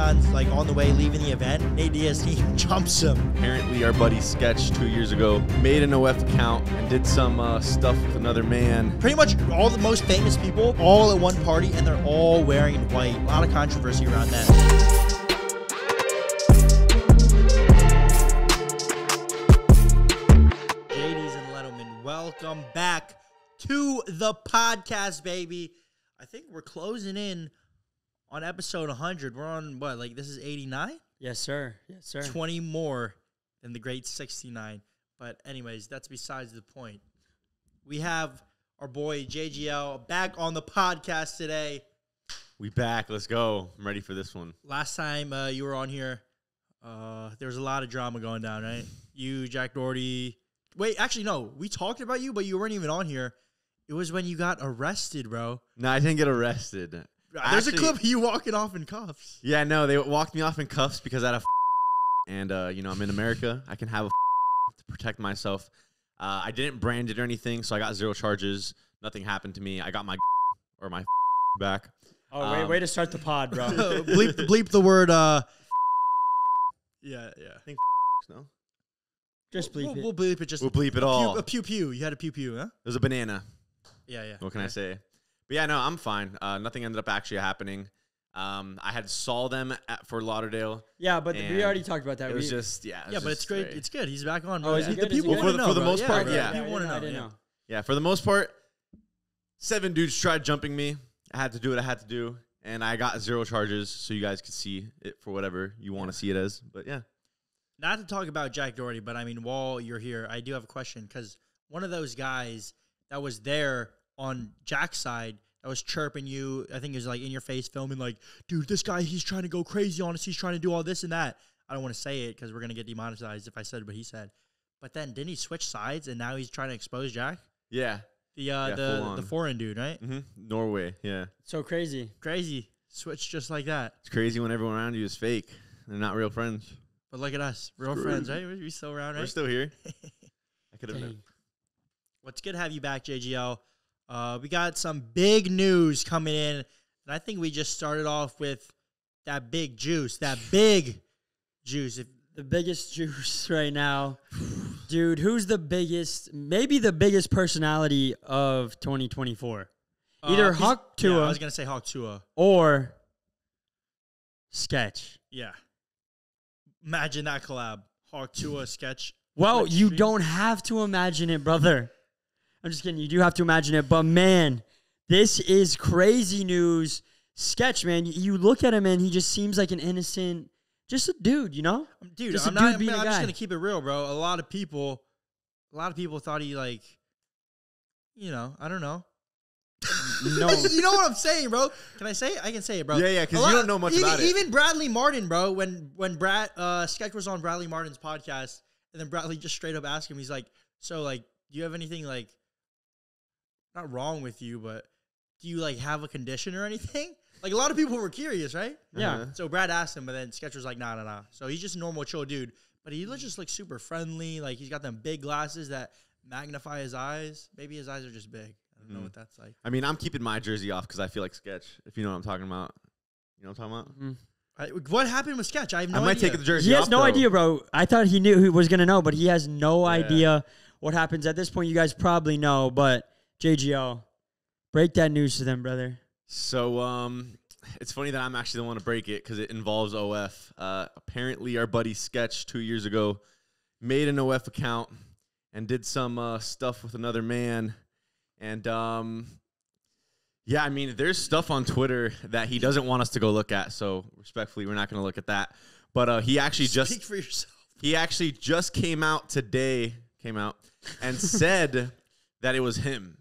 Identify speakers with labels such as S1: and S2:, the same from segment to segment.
S1: Neon's like on the way leaving the event. Nate Diaz team jumps him.
S2: Apparently, our buddy Sketch two years ago made an OF account and did some uh, stuff with another man.
S1: Pretty much all the most famous people all at one party, and they're all wearing white. A lot of controversy around that. JD's and Letterman, welcome back to the podcast, baby. I think we're closing in on episode 100. We're on what, like this is 89?
S3: Yes, sir. Yes, sir.
S1: 20 more than the great 69. But, anyways, that's besides the point. We have our boy JGL back on the podcast today.
S2: We back. Let's go. I'm ready for this one.
S1: Last time uh, you were on here, uh, there was a lot of drama going down, right? You, Jack Doherty. Wait, actually, no. We talked about you, but you weren't even on here. It was when you got arrested, bro.
S2: No, I didn't get arrested.
S1: There's a clip of you walking off in cuffs.
S2: Yeah, no, they walked me off in cuffs because I had a and uh, you know I'm in America. I can have a to protect myself. Uh, I didn't brand it or anything, so I got zero charges. Nothing happened to me. I got my or my back.
S3: Oh, wait,
S2: Um,
S3: way to start the pod, bro.
S1: bleep, bleep the word. Uh, yeah, yeah.
S2: I think No,
S3: Just bleep
S1: we'll,
S3: it.
S1: we'll bleep it. Just
S2: we'll bleep it all.
S1: Pew, a pew pew. You had a pew pew, huh?
S2: It was a banana.
S1: Yeah, yeah.
S2: What can I say? But yeah, no, I'm fine. Uh, nothing ended up actually happening. Um, I had saw them at Fort Lauderdale.
S3: yeah, but we already talked about that.
S2: It was
S3: We-
S2: just yeah. it was
S1: Yeah, but it's
S2: just
S1: great. It's good. He's back on.
S3: Oh, is he
S1: The
S3: good?
S1: People
S3: good?
S1: wanna
S2: For the-
S1: know,
S2: for the
S1: bro.
S2: most part,
S1: bro.
S2: yeah.
S1: People want to
S3: know,
S1: know.
S3: I didn't
S1: yeah.
S3: know.
S2: Yeah, for the most part, seven dudes tried jumping me. I had to do what I had to do, and I got zero charges, so you guys could see it for whatever you want to see it as. But yeah,
S1: Not to talk about Jack Doherty, but I mean, while you're here, I do have a question because one of those guys that was there on Jack's side that was chirping you, I think it was like in your face, filming like, dude, this guy, he's trying to go crazy on us. He's trying to do all this and that. I don't want to say it because we're gonna get demonetized if I said what he said. But then didn't he switch sides and now he's trying to expose Jack,
S2: yeah,
S1: the uh,
S2: Yeah,
S1: the the foreign dude, right?
S2: hmm Norway. Yeah,
S3: So crazy.
S1: Crazy, switch just like that.
S2: it's crazy when everyone around you is fake. They're not real friends.
S1: But look at us, real
S2: Screwed.
S1: friends, right? We we still around,
S2: We're still here. I could have.
S3: Dang.
S1: Well, it's good to have you back, JGL. Uh, we got some big news coming in, and I think we just started off with that big juice, that big juice. If
S3: The biggest juice right now. Dude, who's the biggest, maybe the biggest personality of 2024? Either
S1: uh,
S3: Hawk
S1: yeah,
S3: Tua
S1: I was gonna say Hawk Tua.
S3: or Sketch.
S1: Yeah, imagine that collab, Hawk Tua sketch.
S3: Well, you don't have to imagine it, brother. I'm just kidding. You do have to imagine it. But man, this is crazy news. Sketch, man. You, you look at him and he just seems like an innocent, just a dude, you know?
S1: dude.
S3: Just a
S1: I'm
S3: dude
S1: not.
S3: being
S1: I'm,
S3: a
S1: I'm just gonna keep it real, bro. A lot of people, a lot of people thought he like, you know, I don't know.
S3: No.
S1: you know what I'm saying, bro? Can I say it? I can say it, bro.
S2: Yeah, yeah, 'cause
S1: A
S2: you don't know much
S1: even,
S2: about it.
S1: Even Bradley Martin, bro, when when Brad uh, Sketch was on Bradley Martin's podcast, and then Bradley just straight up asked him, he's like, "So, like, do you have anything like not wrong with you, but do you like have a condition or anything?" Like a lot of people were curious, right?
S3: Yeah.
S2: Uh-huh.
S1: So Brad asked him, but then Sketch was like, "Nah, nah, nah." So he's just a normal, chill dude, but he looks just like super friendly. Like he's got them big glasses that magnify his eyes. Maybe his eyes are just big. I don't know
S2: Mhm.
S1: what that's like.
S2: I mean, I'm keeping my jersey off because I feel like sketch. If you know what I'm talking about, you know what I'm talking about.
S3: Mhm.
S1: I, what happened with Sketch? I have no
S2: I might
S1: idea.
S2: take the jersey.
S3: He has
S2: off,
S3: no
S2: though.
S3: idea, bro. I thought he knew he was gonna know, but he has no
S2: Yeah.
S3: idea what happens at this point. You guys probably know, but JGL, break that news to them, brother.
S2: So um, it's funny that I'm actually the one to break it because it involves OF. Uh, apparently, our buddy Sketch two years ago made an OF account and did some uh, stuff with another man, and um, yeah, I mean, there's stuff on Twitter that he doesn't want us to go look at. So respectfully, we're not going to look at that. But uh, he actually
S1: Speak
S2: just
S1: for yourself.
S2: he actually just came out today, came out and said that it was him.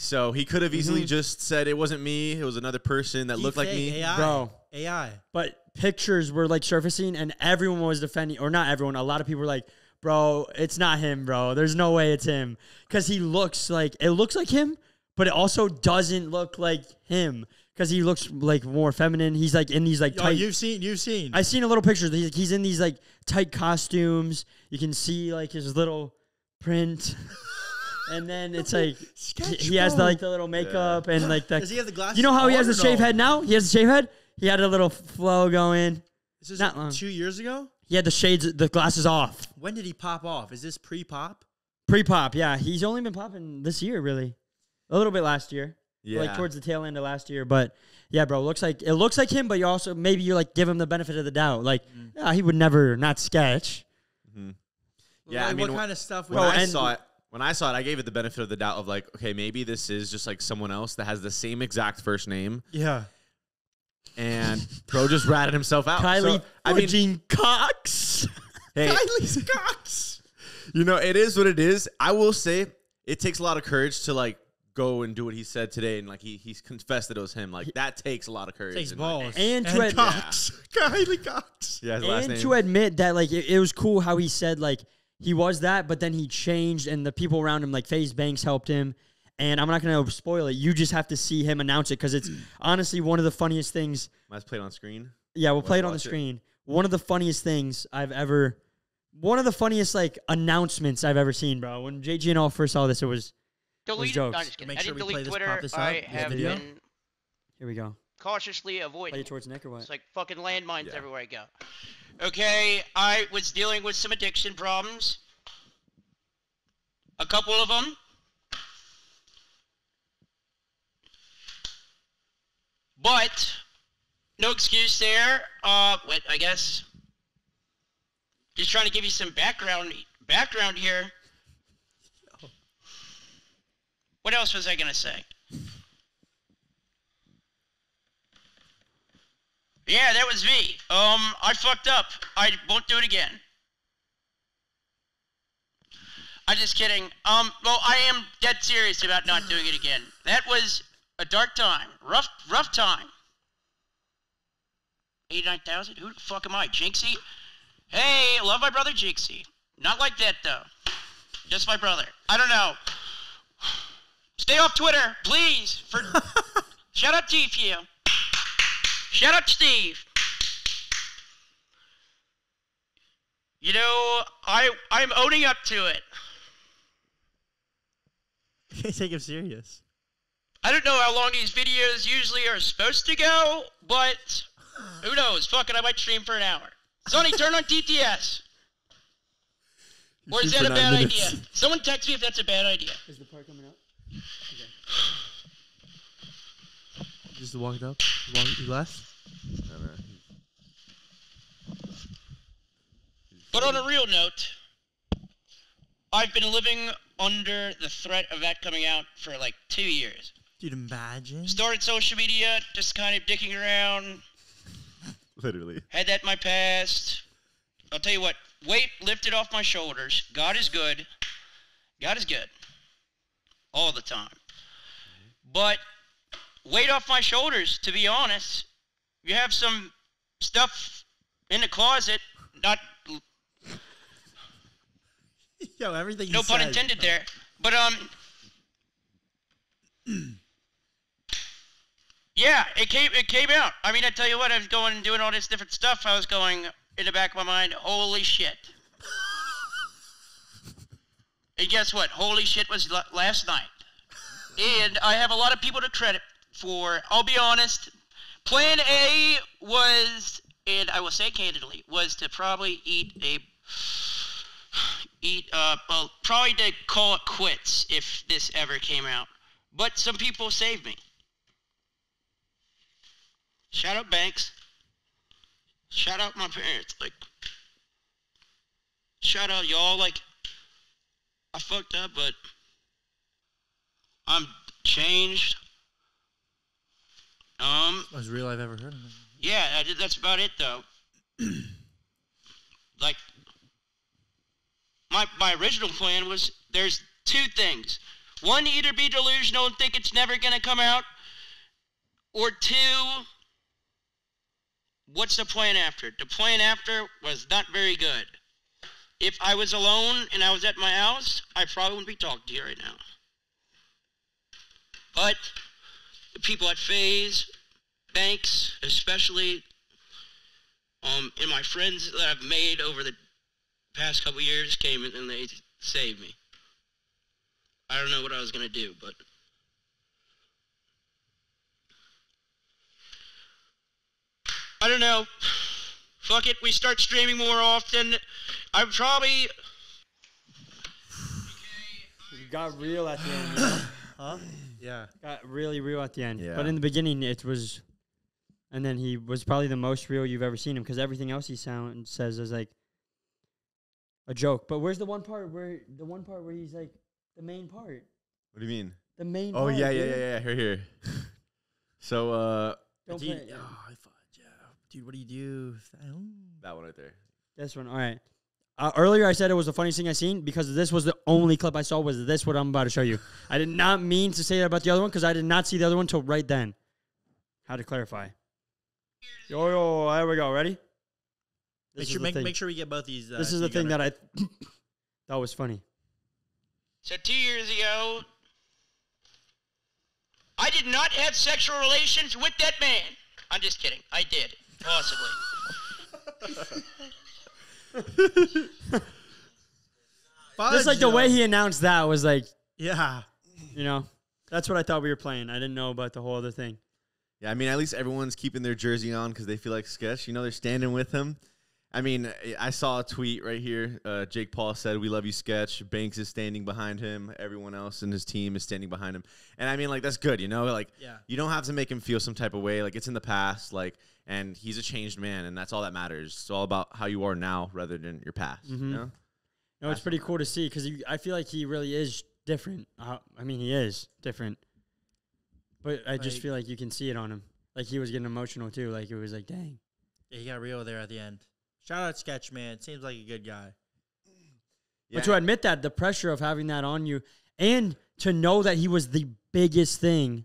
S2: So he could have easily mm-hmm. just said it wasn't me, it was another person that looked like me.
S1: AI.
S3: Bro.
S1: AI.
S3: But pictures were like surfacing, and everyone was defending, or not everyone. A lot of people were like, "Bro, it's not him, bro. There's no way it's him," because he looks like it looks like him, but it also doesn't look like him because he looks like more feminine. He's like in these like
S1: Oh,
S3: tight.
S1: you've seen, you've seen.
S3: I've seen a little picture. He's, he's in these like tight costumes. You can see like his little print, and then it's like
S1: Sketch,
S3: he has the, like the little makeup and like the.
S1: Does he have the glasses?
S3: You know how he has
S1: on
S3: the
S1: or
S3: shave
S1: no?
S3: head now? He has the shave head. He had a little flow going.
S1: This is
S3: Not long.
S1: two years ago.
S3: He had the shades, the glasses off.
S1: When did he pop off? Is this pre-pop?
S3: Pre pop, yeah. He's only been popping this year, really. A little bit last year.
S2: Yeah.
S3: Like towards the tail end of last year. But yeah, bro, looks like it looks like him, but you also maybe you like give him the benefit of the doubt. Like, mm-hmm. yeah, he would never not sketch. Mm-hmm.
S2: Yeah, I mean,
S1: what kind of stuff?
S2: when
S1: would
S3: Bro,
S2: I saw it, when I saw it, I gave it the benefit of the doubt of like, okay, maybe this is just like someone else that has the same exact first name,
S1: yeah.
S2: and Pro just ratted himself out.
S3: Kylie
S2: So, I mean,
S3: Jean Cox.
S2: hey,
S1: Kylie Cox.
S2: you know, it is what it is. I will say, it takes a lot of courage to like go and do what he said today, and like he he's confessed that it was him. Like that takes a lot of courage.
S1: Takes
S2: and, like,
S1: balls.
S3: And to ad-
S1: Cox. Kylie Cox.
S2: yeah, his last
S3: and
S2: name.
S3: to admit that like it, it was cool how he said like he was that, but then he changed and the people around him like FaZe Banks helped him. And I'm not gonna spoil it. You just have to see him announce it because it's honestly one of the funniest things.
S2: Let's play it on screen.
S3: Yeah, we'll play it on the
S2: watch it.
S3: screen. One of the funniest things I've ever, one of the funniest like announcements I've ever seen, bro. When JG and all first saw this, it was
S4: Delete.
S3: jokes.
S4: No, I'm just kidding.
S1: Make
S4: I
S1: sure
S4: didn't
S1: we play
S4: delete
S1: this,
S4: Twitter.
S1: pop this up,
S4: I
S1: this
S4: have
S1: video.
S4: been
S3: here we go.
S4: cautiously avoid.
S3: Play
S4: avoiding.
S3: it towards Nick or what?
S4: It's like fucking landmines
S2: Yeah.
S4: everywhere I go. Okay, I was dealing with some addiction problems. A couple of them. But no excuse there. Uh, what I guess. Just trying to give you some background background here. What else was I gonna say? Yeah, that was me. Um, I fucked up. I won't do it again. I'm just kidding. Um, well, I am dead serious about not doing it again. That was a dark time, rough, rough time. Eighty-nine thousand. Who the fuck am I, Jynxzi? Hey, love my brother Jynxzi. Not like that though. Just my brother. I don't know. Stay off Twitter, please. For shout out to you. Shout out to Steve. You know, I I'm owning up to it.
S1: Can't take him serious.
S4: I don't know how long these videos usually are supposed to go, but who knows? Fuck it, I might stream for an hour. Sonny, turn on TTS. Or is that a bad
S2: minutes.
S4: idea? Someone text me if that's a bad idea.
S3: Is the part coming up?
S1: Just walked up. Walked, you left.
S4: But on a real note, I've been living under the threat of that coming out for like two years.
S1: Dude, imagine.
S4: Started social media, just kind of dicking around,
S2: Literally.
S4: had that in my past. I'll tell you what, weight lifted off my shoulders. God is good. God is good. All the time. But weight off my shoulders, to be honest. You have some stuff in the closet, not
S1: Yo, everything.
S4: no pun
S1: says.
S4: intended there. But um Yeah, it came it came out. I mean, I tell you what, I was going and doing all this different stuff. I was going in the back of my mind, holy shit. and guess what? Holy shit was la- last night. And I have a lot of people to credit for. I'll be honest. Plan A was, and I will say candidly, was to probably eat a eat uh well probably to call it quits if this ever came out but some people saved me shout out banks shout out my parents like shout out y'all like i fucked up but i'm changed um
S1: Most real I've ever heard of
S4: yeah, that's about it though. like my my original plan was there's two things. One, either be delusional and think it's never gonna come out, or two, what's the plan after? The plan after was not very good. If I was alone and I was at my house, I probably wouldn't be talking to you right now. But people at FaZe, Banks, especially, um, and my friends that I've made over the past couple years came in and they saved me. I don't know what I was gonna do, but I don't know. Fuck it, we start streaming more often. I'm probably
S3: You got real at the end.
S1: Huh? Yeah.
S3: got really real at the end.
S2: Yeah.
S3: But in the beginning, it was, and then he was probably the most real you've ever seen him because everything else he sound says is like a joke. But where's the one part where the one part where he's like the main part,
S2: What do you mean?
S3: the main.
S2: Oh
S3: part,
S2: yeah, yeah,
S3: dude.
S2: yeah, yeah. Here, here. so uh,
S3: Don't
S1: Dude,
S3: play
S1: oh, I thought, yeah. Dude, what do you do?
S2: That one right there.
S3: this one. All right. Uh, earlier, I said it was the funniest thing I seen because this was the only clip I saw. Was this what I'm about to show you? I did not mean to say that about the other one because I did not see the other one till right then. How to clarify? Yo yo, there we go. Ready?
S1: Make
S3: This is
S1: sure, make,
S3: thing.
S1: make sure we get both these. Uh,
S3: this is the thing that I that was funny.
S4: So two years ago, I did not have sexual relations with that man. I'm just kidding. I did, possibly.
S3: Just like the way he announced that was like,
S1: Yeah.
S3: you know, that's what I thought we were playing. I didn't know about the whole other thing.
S2: Yeah, I mean, at least everyone's keeping their jersey on because they feel like sketch. You know, they're standing with him. I mean, I saw a tweet right here. Uh, Jake Paul said, "We love you, sketch." Banks is standing behind him. Everyone else in his team is standing behind him. And I mean, like that's good. You know, like
S1: Yeah.
S2: you don't have to make him feel some type of way. Like it's in the past. Like, and he's a changed man, and that's all that matters. It's all about how you are now rather than your past.
S3: Mhm.
S2: You know?
S3: No, it's pretty cool to see because I feel like he really is different. Uh, I mean, he is different, but I just feel like you can see it on him. Like he was getting emotional too. Like it was like, dang.
S1: He got real there at the end. Shout out Sketch, man. Seems like a good guy.
S2: Yeah.
S3: But to admit that, the pressure of having that on you, and to know that he was the biggest thing,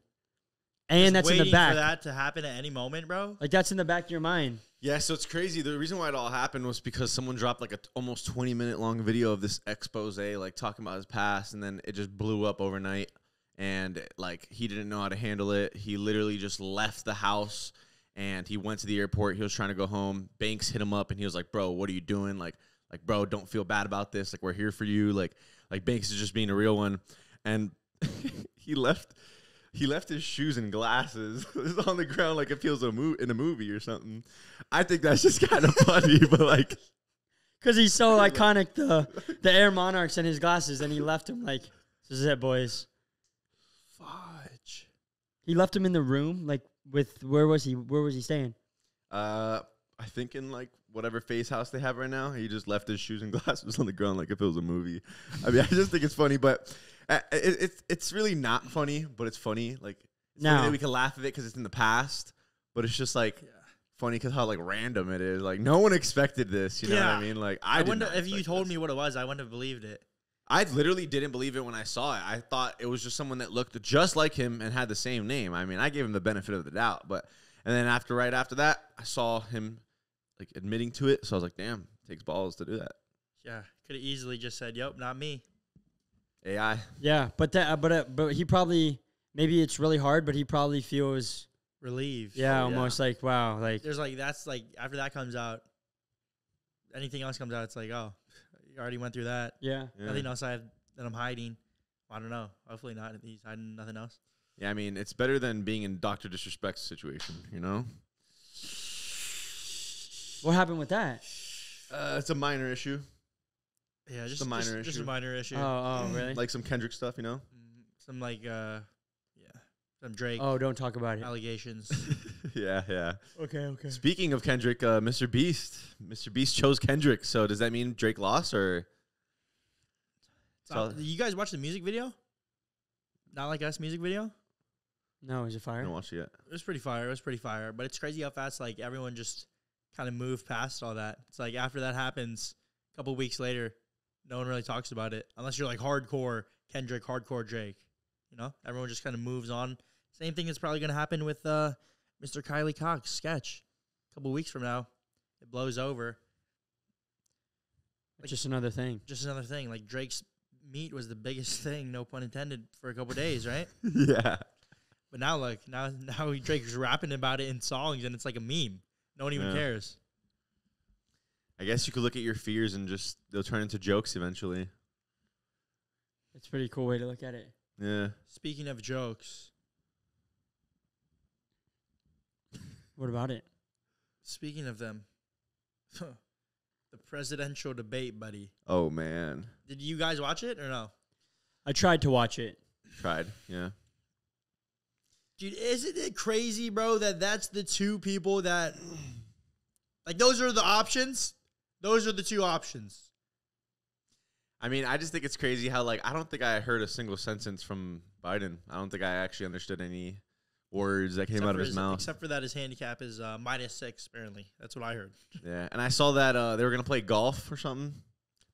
S3: and
S1: Just
S3: that's in the back,
S1: for that to happen at any moment, bro.
S3: like that's in the back of your mind.
S2: Yeah, so it's crazy. The reason why it all happened was because someone dropped like a t- almost 20 minute long video of this expose, like talking about his past, and then it just blew up overnight. And like he didn't know how to handle it. He literally just left the house and he went to the airport. He was trying to go home. Banks hit him up and he was like, "Bro, what are you doing? Like, like, bro, don't feel bad about this. Like, we're here for you. Like, like Banks is just being a real one." And he left. He left his shoes and glasses on the ground like it feels a mo- in a movie or something. I think that's just kind of funny, but like,
S3: Because he's so iconic, the the Air Monarchs and his glasses, and he left him like, "This is it, boys."
S1: Fudge.
S3: He left him in the room, like with where was he? Where was he staying?
S2: uh, I think in like whatever FaZe house they have right now, he just left his shoes and glasses on the ground like if it was a movie. I mean, I just think it's funny, but uh, it, it's it's really not funny, but it's funny. Like, it's funny
S3: No.
S2: that we can laugh at it because it's in the past, but it's just like. Funny because how like random it is. Like no one expected this. You know what I mean? Like
S1: I,
S2: I, did
S1: wonder if you told
S2: this.
S1: me what it was, I wouldn't have believed it.
S2: I literally didn't believe it when I saw it. I thought it was just someone that looked just like him and had the same name. I mean, I gave him the benefit of the doubt, but and then after right after that, I saw him like admitting to it. So I was like, damn, takes balls to do that.
S1: Yeah, could have easily just said, "Yep, not me."
S2: AI.
S3: Yeah, but that, but uh, but he probably maybe it's really hard, but he probably feels
S1: Relieved.
S3: yeah,
S2: Oh, yeah.
S3: almost like wow, like
S1: There's like that's like after that comes out, anything else comes out, it's like, oh, you already went through that.
S3: yeah.
S2: Yeah.
S1: Nothing else I have that I'm hiding. I don't know. Hopefully not. He's hiding nothing else.
S2: Yeah, I mean, it's better than being in Doctor Disrespect's situation. You know,
S3: What happened with that?
S2: uh, it's a minor issue,
S1: Yeah, just
S2: a minor
S1: just, just a minor issue.
S3: Oh, oh, really?
S2: like some Kendrick stuff. You know.
S1: Mm, Some like uh, yeah, some Drake
S3: oh, don't talk about it.
S1: allegations.
S2: yeah, yeah.
S3: Okay, okay.
S2: Speaking of Kendrick, uh, Mr. Beast, Mr. Beast chose Kendrick. So does that mean Drake lost or?
S1: So,
S2: So-
S1: you guys watch the music video? Not like us music video.
S3: No, is it
S2: I
S3: fire?
S2: don't watch it yet.
S1: It was pretty fire. It was pretty fire. But it's crazy how fast like everyone just kind of moved past all that. It's like after that happens, a couple weeks later, no one really talks about it unless you're like hardcore Kendrick, hardcore Drake. You know, everyone just kind of moves on. Same thing is probably going to happen with uh, Mr. Kylie Cox sketch. A couple weeks from now, it blows over.
S3: It's just another thing.
S1: Just another thing. Like Drake's meat was the biggest thing, no pun intended, for a couple days, right?
S2: yeah.
S1: But now, like now, now Drake's rapping about it in songs, and it's like a meme. No one even
S2: Yeah.
S1: cares.
S2: I guess you could look at your fears and just they'll turn into jokes eventually.
S3: It's a pretty cool way to look at it.
S2: Yeah.
S1: Speaking of jokes,
S3: What about it?
S1: Speaking of them, the presidential debate, buddy.
S2: Oh man,
S1: Did you guys watch it or no?
S3: I tried to watch it.
S2: tried. Yeah.
S1: Dude, isn't it crazy, bro, that that's the two people that like those are the options? Those are the two options.
S2: I mean, I just think it's crazy how like I don't think I heard a single sentence from Biden. I don't think I actually understood any words that came
S1: Except
S2: out of
S1: for
S2: his, mouth.
S1: Except for that his handicap is uh, minus six, apparently. That's what I heard.
S2: Yeah, and I saw that uh, they were gonna play golf or something,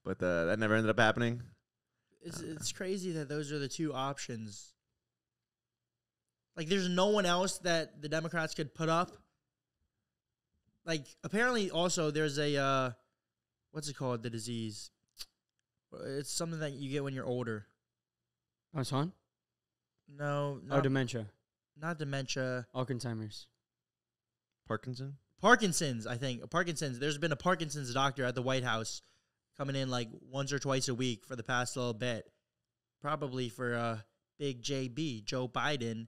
S2: but uh, that never ended up happening.
S1: It's it's crazy that those are the two options. Like there's no one else that the Democrats could put up. Like apparently also there's a uh what's it called the disease? It's something that you get when you're older.
S3: Oh, it's on?
S1: No,
S3: Oh, dementia.
S1: Not dementia.
S3: Alzheimer's.
S2: Parkinson.
S1: Parkinson's, I think. Parkinson's. There's been a Parkinson's doctor at the White House coming in like once or twice a week for the past little bit. Probably for uh big JB, Joe Biden.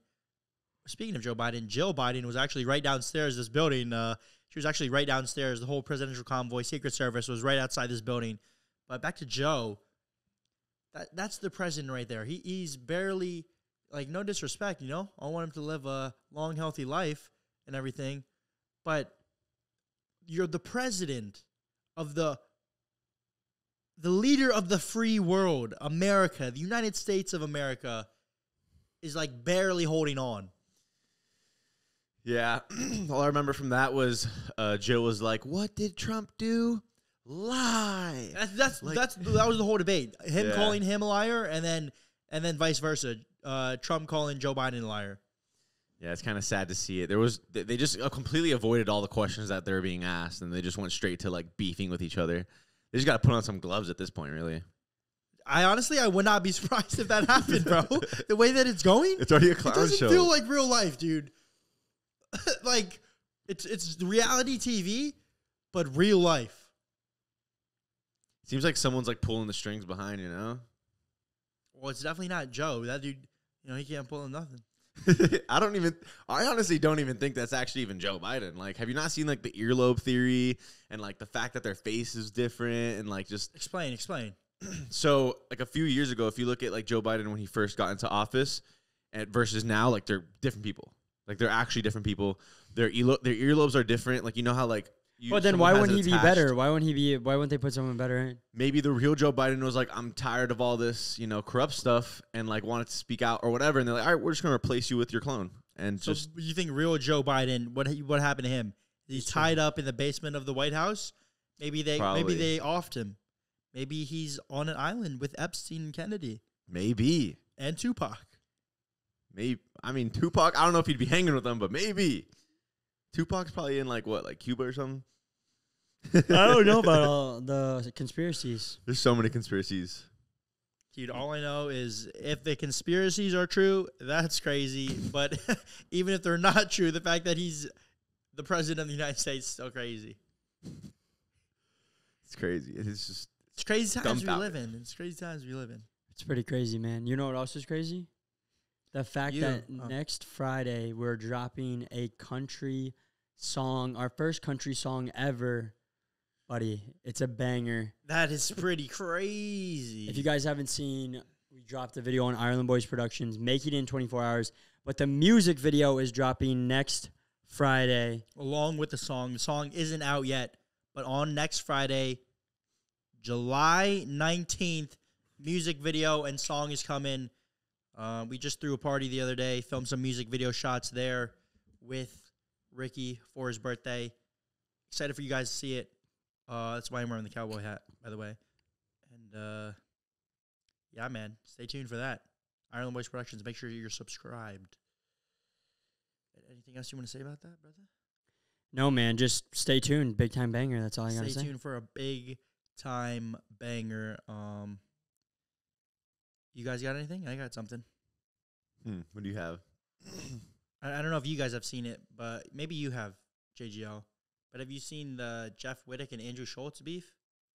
S1: Speaking of Joe Biden, Jill Biden was actually right downstairs this building. Uh she was actually right downstairs. The whole presidential convoy, Secret Service was right outside this building. But back to Joe. That that's the president right there. He he's barely like no disrespect, you know. I want him to live a long, healthy life and everything but you're the president of the the leader of the free world, America, the United States of America is like barely holding on.
S2: Yeah, all I remember from that was uh, Joe was like, "What did Trump do? Lie."
S1: That's that's,
S2: Like-
S1: that's that was the whole debate. Him
S2: Yeah.
S1: calling him a liar and then and then vice versa. Uh, Trump calling Joe Biden a liar.
S2: Yeah, it's kind of sad to see it. There was they just uh, completely avoided all the questions that they were being asked, and they just went straight to like beefing with each other. They just got to put on some gloves at this point, really.
S1: I honestly I would not be surprised if that happened, bro. the way that it's going,
S2: It's already a
S1: it
S2: clown
S1: doesn't
S2: show.
S1: feel like real life, dude. like it's it's reality TV, but real life.
S2: Seems like someone's like pulling the strings behind, you know.
S1: Well, it's definitely not Joe. That dude, you know, he can't pull in nothing.
S2: I don't even. I honestly don't even think that's actually even Joe Biden. Like, have you not seen like the earlobe theory and like the fact that their face is different and like just
S1: Explain, explain.
S2: so like a few years ago, if you look at like Joe Biden when he first got into office, and versus now, like they're different people. Like they're actually different people. Their earlo- their earlobes are different. Like you know how like. You,
S3: But then why wouldn't
S2: it
S3: he be
S2: attached.
S3: better? Why wouldn't he be? Why wouldn't they put someone better in?
S2: maybe the real Joe Biden was like, I'm tired of all this, you know, corrupt stuff, and like wanted to speak out or whatever. And they're like, all right, we're just gonna replace you with your clone, and
S1: So
S2: just
S1: you think real Joe Biden? What what happened to him? He's tied up in the basement of the White House. Maybe they
S2: Probably.
S1: maybe they offed him. Maybe he's on an island with Epstein and Kennedy
S2: maybe,
S1: and Tupac.
S2: maybe. I mean, Tupac. I don't know if he'd be hanging with them, but maybe. Tupac's probably in like what, like Cuba or something.
S3: I don't know about all the conspiracies.
S2: There's so many conspiracies.
S1: Dude, all I know is if the conspiracies are true, that's crazy. But even if they're not true, the fact that he's the president of the United States is still crazy.
S2: It's crazy. It's just
S1: It's crazy times we live in. It's crazy times we live in.
S3: It's pretty crazy, man. You know what else is crazy? The fact
S1: You.
S3: that
S1: Oh.
S3: next Friday we're dropping a country song, our first country song ever, buddy. It's a banger.
S1: That is pretty crazy.
S3: If you guys haven't seen, we dropped a video on Ireland Boys Productions. Make it in 24 hours. But the music video is dropping next Friday.
S1: along with the song. The song isn't out yet, but on next Friday, July 19th, music video and song is coming. Uh, we just threw a party the other day, filmed some music video shots there with Ricky for his birthday. Excited for you guys to see it. Uh, that's why I'm wearing the cowboy hat, by the way. And uh, yeah, man, stay tuned for that. Ireland Boys Productions. Make sure you're subscribed. Anything else you want to say about that, brother?
S3: No, man, just stay tuned. Big time banger. That's all I got to say.
S1: Stay tuned for a big time banger. Um, you guys got anything? I got something.
S2: hmm, what do you have?
S1: I, I don't know if you guys have seen it, but maybe you have JGL. But have you seen the Jeff Wittek and Andrew Schulz beef?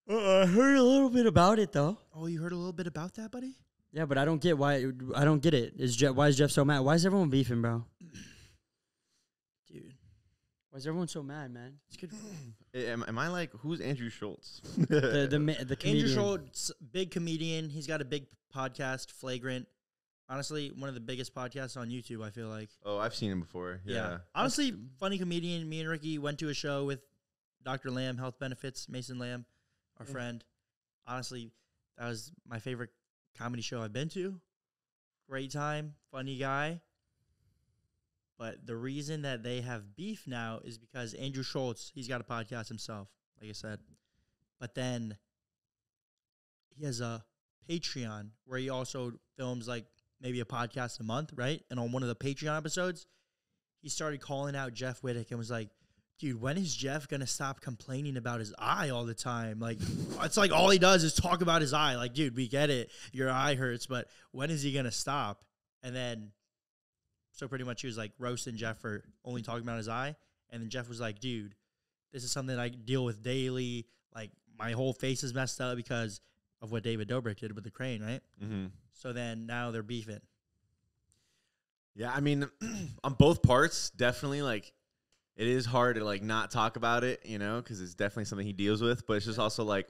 S3: Uh, I heard a little bit about it though.
S1: Oh, you heard a little bit about that, buddy?
S3: Yeah, but I don't get why. I don't get it. Is Jeff? Why is Jeff so mad? Why is everyone beefing, bro?
S1: Dude,
S3: Why is everyone so mad, man? It's good.
S2: Am, am I like who's Andrew Schulz?
S3: the the ma- the
S1: Andrew. Schulz, big comedian. He's got a big podcast, Flagrant. Honestly, one of the biggest podcasts on YouTube. I feel like.
S2: oh, I've seen him before. Yeah.
S1: Honestly, funny comedian. Me and Ricky went to a show with Dr. Lamb, Health Benefits, Mason Lamb, our
S3: Yeah.
S1: friend. Honestly, that was my favorite comedy show I've been to. Great time, funny guy. But the reason that they have beef now is because Andrew Schulz, he's got a podcast himself, like I said. But then he has a Patreon where he also films like maybe a podcast a month, right? And on one of the Patreon episodes, he started calling out Jeff Wittek and was like, dude, when is Jeff gonna stop complaining about his eye all the time? Like, it's like all he does is talk about his eye. Like, dude, we get it, your eye hurts, but when is he gonna stop? And then, so pretty much he was like roasting Jeff for only talking about his eye, and then Jeff was like, dude, this is something I deal with daily. Like, my whole face is messed up because of what David Dobrik did with the crane, right?
S2: Mm-hmm.
S1: So then now they're beefing.
S2: Yeah, I mean, on both parts, definitely like it is hard to like not talk about it, you know, because it's definitely something he deals with. But it's just also like,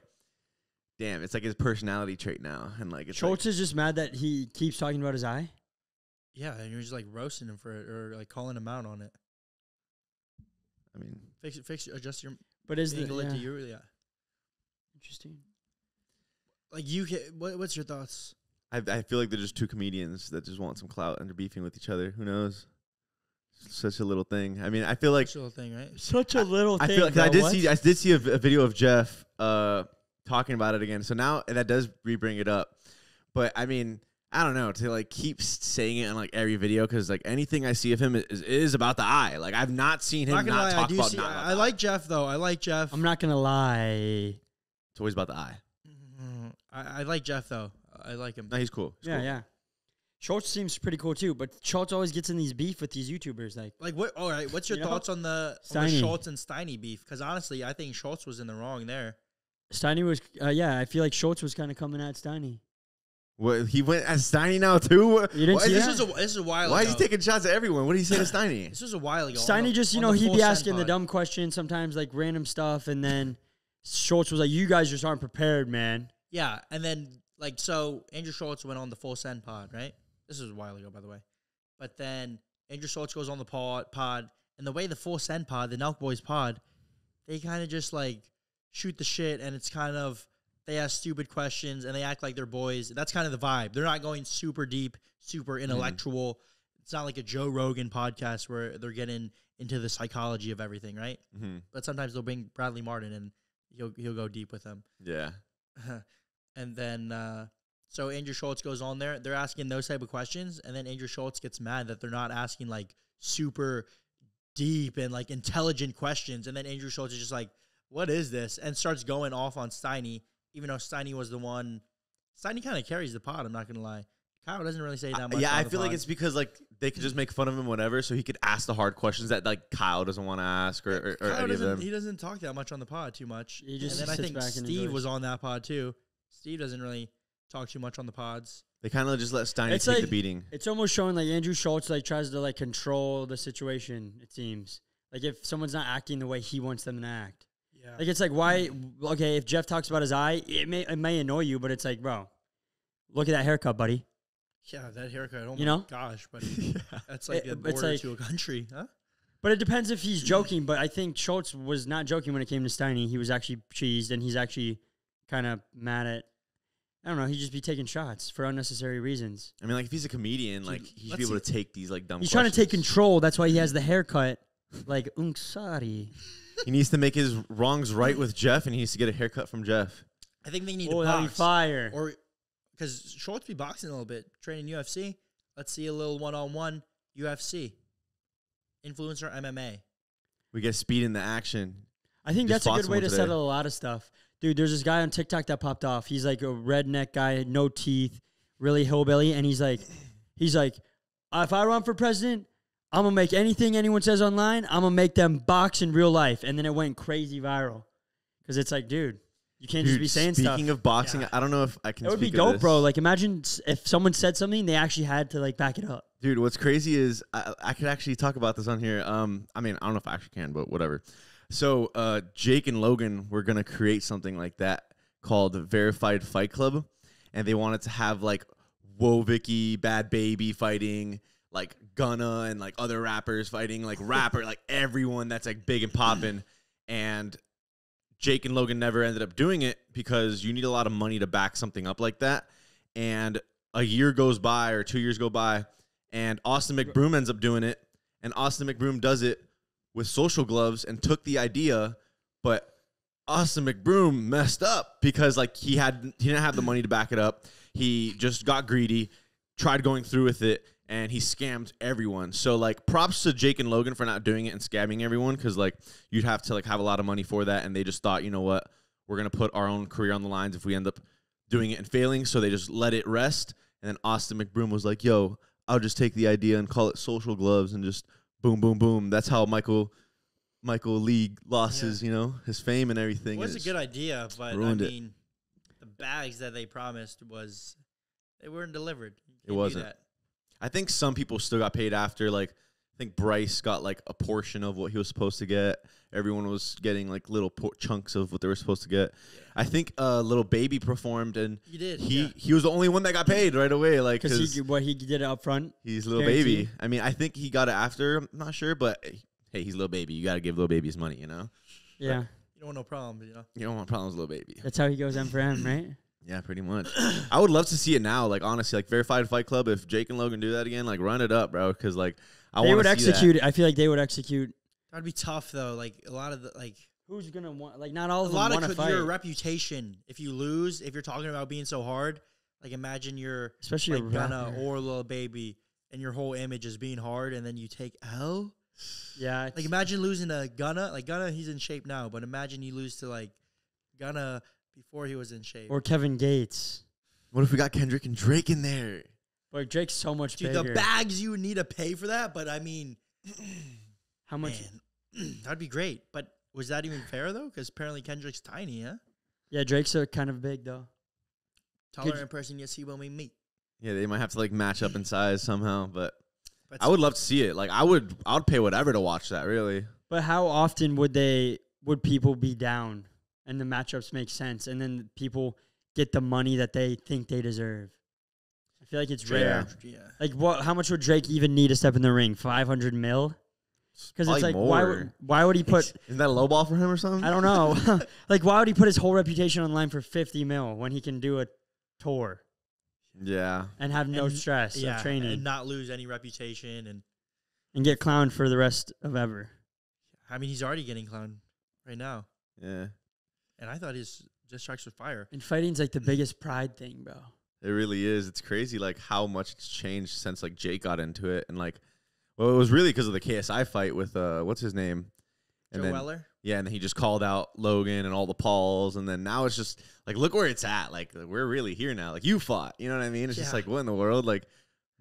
S2: damn, it's like his personality trait now, and like it's
S3: Schulz is just mad that he keeps talking about his eye.
S1: Yeah, and you're just like roasting him for it or like calling him out on it.
S2: I mean,
S1: Fix it, fix it, adjust your
S3: But is the
S1: angle it
S3: yeah.
S1: to you. Yeah.
S3: interesting?
S1: Like you, ca- what, what's your thoughts?
S2: I I feel like they're just two comedians that just want some clout and they're beefing with each other. Who knows? Such a little thing. I mean, I feel like
S1: such a little thing, right?
S3: Such a little
S2: I
S3: thing.
S2: feel like 'cause I did
S3: what?
S2: see I did see a, v- a video of Jeff uh talking about it again. So now that does re-bring it up. But I mean, I don't know to like keep saying it in like every video because like anything I see of him is, is about the eye. Like I've not seen him
S1: Not
S2: not,
S1: lie, I
S2: talk
S1: do
S2: about
S1: see.
S2: not about
S1: I, I
S2: the eye.
S1: like Jeff though. I like Jeff.
S3: I'm not gonna lie.
S2: It's always about the eye.
S1: Mhm. I, I like Jeff though. I like him.
S2: No, he's cool. He's
S3: Yeah,
S2: cool.
S3: yeah. Schulz seems pretty cool too, but Schulz always gets in these beef with these YouTubers. Like,
S1: Like what? All right. What's your
S3: You know?
S1: thoughts on the, on the Schulz and Steiny beef? Because honestly, I think Schulz was in the wrong there.
S3: Steiny was, uh, yeah, I feel like Schulz was kind of coming at Steiny.
S2: What he went as Steiny now too. What-
S3: You didn't
S2: why
S3: see
S2: is
S1: This
S2: this-
S3: that?
S1: was a this is a while
S2: Why
S1: ago.
S2: is he taking shots at everyone? What did he say to Steiny?
S1: This was a while ago. on
S3: Steiny
S1: the-
S3: just, you
S1: on
S3: know,
S1: the
S3: he'd
S1: Full
S3: be
S1: Send
S3: asking the
S1: pod.
S3: dumb questions sometimes, like random stuff, and then Schulz was like, "You guys just aren't prepared, man."
S1: Yeah, and then like so, Andrew Schulz went on the Full Send pod, right? This was a while ago, by the way. But then Andrew Schulz goes on the pod, pod, and the way the Full Send pod, the Nelk Boys pod, they kind of just like shoot the shit, and it's kind of they ask stupid questions and they act like they're boys. That's kind of the vibe. They're not going super deep, super intellectual. It's not like a Joe Rogan podcast where they're getting into the psychology of everything, right?
S2: hmm
S1: But sometimes they'll bring Bradley Martin and he'll he'll go deep with them.
S2: Yeah.
S1: and then uh, so Andrew Schulz goes on there. They're asking those type of questions, and then Andrew Schulz gets mad that they're not asking like super deep and like intelligent questions. And then Andrew Schulz is just like, "What is this?" and starts going off on Steiny, even though Steiny was the one. Steiny kind of carries the pod. I'm not gonna lie. Kyle doesn't really say that much.
S2: yeah, I
S1: the
S2: feel like it's because like they could just make fun of him whenever, so he could ask the hard questions that like Kyle doesn't want to ask or, or, or
S1: Kyle
S2: any of them.
S1: he doesn't talk that much on the pod too much.
S3: He just
S1: and then I think Steve was on that pod too. Steve doesn't really talk too much on the pods.
S2: They kind of just let Steiny
S3: It's
S2: take the beating.
S3: It's almost showing like Andrew Schulz like tries to like control the situation. It seems like if someone's not acting the way he wants them to act.
S1: Yeah.
S3: Like it's like why? Okay, if Jeff talks about his eye, it may it may annoy you, but it's like, bro, look at that haircut, buddy.
S1: Yeah, that haircut. Oh
S3: You
S1: my
S3: know?
S1: gosh, but that's like
S3: It-
S1: a
S3: it's
S1: border
S3: like-
S1: to a country, huh?
S3: But it depends if he's joking. But I think Schulz was not joking when it came to Steiny. He was actually cheesed, and he's actually kind of mad at. I don't know. He'd just be taking shots for unnecessary reasons.
S2: I mean, like if he's a comedian, like he should be
S1: let's
S2: able to take these like dumb.
S3: He's trying to take control. That's why he has the haircut, like Unksari.
S2: He needs to make his wrongs right with Jeff, and he needs to get a haircut from Jeff.
S1: I think they need
S3: Oh,
S1: to
S3: that'd be
S1: box
S3: fire.
S1: or because Schulz be boxing a little bit, training UFC. Let's see a little one-on-one UFC, influencer MMA.
S2: We get speed in the action.
S3: I think
S2: Just
S3: that's a
S2: fought
S3: good way
S2: someone
S3: to
S2: today.
S3: settle a lot of stuff. Dude, there's this guy on TikTok that popped off. He's like a redneck guy, no teeth, really hillbilly, and he's like, he's like, if I run for president, I'm gonna make anything anyone says online. I'm gonna make them box in real life, and then it went crazy viral because it's like, dude, you can't just
S2: Dude,
S3: be saying stuff.
S2: speaking of boxing,
S1: Yeah.
S2: I don't know if I can.
S3: It would be
S2: speak of
S3: dope,
S2: this.
S3: bro. Like, imagine s- if someone said something, they actually had to like back it up.
S2: Dude, what's crazy is I, I could actually talk about this on here. Um, I mean, I don't know if I actually can, but whatever. So, uh, Jake and Logan were gonna create something like that called Verified Fight Club, and they wanted to have like Woah Vicky, Bhad Bhabie fighting, like Gunna and like other rappers fighting, like rapper, like everyone that's like big and popping, and Jake and Logan never ended up doing it because you need a lot of money to back something up like that, and a year goes by or two years go by, and Austin McBroom ends up doing it, and Austin McBroom does it with social gloves and took the idea, but Austin McBroom messed up because like he had he didn't have the money to back it up. He just got greedy, tried going through with it, and he scammed everyone. So like props to Jake and Logan for not doing it and scamming everyone because like you'd have to like have a lot of money for that, and they just thought, you know what, we're gonna put our own career on the lines if we end up doing it and failing. So they just let it rest. And then Austin McBroom was like, "Yo, I'll just take the idea and call it social gloves and just boom, boom, boom." That's how Michael Michael Lee lost
S1: Yeah.
S2: his, you know, his fame and everything.
S1: It was a good idea, but I
S2: ruined it.
S1: the bags that they promised was they weren't delivered. You do
S2: wasn't.
S1: That.
S2: I think some people still got paid after. Like, I think Bryce got like a portion of what he was supposed to get. Everyone was getting like little por- chunks of what they were supposed to get. I think uh, Lil Baby performed, and
S1: You did.
S2: he
S1: yeah.
S2: he was the only one that got paid right away. Like,
S3: Because
S2: because
S3: he what he did it up front.
S2: he's little
S3: guaranteed.
S2: baby. I mean, I think he got it after. I'm not sure, but hey, he's Lil Baby. You got to give Lil Baby his money. You know,
S3: Yeah,
S1: You don't want no problems, you know.
S2: you don't want problems, with Lil Baby.
S3: that's how he goes M for M, right?
S2: Yeah, pretty much. I would love to see it now. Like honestly, like verified Fight Club. If Jake and Logan do that again, like run it up, bro. Because like I
S3: they
S2: want
S3: would
S2: to see that.
S3: execute. I feel like they would execute.
S1: That'd be tough though. Like a lot of the like
S3: Who's gonna want? Like not all
S1: a
S3: of
S1: lot
S3: them
S1: of
S3: want to
S1: co-
S3: fight,
S1: your reputation. If you lose, if you're talking about being so hard, like imagine you're
S3: especially
S1: like
S3: a
S1: Gunna
S3: rapper.
S1: or Lil Baby, and your whole image is being hard, and then you take L.
S3: Yeah,
S1: Like imagine losing to Gunna. Like Gunna, he's in shape now, but imagine you lose to like Gunna before he was in shape.
S3: or Kevin Gates.
S2: What if we got Kendrick and Drake in there?
S3: But Drake's so much
S1: Dude,
S3: bigger.
S1: the bags you would need to pay for that, but I mean,
S3: How much?
S1: man, that'd be great. But was that even fair though? Because apparently Kendrick's tiny, huh?
S3: Yeah, Drake's are kind of big though.
S1: Taller
S3: Could-
S1: in person you see when we meet.
S2: Yeah, they might have to like match up in size somehow, but
S1: But
S2: I would love to see it. Like I would, I would pay whatever to watch that. Really,
S3: But how often would they would people be down and the matchups make sense and then people get the money that they think they deserve? I feel like it's
S2: Yeah.
S3: rare.
S1: yeah.
S3: Like what how much would Drake even need to step in the ring? 500 mil? Cuz it's
S2: Probably
S3: like why
S2: more.
S3: would why would he put
S2: isn't that a low ball for him or something?
S3: I don't know. like why would he put his whole reputation on line for 50 mil when he can do a tour
S2: Yeah,
S3: and have no
S1: And-
S3: stress
S1: yeah,
S3: of training
S1: and not lose any reputation. And
S3: and get clowned for the rest of ever?
S1: I mean, he's already getting clowned right now.
S2: yeah,
S1: And I thought his diss tracks were fire.
S3: And fighting's like the biggest pride thing, bro.
S2: it really is. It's crazy, like how much it's changed since like Jake got into it, and like, well, it was really because of the KSI fight with uh, what's his name,
S1: Joe
S2: then
S1: Weller.
S2: yeah, and then he just called out Logan and all the Pauls, and then now it's just like look where it's at. Like we're really here now. Like you fought, you know what I mean? It's just like what in the world? Like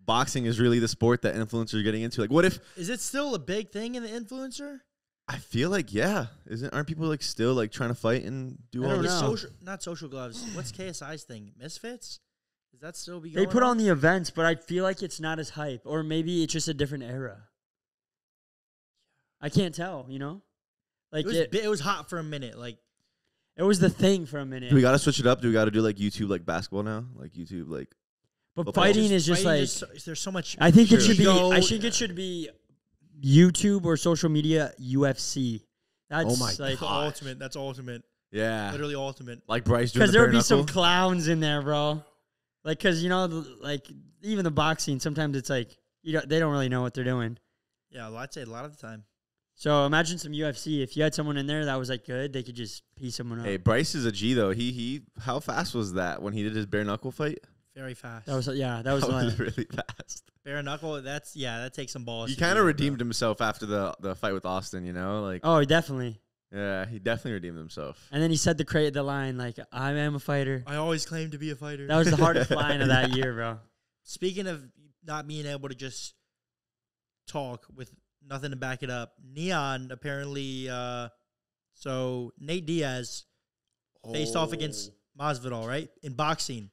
S2: boxing is really the sport that influencers are getting into. Like what if
S1: Is it still a big thing in the influencer?
S2: I feel like yeah, isn't aren't people like still like trying to fight and do
S3: I
S2: all
S3: don't
S2: this?
S3: know.
S1: Social, not social gloves. What's KSI's thing? Misfits? Is that still be
S3: They
S1: going
S3: put on the events, but I feel like it's not as hype, or maybe it's just a different era. I can't tell, you know. Like
S1: It was,
S3: it,
S1: bi- it was hot for a minute. Like
S3: it was the thing for a minute.
S2: Do we got to switch it up? Do we got to do like YouTube like basketball now? Like YouTube like
S3: but
S2: football?
S3: fighting is just
S1: fighting
S3: like
S1: so- there's so much.
S3: I think it
S2: Sure.
S3: should be.
S1: ego.
S3: I think it should be YouTube or social media UFC. That's
S2: Oh my
S3: like
S1: That's ultimate. That's ultimate.
S2: yeah,
S1: Literally ultimate.
S2: like Bryce doing
S3: because
S2: the
S3: there would
S2: bare
S3: be some clowns in there, bro. Like, cause you know, like even the boxing, sometimes it's like you don't, they don't really know what they're doing.
S1: Yeah, well, I'd say a lot of the time.
S3: So imagine some UFC. If you had someone in there that was like good, they could just piece someone up.
S2: Hey, Bryce is a G though. He he. How fast was that when he did his bare knuckle fight?
S1: Very fast.
S3: That was yeah, that was
S2: That was really fast.
S1: bare knuckle. That's yeah. That takes some balls.
S2: He kind of redeemed
S1: bro.
S2: himself after the the fight with Austin. You know, like
S3: oh, definitely.
S2: yeah, he definitely redeemed himself.
S3: And then he said the crate the line like, "I am a fighter."
S1: I always claimed to be a fighter.
S3: That was the hardest line of that year, bro.
S1: Speaking of not being able to just talk with nothing to back it up, Neon apparently. Uh, so Nate Diaz faced off against
S2: Oh.
S1: Masvidal, right? In boxing.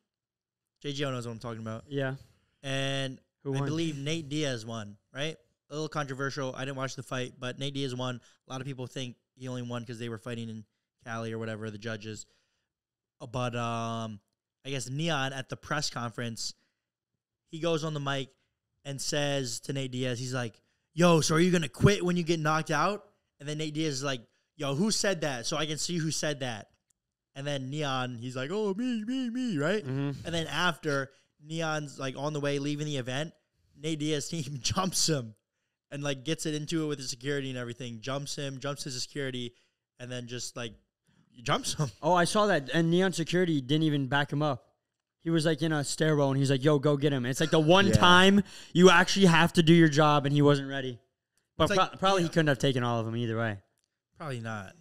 S1: JGL knows what I'm talking about.
S3: Yeah.
S1: And
S3: Who
S1: I believe Nate Diaz won, right? A little controversial. I didn't watch the fight, but Nate Diaz won. A lot of people think he only won because they were fighting in Cali or whatever, the judges. Uh, But um, I guess Neon at the press conference, he goes on the mic and says to Nate Diaz, he's like, Yo, so are you going to quit when you get knocked out? And then Nate Diaz is like, Yo, who said that? So I can see who said that. And then Neon, he's like, Oh, me, me, me, right?
S3: Mhm.
S1: And then after Neon's like on the way leaving the event, Nate Diaz team jumps him and like gets it into it with the security and everything. Jumps him, jumps his security, and then just like jumps him.
S3: Oh, I saw that. And Neon Security didn't even back him up. He was like in a stairwell and he's like, yo, go get him. It's like the one
S2: Yeah.
S3: time you actually have to do your job and he wasn't ready. But
S1: It's like-
S3: probably
S1: yeah.
S3: he couldn't have taken all of them either way.
S1: Probably not.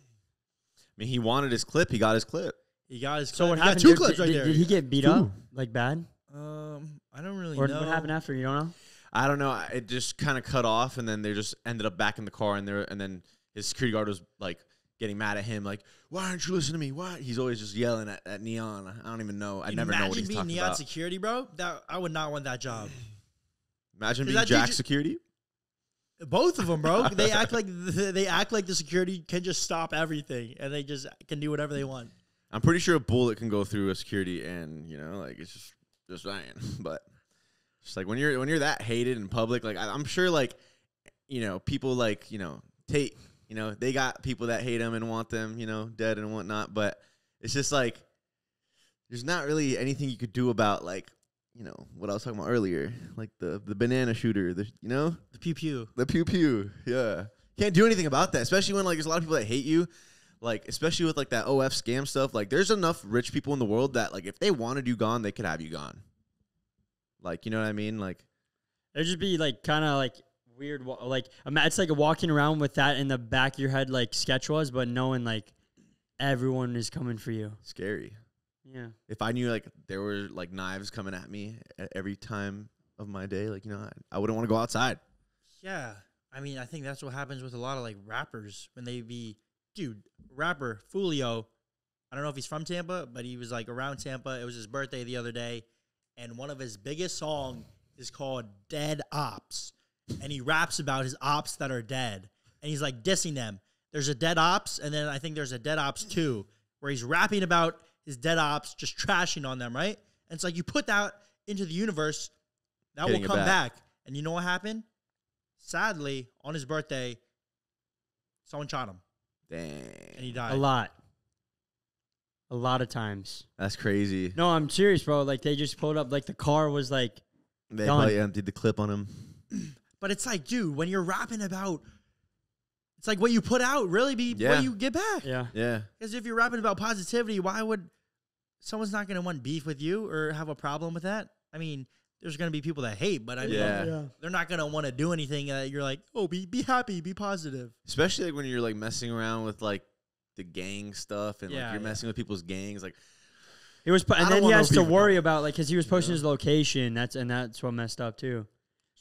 S2: I mean, he wanted his clip. He got his clip.
S1: He got his. Clip.
S3: So what
S1: he got
S3: happened?
S1: two
S3: Did-
S1: clips
S3: did,
S1: right
S3: did,
S1: there.
S3: did he get beat
S2: Two.
S3: up? Like bad?
S1: Um, I don't really
S3: Or
S1: know
S3: what happened after? You don't know?
S2: I don't know. It just kind of cut off, and then they just ended up back in the car, and there, and then his security guard was like getting mad at him, like, "Why aren't you listening to me? Why?" He's always just yelling at, at Neon. I don't even know. I never know what he's
S1: being
S2: talking
S1: Neon
S2: about.
S1: security, bro. That I would not want that job.
S2: Imagine being
S1: that dude
S2: Jack
S1: ju-
S2: security.
S1: Both of them, bro. they act like they act like the security can just stop everything, and they just can do whatever they want.
S2: I'm pretty sure a bullet can go through a security, and you know, like it's just just saying. But just like when you're when you're that hated in public, like I, I'm sure, like you know, people like you know Tate, you know, they got people that hate them and want them, you know, dead and whatnot. But it's just like there's not really anything you could do about like you know what I was talking about earlier, like the the banana shooter, the you know
S1: The pew pew.
S2: the pew pew. Yeah. Can't do anything about that, especially when like there's a lot of people that hate you. Like, especially with like that OF scam stuff. Like, there's enough rich people in the world that like if they wanted you gone, they could have you gone. Like, you know what I mean? Like,
S3: It'd just be like kind of like weird. Like it's like walking around with that in the back of your head, like sketch was, but knowing like everyone is coming for you.
S2: scary.
S3: Yeah.
S2: If I knew like there were like knives coming at me at every time of my day, like you know, I, I wouldn't want to go outside.
S1: Yeah, I mean, I think that's what happens with a lot of like rappers when they be, dude, rapper Foolio. I don't know if he's from Tampa, but he was like around Tampa. It was his birthday the other day, and one of his biggest song is called "Dead Ops," and he raps about his ops that are dead, and he's like dissing them. There's a dead ops, and then I think there's a dead ops two, where he's rapping about his dead ops, just trashing on them, right? And it's like you put that into the universe, that
S2: Getting
S1: will come
S2: back.
S1: back. And you know what happened? Sadly, on his birthday, someone shot him and he died.
S3: A lot. A lot of times.
S2: that's crazy.
S3: No, I'm serious, bro. Like they just pulled up. Like the car was like,
S2: They
S3: Done.
S2: probably emptied the clip on him.
S1: But it's like, dude, when you're rapping about, it's like what you put out really be
S2: Yeah.
S1: what you get back.
S3: yeah.
S2: Yeah,
S1: Because if you're rapping about positivity, why would someone's not going to want beef with you or have a problem with that? I mean, there's going to be people that hate, but I mean,
S2: Yeah.
S1: they're not going to want to do anything that you're like, oh, be be happy, be positive.
S2: especially like when you're like messing around with like the gang stuff and
S1: Yeah,
S2: like you're
S1: yeah.
S2: messing with people's gangs. Like,
S3: He was, po-
S2: I
S3: and
S2: don't
S3: then he
S2: want no
S3: has to
S2: beef with
S3: worry about like because he was posting
S1: Yeah.
S3: his location. That's and that's what messed up too.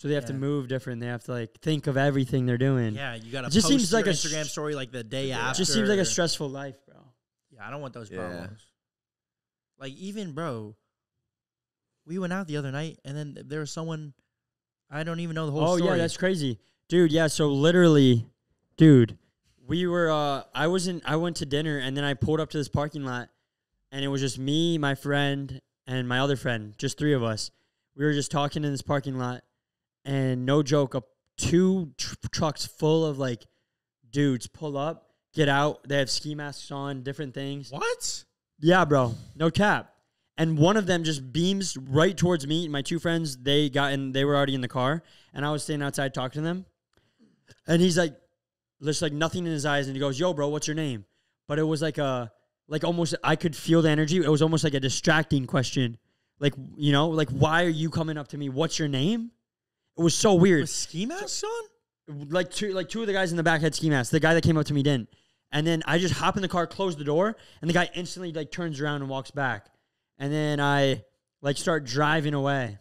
S3: So they have to move different. They have to like think of everything they're doing.
S1: Yeah, you got to
S3: It just
S1: post
S3: seems like
S1: your
S3: a
S1: Instagram
S3: sh-
S1: story like the day
S2: Yeah.
S1: after.
S3: It just seems like a stressful life, bro.
S1: Yeah, I don't want those
S2: Yeah.
S1: problems. Like even bro, we went out the other night and then there was someone I don't even know the whole story.
S3: Oh
S1: story.
S3: yeah, that's crazy, dude. Yeah, so literally, dude, we were. uh I wasn't. I went to dinner and then I pulled up to this parking lot, and it was just me, my friend, and my other friend, just three of us. We were just talking in this parking lot, and no joke, up two tr- trucks full of like dudes pull up, get out. They have ski masks on, different things.
S1: what?
S3: Yeah, bro. No cap. And one of them just beams right towards me. My two friends, they got in, they were already in the car, and I was standing outside talking to them. And he's like, there's like nothing in his eyes, and he goes, "Yo, bro, what's your name?" But it was like a, like almost, I could feel the energy. It was almost like a distracting question, like you know, like why are you coming up to me? What's your name? It was so weird
S1: With ski masks on?
S3: like two like two of the guys in the back had ski masks. The guy that came up to me didn't. And then I just hop in the car, close the door, and the guy instantly like turns around and walks back. And then I like start driving away.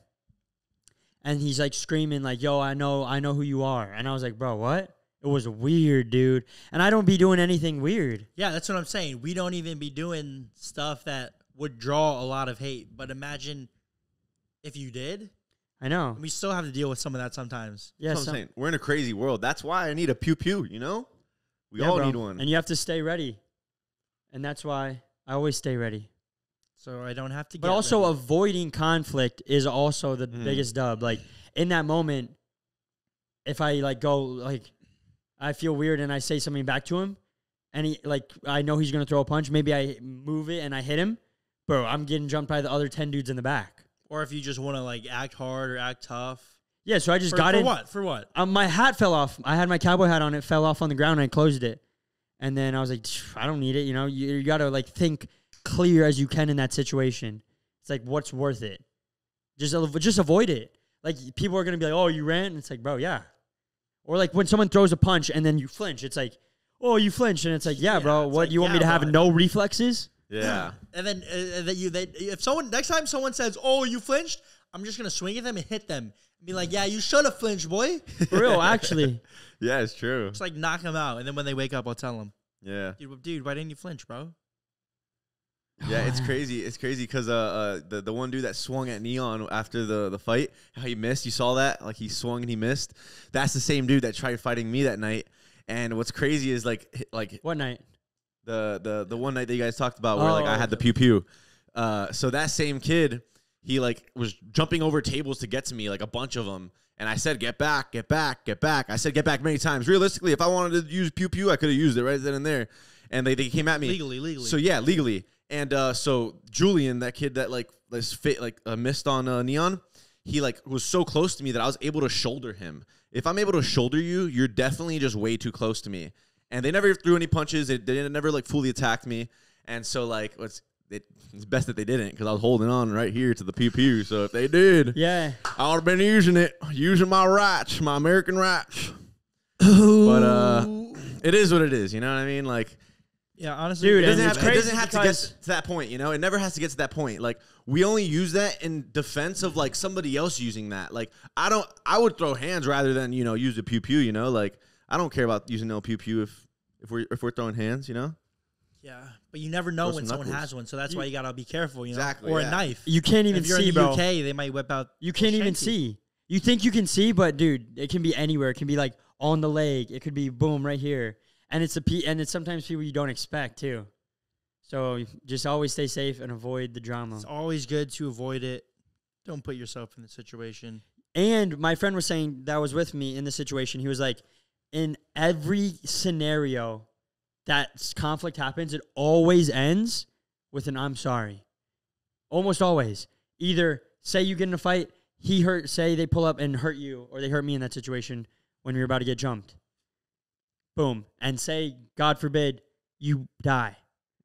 S3: And he's like screaming like, "Yo, I know, I know who you are." And I was like, "Bro, what?" It was weird, dude. And I don't be doing anything weird.
S1: Yeah, that's what I'm saying. We don't even be doing stuff that would draw a lot of hate. But imagine if you did.
S3: I know.
S1: And we still have to deal with some of that sometimes.
S3: Yeah,
S2: That's what
S3: some-
S2: I'm saying. We're in a crazy world. That's why I need a pew pew. You know, we
S3: yeah,
S2: all
S3: bro.
S2: need one.
S3: and you have to stay ready. And that's why I always stay ready.
S1: So I don't have to.
S3: But also
S1: ready.
S3: avoiding conflict is also the
S2: Mhm.
S3: biggest dub. Like in that moment, if I like go like I feel weird and I say something back to him, and he like I know he's gonna throw a punch. Maybe I move it and I hit him, bro. I'm getting jumped by the other ten dudes in the back.
S1: Or if you just want to like act hard or act tough.
S3: Yeah, so I just
S1: For,
S3: got
S1: for
S3: in.
S1: what? For what?
S3: Um, my hat fell off. I had my cowboy hat on. It fell off on the ground. and I closed it, and then I was like, I don't need it. You know, you, you gotta like think clear as you can in that situation. It's like what's worth it. Just just avoid it. Like people are gonna be like, oh, you ran. And it's like, bro, yeah. Or like when someone throws a punch and then you flinch. It's like, oh, you flinch, and it's like, yeah,
S1: Yeah,
S3: bro. What
S1: like,
S3: you want me
S1: yeah,
S3: to have no reflexes?
S2: Yeah.
S1: And then uh, and then you they if someone next time someone says, "Oh, you flinched," I'm just gonna swing at them and hit them. And be like, "Yeah, you should have flinched, boy."
S3: For real, actually.
S2: yeah, it's true.
S1: Just like knock them out, and then when they wake up, I'll tell them,
S2: Yeah.
S1: "Dude, dude, why didn't you flinch, bro?"
S2: Yeah, it's crazy. It's crazy because uh, uh, the the one dude that swung at Neon after the the fight, how he missed. You saw that? Like he swung and he missed. That's the same dude that tried fighting me that night. And what's crazy is like like
S3: What night?
S2: The the the one night that you guys talked about where like I
S3: Oh,
S2: had the pew pew. Uh, so that same kid, he like was jumping over tables to get to me, like a bunch of them. And I said, "Get back, get back, get back." I said, "Get back" many times. Realistically, if I wanted to use pew pew, I could have used it right then and there. And they, they came at me
S1: Legally, legally.
S2: so yeah, legally. And uh, so Julian, that kid that like was fit like uh, missed on uh, neon, he like was so close to me that I was able to shoulder him. If I'm able to shoulder you, you're definitely just way too close to me. And they never threw any punches. They, they never like fully attacked me. And so like it's it, it's best that they didn't because I was holding on right here to the pew pew. So if they did,
S3: Yeah.
S2: I would have been using it, using my rights, my American rights. But uh, it is what it is. You know what I mean? Like
S1: yeah, honestly,
S3: Dude,
S2: it doesn't
S3: it's
S2: have, it doesn't have to get to that point, you know. It never has to get to that point. Like we only use that in defense of like somebody else using that. Like I don't, I would throw hands rather than you know use the pew pew. You know, like I don't care about using no pew pew if if we're if we're throwing hands. You know,
S1: yeah, but you never know
S2: Throw
S1: when someone
S2: knuckles.
S1: has one, so that's why you gotta be careful, you know.
S2: Exactly,
S1: Or
S2: yeah.
S1: a knife.
S3: You can't even
S1: if you're
S3: see,
S1: in the
S3: bro.
S1: UK, they might whip out.
S3: You can't even
S1: shank
S3: see. You think you can see, but dude, it can be anywhere. It can be like on the leg. It could be boom right here, and it's a pe- and it's sometimes people you don't expect too. So just always stay safe and avoid the drama.
S1: It's always good to avoid it. Don't put yourself in the situation.
S3: And my friend was saying that was with me in the situation. He was like, in every scenario that conflict happens, it always ends with an I'm sorry. Almost always. Either say you get in a fight, he hurt, say they pull up and hurt you, or they hurt me in that situation when you're about to get jumped. Boom. And say, God forbid, you die.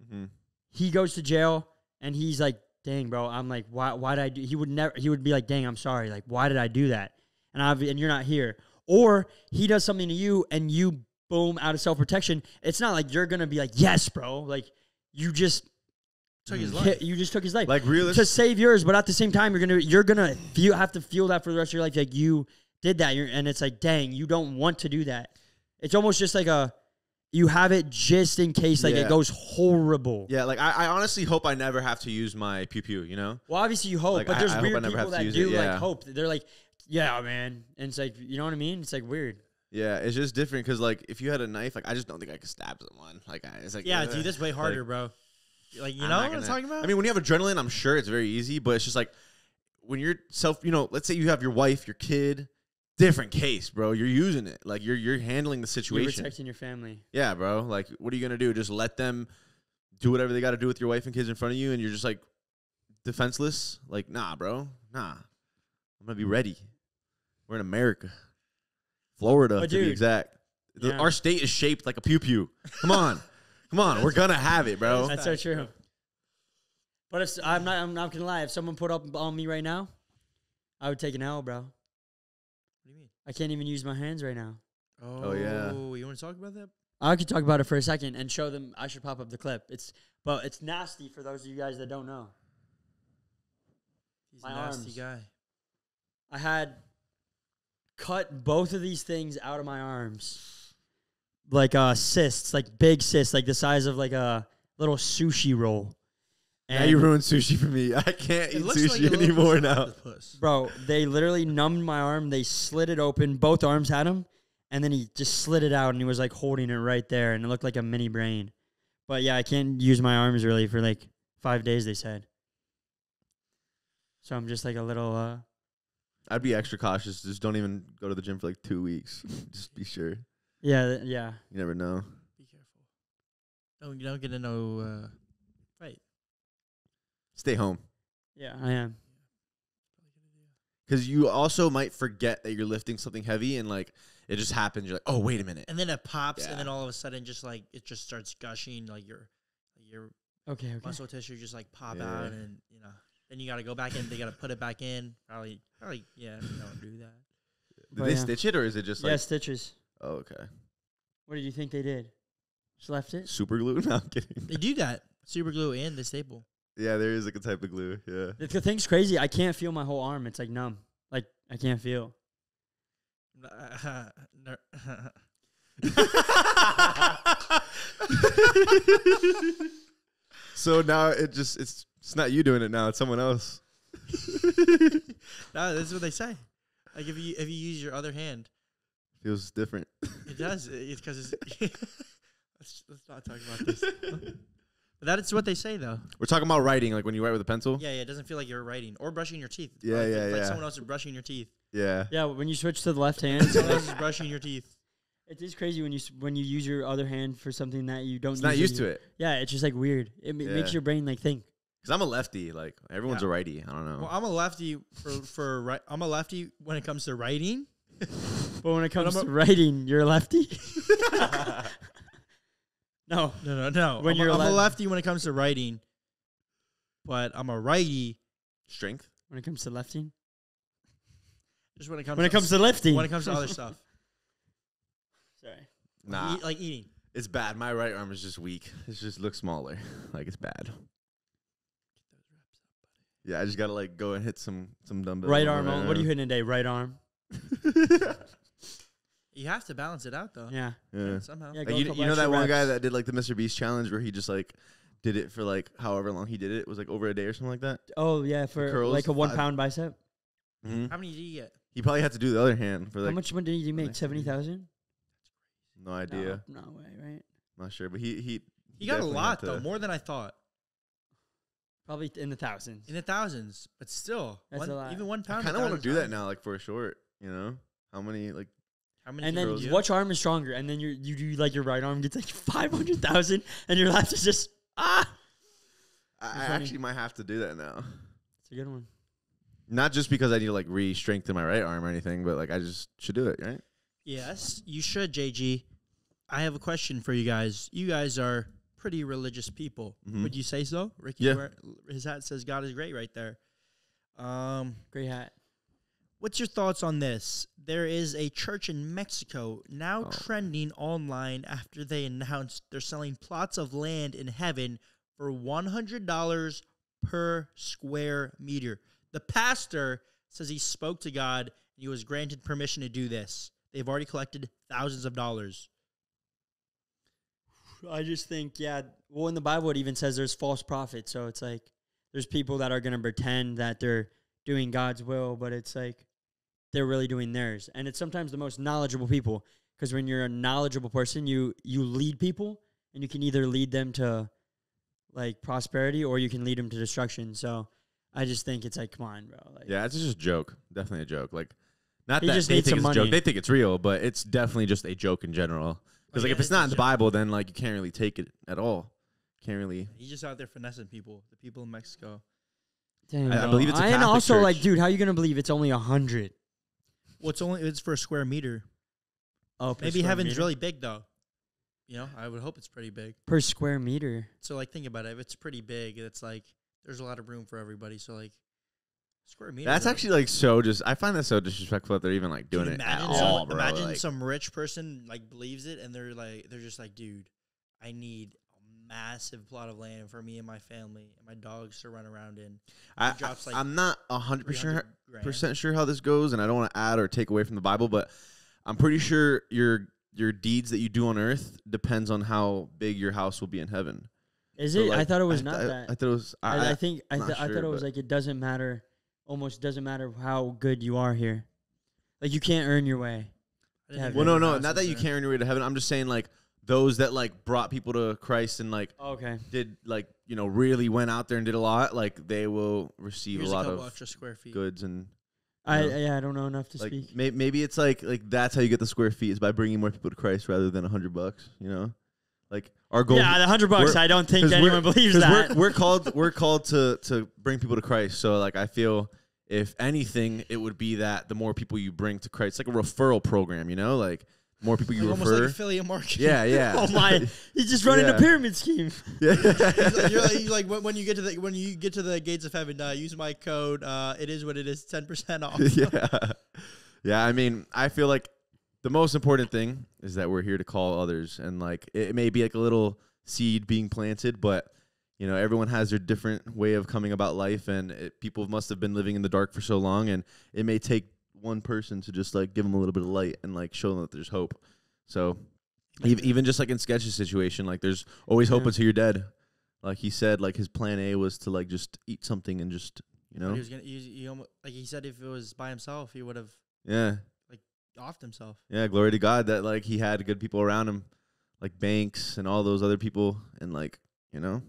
S2: mm-hmm.
S3: He goes to jail and he's like, dang, bro. I'm like, why, why did I do? He would never, he would be like, dang, I'm sorry. Like, why did I do that? And I've, and you're not here. Or he does something to you and you boom out of self protection. It's not like you're going to be like, yes, bro. Like, you just,
S1: Took his life.
S3: you just took his life.
S2: like
S3: to save yours, but at the same time, you're gonna you're gonna feel have to feel that for the rest of your life. Like you did that, you're, and it's like, dang, you don't want to do that. It's almost just like a you have it just in case, like
S2: Yeah.
S3: it goes horrible.
S2: Yeah, like I, I honestly hope I never have to use my pew pew. You know,
S3: Well, obviously you hope,
S2: Like,
S3: but
S2: I-
S3: there's
S2: I hope I
S3: weird people
S2: to
S3: that
S2: use
S3: do
S2: it, yeah.
S3: like hope. They're like, yeah, man, and it's like, you know what I mean? It's like weird.
S2: yeah, it's just different because like if you had a knife, like I just don't think I could stab someone. Like I, it's like
S1: Yeah,
S2: uh,
S1: dude, that's way
S2: like,
S1: harder, bro. Like you
S2: I'm
S1: know what I'm talking about?
S2: I mean, when you have adrenaline, I'm sure it's very easy, but it's just like when you're self, you know, let's say you have your wife, your kid, different case, bro. You're using it. Like you're you're handling the
S3: You're
S2: situation.
S3: protecting your family.
S2: Yeah, bro. Like what are you going to do? Just let them do whatever they got to do with your wife and kids in front of you and you're just like defenseless? Like, nah, bro. Nah. I'm going to be ready. We're in America. Florida
S3: But
S2: to be exact. The-
S3: yeah.
S2: Our state is shaped like a pew pew. Come on. Come on. We're going to have it, bro.
S3: That's so true. But if I'm not, I'm not gonna lie. If someone put up on me right now, I would take an L, bro.
S1: what do you mean?
S3: I can't even use my hands right now.
S1: Oh,
S2: yeah.
S1: Oh, you want to talk about that?
S3: I could talk about it for a second and show them. I should pop up the clip. It's but it's nasty for those of you guys that don't know.
S1: He's
S3: My
S1: a nasty
S3: arms.
S1: guy.
S3: I had cut both of these things out of my arms, like uh cysts, like big cysts, like the size of like a little sushi roll.
S2: Now you ruined sushi for me. I can't eat
S1: looks like
S2: sushi anymore now.
S1: octopus.
S3: Bro, they literally numbed my arm. They slid it open. Both arms had him. And then he just slid it out and he was like holding it right there. And it looked like a mini brain. But yeah, I can't use my arms really for like five days, they said. So I'm just like a little, uh,
S2: I'd be extra cautious. Just don't even go to the gym for like two weeks. just be sure.
S3: yeah, th- yeah.
S2: You never know.
S1: Be careful. Don't you don't get into no uh, fight.
S2: Stay home.
S3: Yeah, I am.
S2: Because you also might forget that you're lifting something heavy and like it just happens. You're like, oh, wait a minute.
S1: And then it pops,
S2: Yeah.
S1: and then all of a sudden, just like it just starts gushing, like your your
S3: Okay, okay.
S1: muscle tissue just like pop
S2: Yeah.
S1: out, and you know, then you got to go back in. They got to put it back in. Probably, probably, yeah. You don't do that.
S2: Did
S3: Oh,
S2: they
S3: yeah.
S2: stitch it or is it just
S3: yeah,
S2: like,
S3: stitches.
S2: oh, okay.
S3: What did you think they did? Just left it?
S2: Super glue? No, I'm kidding.
S1: They do that. Super glue and the staple.
S2: yeah, there is like a type of glue. Yeah.
S3: The th- thing's crazy. I can't feel my whole arm. It's like numb. Like, I can't feel.
S2: so now it just it's it's not you doing it now, it's someone else.
S1: no, that's what they say. Like if you if you use your other hand,
S2: Feels different.
S1: it does. It's because it's. let's let's not talk about this. but that's what they say though.
S2: We're talking about writing, like when you write with a pencil.
S1: Yeah, yeah. It doesn't feel like you're writing or brushing your teeth.
S2: Yeah,
S1: Like,
S2: yeah,
S1: Like
S2: yeah.
S1: someone else is brushing your teeth.
S2: Yeah.
S3: Yeah, when you switch to the left hand,
S1: Someone else is brushing your teeth.
S3: it is crazy when you when you use your other hand for something that you don't.
S2: It's not used to it.
S3: Yeah, it's just like weird. It ma- makes your brain like think.
S2: Cause I'm a lefty. Like everyone's
S1: Yeah.
S2: a righty. I don't know.
S1: Well, I'm a lefty for for ri- I'm a lefty when it comes to writing.
S3: But when it comes
S1: I'm
S3: to writing, you're a lefty. no,
S1: No, no, no.
S3: When
S1: I'm,
S3: you're
S1: a, I'm a lefty when it comes to writing, but I'm a righty
S2: Strength.
S3: when it comes to lefting.
S1: just when it comes
S3: When it
S1: to
S3: comes to lifting.
S1: when it comes to other stuff.
S3: Sorry.
S2: Nah,
S1: Eat- like eating.
S2: it's bad. My right arm is just weak. It just looks smaller. Like it's bad. Yeah, I just gotta like go and hit some some dumbbells.
S3: Right arm.
S2: my
S3: on- What are you hitting today? Right arm.
S1: You have to balance it out though.
S3: Yeah.
S2: Yeah.
S1: Somehow.
S3: Yeah,
S2: Like,
S3: go a
S2: you,
S3: couple
S2: you know that
S3: extra
S2: one guy
S3: reps.
S2: that did like the Mr. Beast challenge where he just like did it for like however long he did it. It was like over a day or something like that.
S3: Oh yeah, for
S2: curls,
S3: like a one
S2: five-
S3: pound bicep.
S2: Mm-hmm.
S1: How many did you get?
S2: He probably had to do the other hand for
S3: How much money did you make?
S2: like
S3: Seventy thousand.
S2: no idea.
S3: No, no way, right?
S2: Not sure, but he he
S1: He got a
S2: definitely had
S1: lot
S2: to-
S1: though, more than I thought.
S3: Probably in the thousands.
S1: In the thousands, but still,
S3: That's
S1: one,
S3: a lot.
S1: even one
S2: I
S1: pound.
S2: kind of want to do that now, like for a short. You know, how many like
S1: How many?
S3: And
S1: can
S3: then
S1: you do?
S3: which arm is stronger? And then you you do like your right arm gets like five hundred thousand, and your left is just ah.
S2: I, I
S3: funny.
S2: actually might have to do that now.
S3: It's a good one.
S2: Not just because I need to like re-strengthen my right arm or anything, but like I just should do it, right?
S1: Yes, you should, JG. I have a question for you guys. You guys are pretty religious people.
S2: Mhm.
S1: Would you say so? Ricky,
S2: Yeah.
S1: wear- his hat says God is great right there. Um,
S3: Great hat.
S1: what's your thoughts on this? There is a church in Mexico now
S2: Oh.
S1: trending online after they announced they're selling plots of land in heaven for $100 per square meter. The pastor says he spoke to God and he was granted permission to do this. They've already collected thousands of dollars.
S3: I just think, yeah. Well, in the Bible, it even says there's false prophets. So it's like there's people that are going to pretend that they're doing God's will, but it's like they're really doing theirs. And it's sometimes the most knowledgeable people because when you're a knowledgeable person, you you lead people, and you can either lead them to like prosperity or you can lead them to destruction. So I just think it's like, come on, bro. Like,
S2: Yeah, it's just a joke. Definitely a joke. Like, not that
S3: just
S2: they think it's a joke. They think it's real, but it's definitely just a joke in general. Because like if it's
S1: it's
S2: not in the. Bible, then like you can't really take it at all. Can't really.
S1: He's just out there finessing people, the people in Mexico.
S3: Dang,
S2: I- I
S3: bro.
S2: believe it's a
S3: and
S2: Catholic
S3: also like, dude, how you gonna believe it's only a hundred?
S1: Well, it's only it's for a square meter.
S3: Oh, per
S1: Maybe heaven's
S3: meter?
S1: really big though. You know, I would hope it's pretty big.
S3: per square meter.
S1: So like think about it. If it's pretty big, it's like there's a lot of room for everybody. So like square meter.
S2: That's actually like so. Just I find that so disrespectful that they're even like doing it at
S1: imagine
S2: all,
S1: someone,
S2: bro.
S1: Imagine
S2: Like,
S1: some rich person like believes it, and they're like they're just like, dude, I need a massive plot of land for me and my family and my dogs to run around in.
S2: I,
S1: drops, like,
S2: I'm not hundred
S1: 300
S2: percent
S1: grand.
S2: percent sure how this goes, and I don't want to add or take away from the Bible, but I'm pretty sure your your deeds that you do on earth depends on how big your house will be in heaven.
S3: Is
S2: So,
S3: it? I
S2: like,
S3: thought it was
S2: I,
S3: not
S2: I,
S3: that.
S2: I thought it was. I,
S3: I, I
S2: I-
S3: think I,
S2: not
S3: th- I
S2: sure,
S3: thought it was
S2: but-
S3: like it doesn't matter, almost doesn't matter how good you are here. Like you can't earn your way.
S1: I didn't
S3: Yeah,
S1: even
S2: well, no, no, not that you can't earn your way to heaven. I'm just saying like those that like brought people to Christ and like oh,
S3: Okay.
S2: did like you know really went out there and did a lot. Like they will receive
S1: Here's
S2: a
S1: a
S2: lot
S1: couple
S2: of
S1: extra square feet.
S2: goods and
S3: I
S2: No.
S3: yeah I don't know enough to
S2: like
S3: speak.
S2: may, maybe it's like like that's how you get the square feet is by bringing more people to Christ rather than a hundred bucks. You know, like our goal.
S3: yeah, the hundred bucks. I don't think anyone
S2: we're-
S3: believes
S2: 'cause
S3: that.
S2: We're, we're called we're called to to bring people to Christ. So like I feel if anything, it would be that the more people you bring to Christ, it's like a referral program. You know, like more people you
S1: Like, almost
S2: refer.
S1: like affiliate marketing.
S2: yeah, yeah.
S3: oh my! He's just running
S2: Yeah.
S3: a pyramid scheme.
S1: Like,
S2: yeah.
S1: you're like, you're like, when, when you get to the when you get to the gates of heaven, uh, use my code. Uh, it is what it is, ten percent off.
S2: yeah. Yeah, I mean, I feel like the most important thing is that we're here to call others and like it may be like a little seed being planted, but you know, everyone has their different way of coming about life and it, people must have been living in the dark for so long and it may take one person to just like give them a little bit of light and like show them that there's hope. So ev- even just like in Sketch's situation, like there's always hope
S3: Yeah.
S2: until you're dead. Like he said, like his plan A was to like just eat something and just you
S1: But
S2: know,
S1: he was gonna, he, he almost, like he said, if it was by himself, he would have
S2: yeah.
S1: Offed himself.
S2: Yeah, glory to God that like he had good people around him, like Banks and all those other people, and like you know,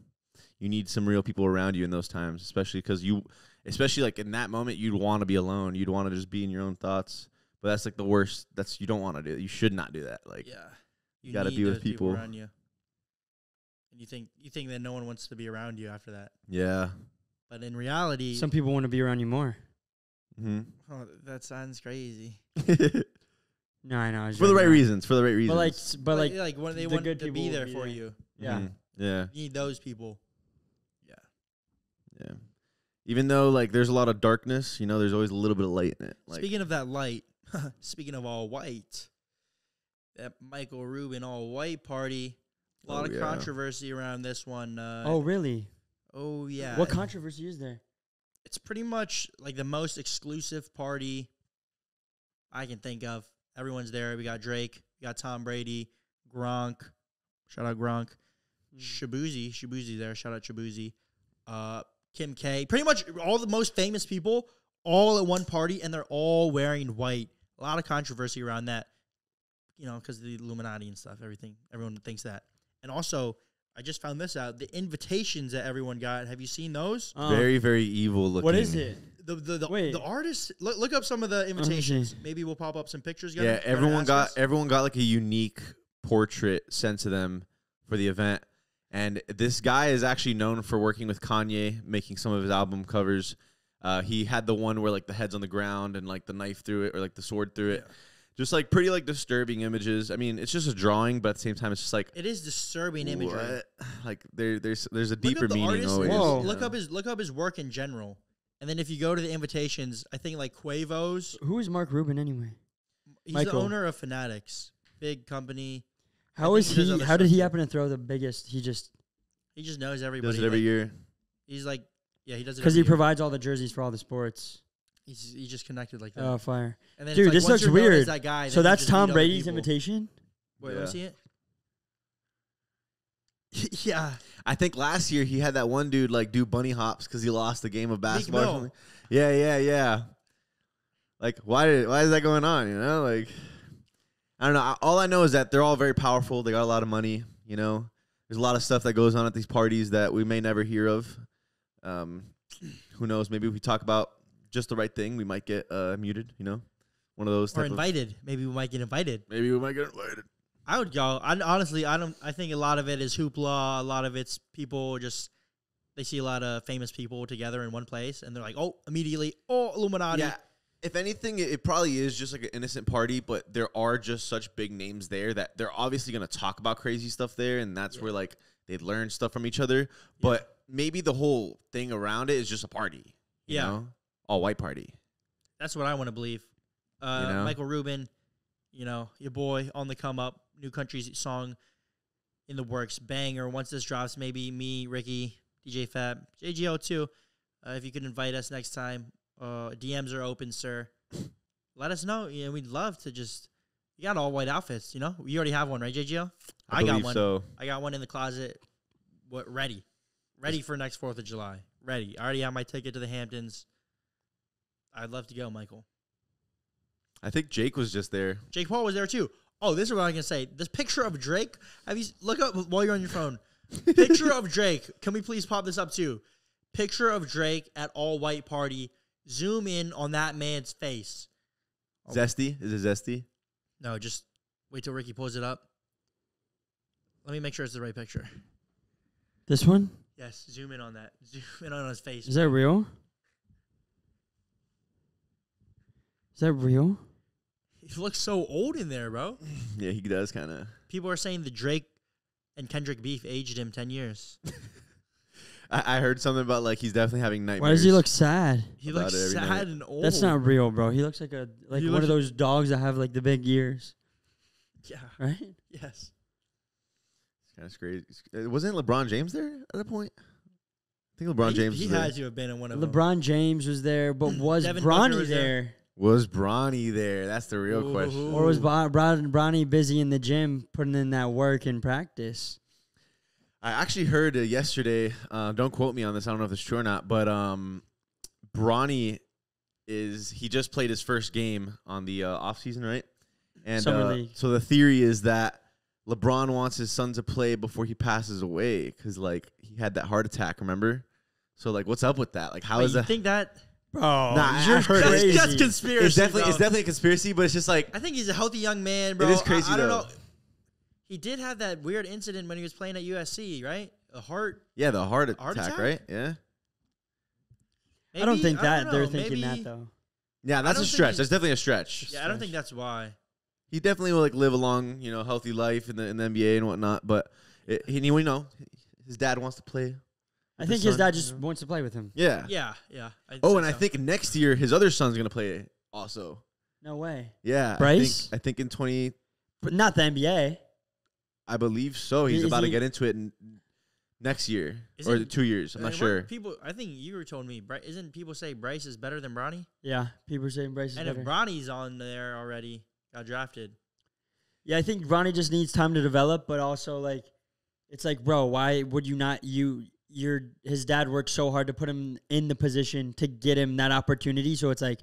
S2: you need some real people around you in those times, especially because you, especially like in that moment, you'd want to be alone. You'd want to just be in your own thoughts. But that's like the worst. That's you don't want to do. You should not do that. Like
S1: yeah, you
S2: gotta
S1: need
S2: be with
S1: people.
S2: people.
S1: around you. And you think you think that no one wants to be around you after that,
S2: yeah,
S1: but in reality,
S3: Some people want to be around you more.
S2: hmm
S1: oh, that sounds crazy.
S3: No, I know. I was
S2: for the right
S3: around.
S2: reasons. For the right reasons.
S3: But like, s- but like,
S1: like when they
S3: the
S1: want
S3: good
S1: to be there
S3: be
S1: for
S3: there.
S1: you,
S3: yeah.
S2: Mhm. yeah,
S1: you need those people. Yeah,
S2: yeah. Even though like there's a lot of darkness, you know, there's always a little bit of light in it. Like,
S1: Speaking of that light, speaking of all white, that Michael Rubin all white party, a lot
S2: Oh,
S1: of
S2: yeah.
S1: controversy around this one. Uh,
S3: oh really?
S1: oh yeah.
S3: What controversy is there?
S1: it's pretty much like the most exclusive party I can think of. Everyone's there. We got Drake, we got Tom Brady, Gronk. Shout out Gronk.
S3: Hmm.
S1: Shaboozey, Shaboozey there. Shout out Shaboozey. Uh, Kim K. Pretty much all the most famous people all at one party, and they're all wearing white. A lot of controversy around that, you know, because of the Illuminati and stuff. Everything, everyone thinks that. And also, I just found this out: the invitations that everyone got. Have you seen those?
S3: Uh,
S2: very very evil looking.
S3: What is it?
S1: The the the,
S3: Wait.
S1: the artists. Look, look up some of the invitations. Maybe we'll pop up some pictures.
S2: Yeah,
S1: Gunnar. You wanna
S2: everyone
S1: ask
S2: got
S1: us?
S2: everyone got like a unique portrait sent to them for the event. And this guy is actually known for working with Kanye, making some of his album covers. Uh, he had the one where like the head's on the ground and like the knife through it or like the sword through it.
S1: Yeah.
S2: Just like pretty like disturbing images. I mean, it's just a drawing, but at the same time, it's just like
S1: It is disturbing imagery.
S2: what? Like there, there's there's a
S1: Look
S2: deeper
S1: up the
S2: meaning
S1: artist
S2: always.
S1: and
S3: Whoa.
S1: Look
S2: you
S1: up his look up his work in general, and then if you go to the invitations, I think like Quavo's.
S3: Who is Mark Rubin anyway?
S1: He's
S3: Michael.
S1: the owner of Fanatics, big company.
S3: How is
S1: he
S3: he? How did he happen to throw the biggest? He just
S1: He just knows everybody.
S2: does it every
S1: like,
S2: year.
S1: He's like, yeah, he does it
S3: because he
S1: year.
S3: provides all the jerseys for all the sports.
S1: He's he just connected like that.
S3: Oh, fire!
S1: and then
S3: dude,
S1: like,
S3: this looks
S1: you're
S3: weird.
S1: That guy.
S3: So that's Tom Brady's invitation.
S1: Wait, let me
S2: Yeah.
S1: see it. yeah,
S2: I think last year he had that one dude like do bunny hops because he lost the game of basketball.
S1: Mill.
S2: Yeah, yeah, yeah. Like why did why is that going on? You know, like I don't know. I- All I know is that they're all very powerful. They got a lot of money. You know, there's a lot of stuff that goes on at these parties that we may never hear of. Um, who knows? Maybe if we talk about just the right thing, we might get uh, muted. You know, one of those.
S1: or
S2: Type of,
S1: invited. Maybe we might get invited.
S2: maybe we might get invited.
S1: I would go. I honestly, I don't. I think a lot of it is hoopla. A lot of it's people just they see a lot of famous people together in one place, and they're like, oh, immediately, oh, Illuminati.
S2: Yeah. If anything, it probably is just like an innocent party, but there are just such big names there that they're obviously going to talk about crazy stuff there, and that's where like they learn stuff from each other. But maybe the whole thing around it is just a party. You
S1: Yeah.
S2: know? all white party.
S1: That's what I want to believe. Uh,
S2: You know?
S1: Michael Rubin, you know, your boy on the come up, new Country song in the works, banger. Once this drops, maybe me, Ricky, DJ Fab, JGL too. Uh, if you could invite us next time, uh, DMs are open, sir. Let us know. You know, we'd love to just. You got all white outfits, you know. You already have one, right, JGL?
S2: I,
S1: got one.
S2: So
S1: I got one in the closet. what ready, ready for next Fourth of July. Ready. I already have my ticket to the Hamptons. I'd love to go, Michael.
S2: I think Jake was just there.
S1: Jake Paul was there too. Oh, this is what I was gonna say. This picture of Drake. Have you look up while you're on your phone? Picture of Drake. Can we please pop this up too? Picture of Drake at all white party. Zoom in on that man's face. Oh.
S2: Zesty? Is it Zesty?
S1: No, just wait till Ricky pulls it up. Let me make sure it's the right picture.
S3: This one
S1: Yes, zoom in on that. Zoom in on his face.
S3: is that real? Is that real?
S1: He looks so old in there, bro.
S2: Yeah, he does kind of.
S1: People are saying the Drake and Kendrick beef aged him ten years.
S2: I, I heard something about like he's definitely having nightmares.
S3: Why does he look sad?
S1: He
S2: About
S1: looks
S2: it every
S1: sad
S2: night.
S1: and old.
S3: That's not real, bro. He looks like a like
S1: He
S3: one
S1: looks-
S3: of those dogs that have like the big ears,
S1: Yeah.
S3: right?
S1: Yes.
S2: It's kind of crazy. Uh, Wasn't LeBron James there at that point? I think LeBron
S1: he,
S2: James
S1: He
S2: was, there.
S1: had to have been in one of them.
S3: LeBron James was there, but was
S1: Devin Booker
S3: Bronny
S1: was there.
S3: there?
S2: Was Bronny there. That's the real question.
S3: Or was Bron- Bron- Bronny busy in the gym putting in that work and practice?
S2: I actually heard uh, yesterday. Uh, don't quote me on this. I don't know if it's true or not. But um, Bronny is he just played his first game on the uh, off season, right? And uh, so the theory is that LeBron wants his son to play before he passes away because like he had that heart attack. Remember? So like, what's up with that? Like, how
S1: Wait,
S2: is
S1: you
S2: that?
S1: think that?
S3: Bro,
S2: Nah,
S3: you're
S2: heard it.
S3: crazy.
S1: That's conspiracy.
S2: it's definitely it's definitely a conspiracy, but it's just like
S1: I think he's a healthy young man, bro.
S2: It is crazy,
S1: I, I don't
S2: though.
S1: know. He did have that weird incident when he was playing at USC, right? A heart.
S2: yeah, the heart attack,
S1: Heart attack?
S2: right? Yeah,
S3: I don't
S1: Maybe-
S3: think that
S1: don't
S3: they're
S1: know,
S3: thinking that though.
S2: yeah. That's a stretch. That's definitely a stretch.
S1: Yeah, I don't think that's why.
S2: he definitely will like live a long, you know, healthy life in the in the NBA and whatnot. But it, he, you know, his dad wants to play.
S3: I think
S2: his
S3: his
S2: son,
S3: dad just
S2: you know?
S3: wants to play with him.
S2: Yeah.
S1: Yeah, yeah. I'd
S2: Oh,
S1: say
S2: and I
S1: so.
S2: think next year his other son's gonna play also.
S3: No way.
S2: Yeah,
S3: Bryce?
S2: I think, I think in twenty,
S3: But not the NBA.
S2: I believe so. He's
S3: Is
S2: about to get into it n- next year or
S1: Isn't-
S2: two years. I'm not sure.
S1: People, I think you were told me. Bry- Isn't people say Bryce is better than Bronny?
S3: Yeah, people are saying Bryce is
S1: And
S3: better.
S1: if Bronny's on there already, got drafted.
S3: yeah, I think Bronny just needs time to develop, but also like, it's like, bro, why would you not? You, your, his dad worked so hard to put him in the position to get him that opportunity. So it's like,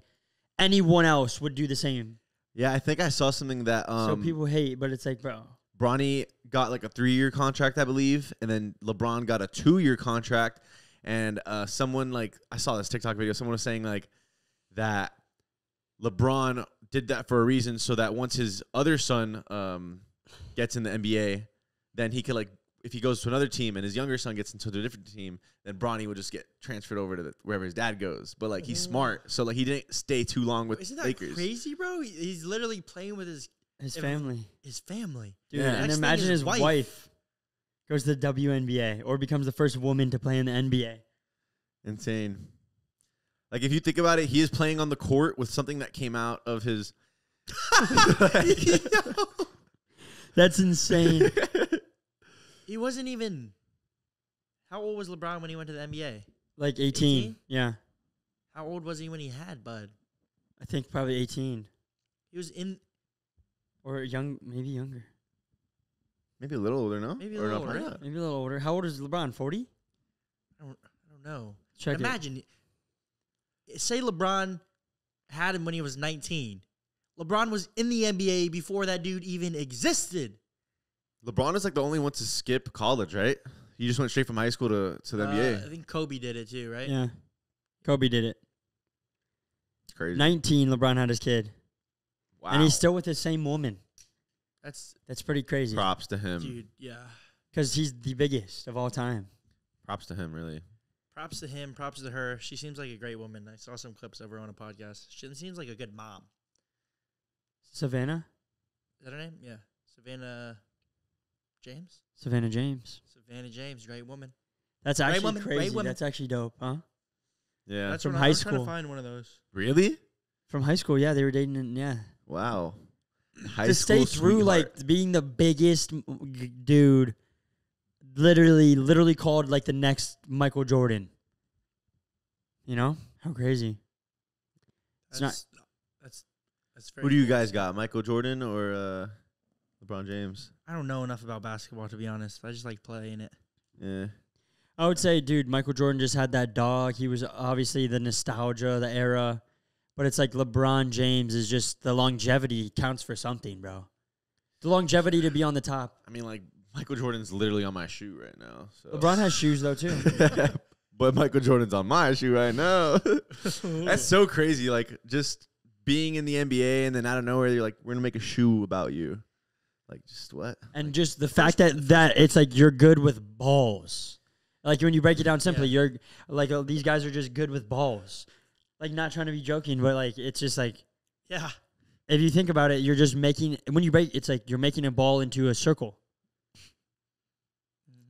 S3: anyone else would do the same.
S2: Yeah, I think I saw something that um,
S3: so people hate, but it's like, bro,
S2: Bronny got like a three year contract, I believe, and then LeBron got a two year contract. And uh, someone like I saw this TikTok video. Someone was saying like that LeBron did that for a reason, so that once his other son um, gets in the NBA, then he could like if he goes to another team and his younger son gets into a different team, then Bronny would just get transferred over to the, wherever his dad goes. But like he's mm-hmm. smart, so like he didn't stay too long with
S1: Isn't that
S2: Lakers.
S1: crazy, bro? He- He's literally playing with his
S3: his
S1: If-
S3: family,
S1: his family.
S3: dude.
S2: Yeah.
S3: And
S1: Next thing
S3: imagine
S1: is
S3: his
S1: wife.
S3: wife. goes to the WNBA or becomes the first woman to play in the NBA.
S2: Insane. Like if you think about it, he is playing on the court with something that came out of his.
S3: That's insane.
S1: He wasn't even. How old was LeBron when he went to the NBA?
S3: like 18.
S1: 18?
S3: Yeah.
S1: How old was he when he had Bud?
S3: I think probably 18
S1: He was in.
S3: or young, maybe younger.
S2: Maybe a little older, no?
S1: Maybe a little
S2: no,
S1: older.
S2: not.
S3: Maybe a little older. How old is LeBron? 40?
S1: I don't. I don't know.
S3: Check it.
S1: Imagine. Say LeBron had him when he was 19. LeBron was in the NBA before that dude even existed.
S2: LeBron is like the only one to skip college, right? He just went straight from high school to, to the
S1: Uh,
S2: NBA.
S1: I think Kobe did it too, right?
S3: Yeah. Kobe did it.
S2: It's crazy.
S3: 19, LeBron had his kid.
S2: wow.
S3: And he's still with the same woman.
S1: That's
S3: That's pretty crazy.
S2: props to him.
S1: dude. Yeah.
S3: Because he's the biggest of all time.
S2: Props to him, really.
S1: Props to him. Props to her. She seems like a great woman. I saw some clips of her on a podcast. She seems like a good mom.
S3: Savannah?
S1: Is that her name? Yeah. Savannah James?
S3: Savannah James.
S1: Savannah James, great woman.
S3: That's
S1: Great
S3: actually
S1: woman, great
S3: crazy.
S1: woman.
S3: That's actually dope, huh?
S2: Yeah.
S1: That's
S3: From
S1: what
S3: high
S1: I, I'm trying
S3: school.
S1: to find one of those.
S2: really?
S3: From high school, yeah, they were dating, and yeah.
S2: Wow. High
S3: to stay
S2: school
S3: through
S2: sweetheart.
S3: like being the biggest m- g- dude, literally, literally called like the next Michael Jordan. You know how crazy? It's not-
S1: That's, that's that's very
S2: Who do you
S1: cool.
S2: guys got? Michael Jordan or uh, LeBron James?
S1: I don't know enough about basketball to be honest. I just like playing it.
S2: Yeah.
S3: I would say, dude, Michael Jordan just had that dog. He was obviously the nostalgia, the era. But it's like LeBron James is just the longevity counts for something, bro. The longevity to be on the top.
S2: I mean, like Michael Jordan's literally on my shoe right now. So.
S3: LeBron has shoes though too.
S2: but Michael Jordan's on my shoe right now. That's so crazy. Like just being in the NBA and then out of nowhere you're like, we're gonna make a shoe about you. Like just what?
S3: and just the fact that that it's like you're good with balls. Like when you break it down simply, you're like uh, these guys are just good with balls. Like not trying to be joking, but like it's just like
S1: Yeah.
S3: if you think about it, you're just making when you break it's like you're making a ball into a circle.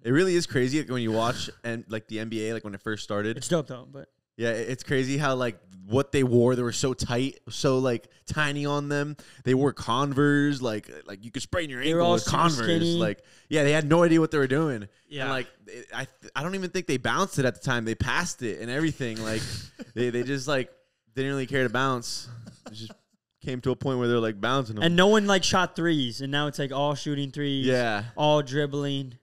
S2: It really is crazy like, when you watch and like the NBA, like when it first started.
S3: It's dope though, but
S2: Yeah, it's crazy how like what they wore, they were so tight, so like tiny on them. They wore Converse, like like you could sprain your ankle with Converse.
S3: skinny.
S2: Like yeah, they had no idea what they were doing.
S1: Yeah.
S2: And like it, I I don't even think they bounced it at the time. They passed it and everything. Like they they just like didn't really care to bounce. It just came to a point where they're like bouncing them.
S3: and no one like shot threes, and now it's like all shooting threes.
S2: yeah,
S3: all dribbling.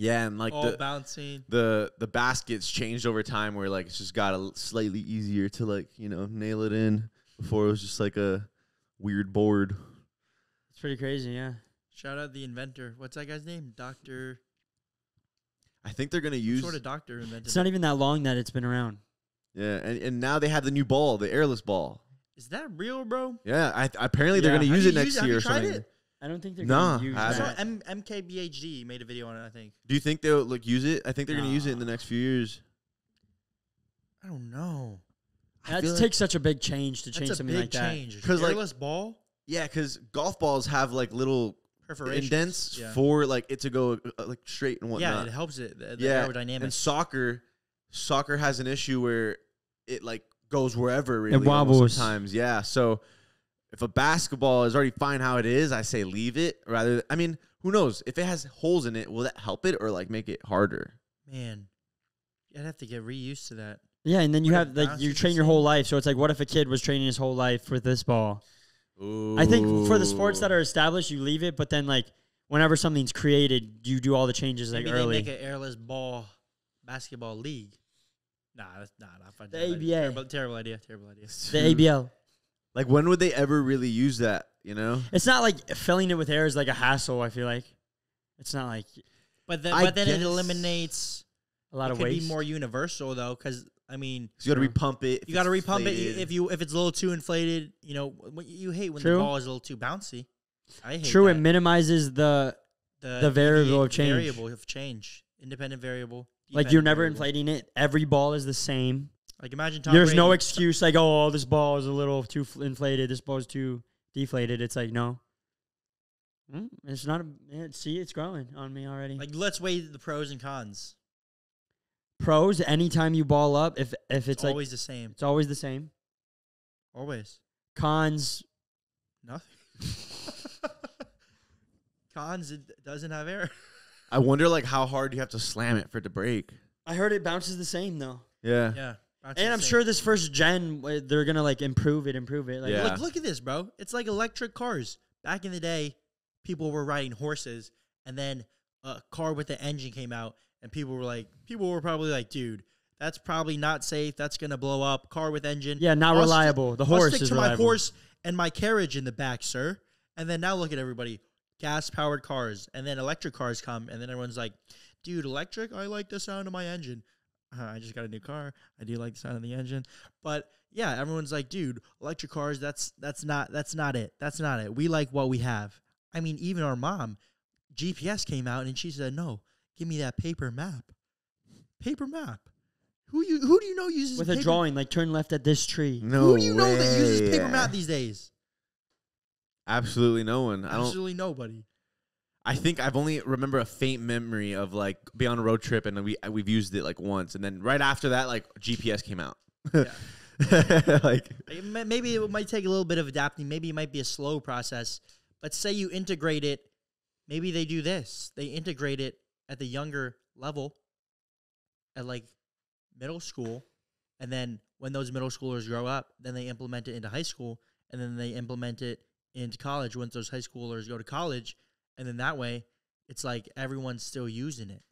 S2: Yeah, and like
S1: All
S2: the
S1: bouncing.
S2: the the baskets changed over time where like it's just got a slightly easier to like you know nail it in before it was just like a weird board
S3: It's pretty crazy, yeah.
S1: Shout out the inventor. What's that guy's name? Doctor.
S2: i think they're gonna use
S1: Sort of doctor invented.
S3: It's not even that long that it's been around.
S2: yeah and, and now they have the new ball the airless ball
S1: Is that real, bro?
S2: yeah I, apparently they're gonna
S1: Have
S2: use
S1: you
S2: it next
S1: used- have
S2: year
S1: you
S2: or
S1: tried
S2: something
S1: it?
S3: I don't think they're
S2: Nah,
S3: gonna use
S2: I
S1: I saw. M- MKBHD made a video on it. I think.
S2: do you think they'll like use it i think they're gonna use it in the next few years
S1: I don't know.
S3: That
S2: feel like-
S3: takes such a big change to change
S1: That's a
S3: something
S1: big
S3: like that.
S1: change.
S2: 'Cause, like-
S1: Airless ball
S2: yeah because golf balls have like little
S1: perforations.
S2: indents
S1: Yeah.
S2: for like it to go uh, like straight and whatnot
S1: yeah, it helps it. The, the
S2: yeah,
S1: aerodynamics.
S2: and soccer, soccer has an issue where it like goes wherever really. almost
S3: wobbles.
S2: sometimes. Yeah, so if a basketball is already fine how it is, I say leave it. Rather, I mean, who knows if it has holes in it, will that help it or like make it harder?
S1: Man, I'd have to get reused to that.
S3: Yeah, and then you
S1: What
S3: have like you train your whole life. So it's like, what if a kid was training his whole life with this ball? I think for the sports that are established, you leave it, but then like whenever something's created, you do all the changes like
S1: Maybe
S3: early.
S1: they make an airless ball basketball league. Nah, that's nah, not fun.
S3: The
S1: Terrible-
S3: ABA.
S1: Terrible, terrible idea. Terrible idea.
S3: the ABL.
S2: Like when would they ever really use that? You know,
S3: It's not like filling it with air is like a hassle. I feel like it's not like
S1: But then,
S2: I
S1: but then it eliminates.
S3: a lot
S1: it
S3: of
S1: could
S3: waste.
S1: be more universal though, because I mean,
S2: you got to repump it. if
S1: you got to
S2: it's
S1: repump it if you if it's a little too inflated. You know, what you hate when
S3: True.
S1: the ball is a little too bouncy. I hate
S3: True,
S1: that.
S3: it minimizes the
S1: the,
S3: the variable
S1: deviate-
S3: of change.
S1: Variable of change. Independent variable.
S3: like you're never
S1: variable.
S3: inflating it. Every ball is the same.
S1: Like imagine Tom
S3: There's no excuse like, oh, this ball is a little too inflated. This ball is too deflated. It's like no. Mm, It's not. A, yeah, see, it's growing on me already.
S1: Like let's weigh the pros and cons.
S3: Pros, anytime you ball up, if if it's,
S1: It's
S3: like
S1: always the same.
S3: it's always the same.
S1: Always.
S3: Cons,
S1: Nothing. Cons, it doesn't have air.
S2: I wonder like how hard you have to slam it for it to break.
S3: I heard it bounces the same though.
S2: Yeah,
S1: Yeah. That's
S3: And I'm
S1: insane.
S3: sure this first gen, uh, they're gonna like improve it, improve it. Like,
S2: Yeah.
S1: Look, look at this, bro. It's like electric cars. Back in the day, people were riding horses, and then a car with the engine came out, and people were like, people were probably like, dude, that's probably not safe. That's gonna blow up. Car with engine.
S3: yeah, not
S1: I'll sti-
S3: reliable. the
S1: I'll
S3: horse
S1: stick
S3: is
S1: to
S3: reliable.
S1: my horse and my carriage in the back, sir. And then now look at everybody, gas powered cars, and then electric cars come, and then everyone's like, dude, electric. I like the sound of my engine. Uh, I just got a new car. I do like the sound of the engine, but yeah, everyone's like, dude, electric cars. That's that's not that's not it. That's not it. We like what we have. I mean, even our mom, GPS came out and she said, no, give me that paper map. Paper map. Who you who do you know uses
S3: with a
S1: paper
S3: drawing, like turn left at this tree.
S2: no
S1: who do you know that uses
S2: way.
S1: paper map these days?
S2: Absolutely no one. I don't.
S1: Absolutely nobody.
S2: I think I've only remember a faint memory of like be on a road trip and we we've used it like once, and then right after that, like GPS came out. like
S1: Maybe it might take a little bit of adapting. Maybe it might be a slow process. But say you integrate it, maybe they do this. They integrate it at the younger level, at like middle school, and then when those middle schoolers grow up, then they implement it into high school, and then they implement it into college once those high schoolers go to college, and then that way, it's like everyone's still using it.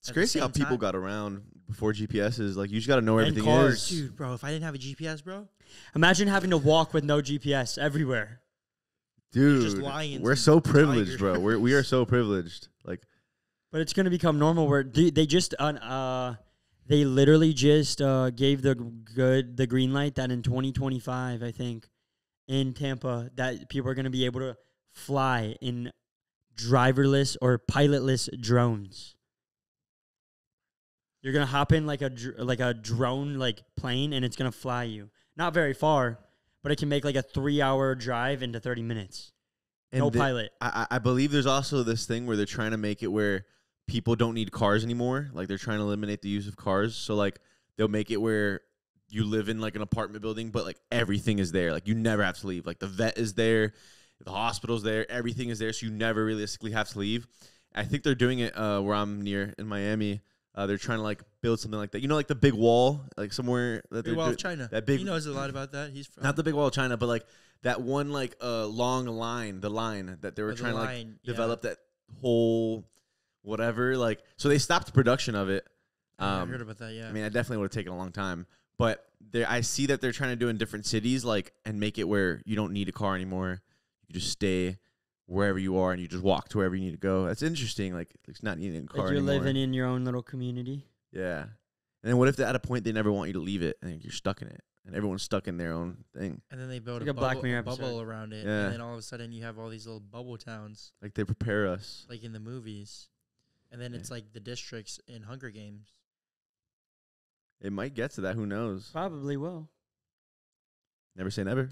S2: It's crazy how people
S1: time-
S2: got around before GPS is. Like you just got to know where
S3: And
S2: everything
S3: cars.
S2: is.
S1: Dude, bro, if I didn't have a GPS, bro,
S3: Imagine having to walk with no GPS everywhere.
S2: Dude,
S1: just lions
S2: we're so privileged,
S1: tigers.
S2: bro. We're, we are so privileged. Like
S3: But it's gonna become normal where they, they just uh, uh they literally just uh gave the good the green light that in 2025 I think in Tampa that people are gonna be able to fly in driverless or pilotless drones. You're gonna hop in like a dr- like a drone like plane and it's gonna fly you. Not very far, but it can make like a three hour drive into 30 minutes. no
S2: the-
S3: pilot.
S2: I, I I believe there's also this thing where they're trying to make it where people don't need cars anymore. Like they're trying to eliminate the use of cars. So like they'll make it where you live in like an apartment building, but like everything is there. Like you never have to leave. Like the vet is there, the hospital's there, everything is there, so you never realistically have to leave. I think they're doing it uh, where I'm near in Miami. Uh, they're trying to like build something like that. You know, like the big wall, like somewhere that
S1: Big Wall of China.
S2: That big
S1: he knows a lot about that. He's from
S2: not the big wall of China, but like that one like uh long line, the line that they were
S1: Oh, the
S2: trying to like
S1: line, yeah.
S2: develop that whole whatever. Like so they stopped the production of it.
S1: I
S2: Um,
S1: heard about that. Yeah.
S2: I mean, I definitely would have taken a long time, but there I see that they're trying to do in different cities, like and make it where you don't need a car anymore. You just stay wherever you are and you just walk to wherever you need to go. That's interesting. Like it's not needing a car
S3: Like you're
S2: anymore.
S3: living in your own little community.
S2: yeah. And then what if at a point they never want you to leave it and you're stuck in it and everyone's stuck in their own thing?
S1: and then they build
S3: like
S1: a,
S3: a Black
S1: bubble,
S3: Mirror
S1: bubble around it,
S2: Yeah.
S1: and then all of a sudden you have all these little bubble towns,
S2: Like they prepare us.
S1: like in the movies, and then
S2: Yeah.
S1: it's like the districts in Hunger Games.
S2: It might get to that. Who knows?
S3: Probably will.
S2: Never say never.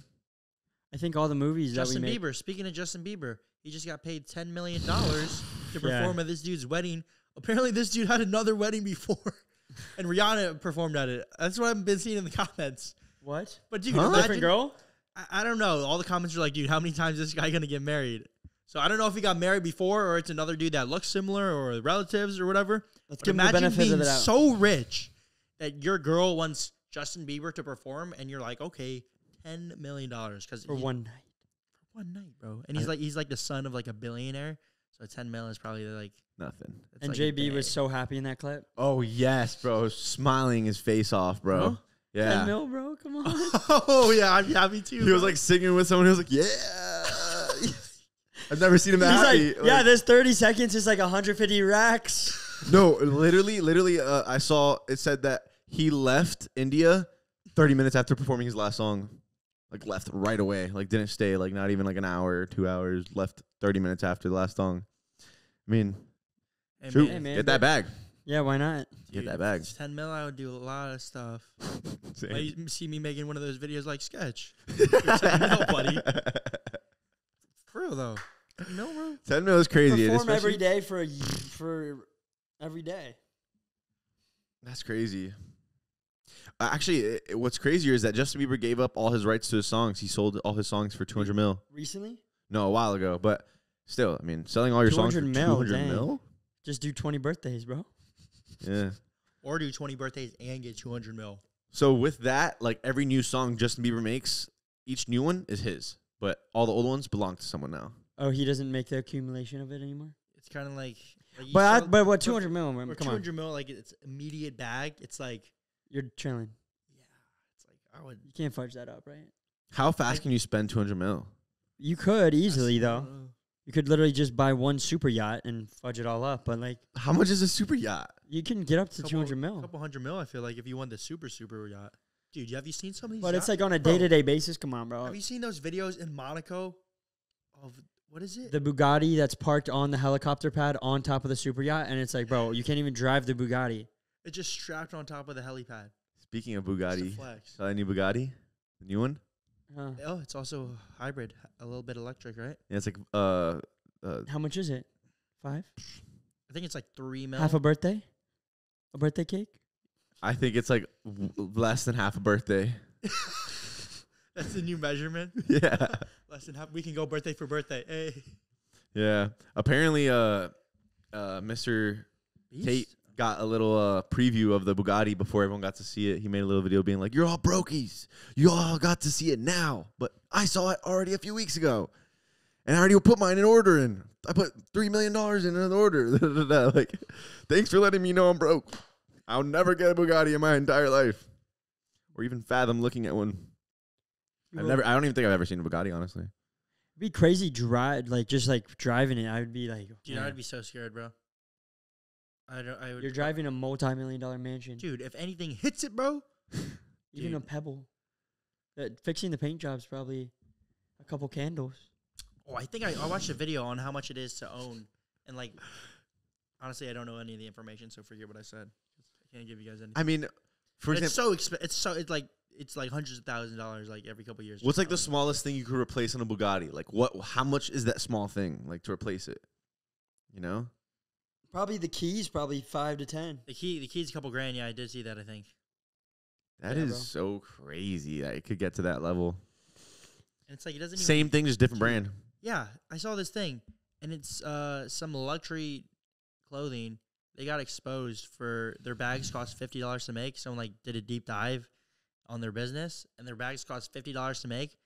S3: I think all the movies
S1: Justin
S3: that we make.
S1: Bieber. Speaking of Justin Bieber, he just got paid ten million dollars to
S3: Yeah.
S1: perform at this dude's wedding. Apparently, this dude had another wedding before, and Rihanna performed at it. That's what I've been seeing in the comments.
S3: What?
S1: But dude,
S2: Huh?
S1: imagine,
S3: Different girl?
S1: I, I don't know. All the comments are like, dude, how many times is this guy gonna get married? So I don't know if he got married before or it's another dude that looks similar or relatives or whatever.
S3: Let's
S1: But
S3: give the
S1: imagine being
S3: the doubt.
S1: so rich that your girl wants Justin Bieber to perform, and you're like, okay, ten million dollars because
S3: for one night.
S1: For one night, bro. And he's like, he's like the son of like a billionaire, so ten mil is probably like.
S2: Nothing.
S3: And
S1: like
S3: JB was so happy in that clip.
S2: Oh yes, bro. Smiling his face off, bro.
S1: Huh?
S2: Yeah.
S3: 10 mil, bro. Come on.
S1: oh yeah, I'm happy too.
S2: He was like singing with someone. He was like, "Yeah." I've never seen him that
S3: He's
S2: happy.
S3: like, yeah, this 30 seconds is like 150 racks.
S2: no, literally, literally. Uh, I saw it said that he left India 30 minutes after performing his last song. Like left right away. Like didn't stay. Like not even like an hour two hours. Left 30 minutes after the last song. I mean,
S1: Hey,
S2: shoot,
S3: man,
S2: get that bag.
S3: Yeah, why not?
S2: Get that bag.
S1: if it's Ten mil, I would do a lot of stuff.
S2: Same.
S1: Like, you see me making one of those videos like sketch. ten mil, buddy. For real though. Ten mil, bro.
S2: 10 mil is crazy. and
S3: Perform every
S2: especially-
S3: day for a, y- for every day.
S2: That's crazy. Uh, actually, it, it- what's crazier is that Justin Bieber gave up all his rights to his songs. He sold all his songs for 200 mil.
S3: Recently?
S2: No, a while ago, but still, I mean, selling all your songs for
S3: 200 mil,
S2: 200
S3: dang.
S2: mil?
S3: Just do 20 birthdays, bro.
S2: Yeah.
S1: Or do twenty birthdays and get two hundred mil.
S2: So with that, like every new song Justin Bieber makes, each new one is his, but all the old ones belong to someone now.
S3: Oh, he doesn't make the accumulation of it anymore?
S1: It's kind of like. like you
S3: But, I, but what, 200 mil?
S1: for
S3: man,
S1: two
S3: Come on.
S1: hundred mil, like it's immediate bag. It's like,
S3: You're chilling.
S1: yeah, it's like I would.
S3: You can't fudge that up, right?
S2: How fast can you spend 200 mil?
S3: You could easily, though. You could literally just buy one super yacht and fudge it all up. But, like,
S2: How much is a super yacht?
S3: you can get up to
S1: Couple-
S3: 200 mil.
S1: A couple hundred mil. I feel like if you won the super super yacht, dude. Have you seen some of these?
S3: But it's like on a day to day basis. Come on, bro.
S1: Have you seen those videos in Monaco of what is it?
S3: the Bugatti that's parked on the helicopter pad on top of the super yacht, and it's like, bro, you can't even drive the Bugatti.
S1: It's just strapped on top of the helipad.
S2: Speaking of Bugatti,
S1: flex.
S2: saw that new Bugatti? The new one?
S3: Huh.
S1: Oh, it's also hybrid, a little bit electric, right?
S2: Yeah, it's like uh, uh
S3: How much is it? Five?
S1: I think it's like three mil.
S3: Half a birthday? A birthday cake?
S2: I think it's like w- less than half a birthday.
S1: That's the new measurement.
S2: yeah.
S1: Less than half. We can go birthday for birthday. Hey,
S2: Yeah. Apparently uh uh Mr. Tate got a little uh, preview of the Bugatti before everyone got to see it. He made a little video being like, "You're all brokies. You all got to see it now, but I saw it already a few weeks ago." and I already put mine in order in. I put three million dollars in an order. like, thanks for letting me know I'm broke. I'll never get a Bugatti in my entire life, or even fathom looking at one. I've never. I don't even think I've ever seen a Bugatti, honestly.
S3: It'd be crazy drive like just like driving it. I would be like,
S1: Dude,
S3: man,
S1: I'd be so scared, bro. I don't. I would.
S3: you're driving a multi-million dollar mansion,
S1: Dude, if anything hits it, bro.
S3: even a
S1: dude.
S3: pebble. That fixing the paint job's probably a couple candles.
S1: Oh, I think I, I watched a video on how much it is to own, and like, honestly, I don't know any of the information, so forget what I said. I can't give you guys any.
S2: I mean, for
S1: it's
S2: example,
S1: so exp- It's so it's like it's like hundreds of thousands of dollars like every couple years.
S2: what's like the
S1: to own it.
S2: smallest thing you could replace on a Bugatti? Like, what? How much is that small thing like to replace it? You know,
S3: Probably the keys, probably five to ten.
S1: The key, the key's a couple grand. Yeah, I did see that. I think,
S2: that
S3: Yeah,
S2: is
S3: bro.
S2: so crazy that it could get to that level.
S1: and it's like it doesn't even
S2: Same thing, just different brand.
S1: Yeah, I saw this thing, and it's uh some luxury clothing. They got exposed for their bags cost fifty dollars to make. Someone like did a deep dive on their business, and their bags cost fifty dollars to make,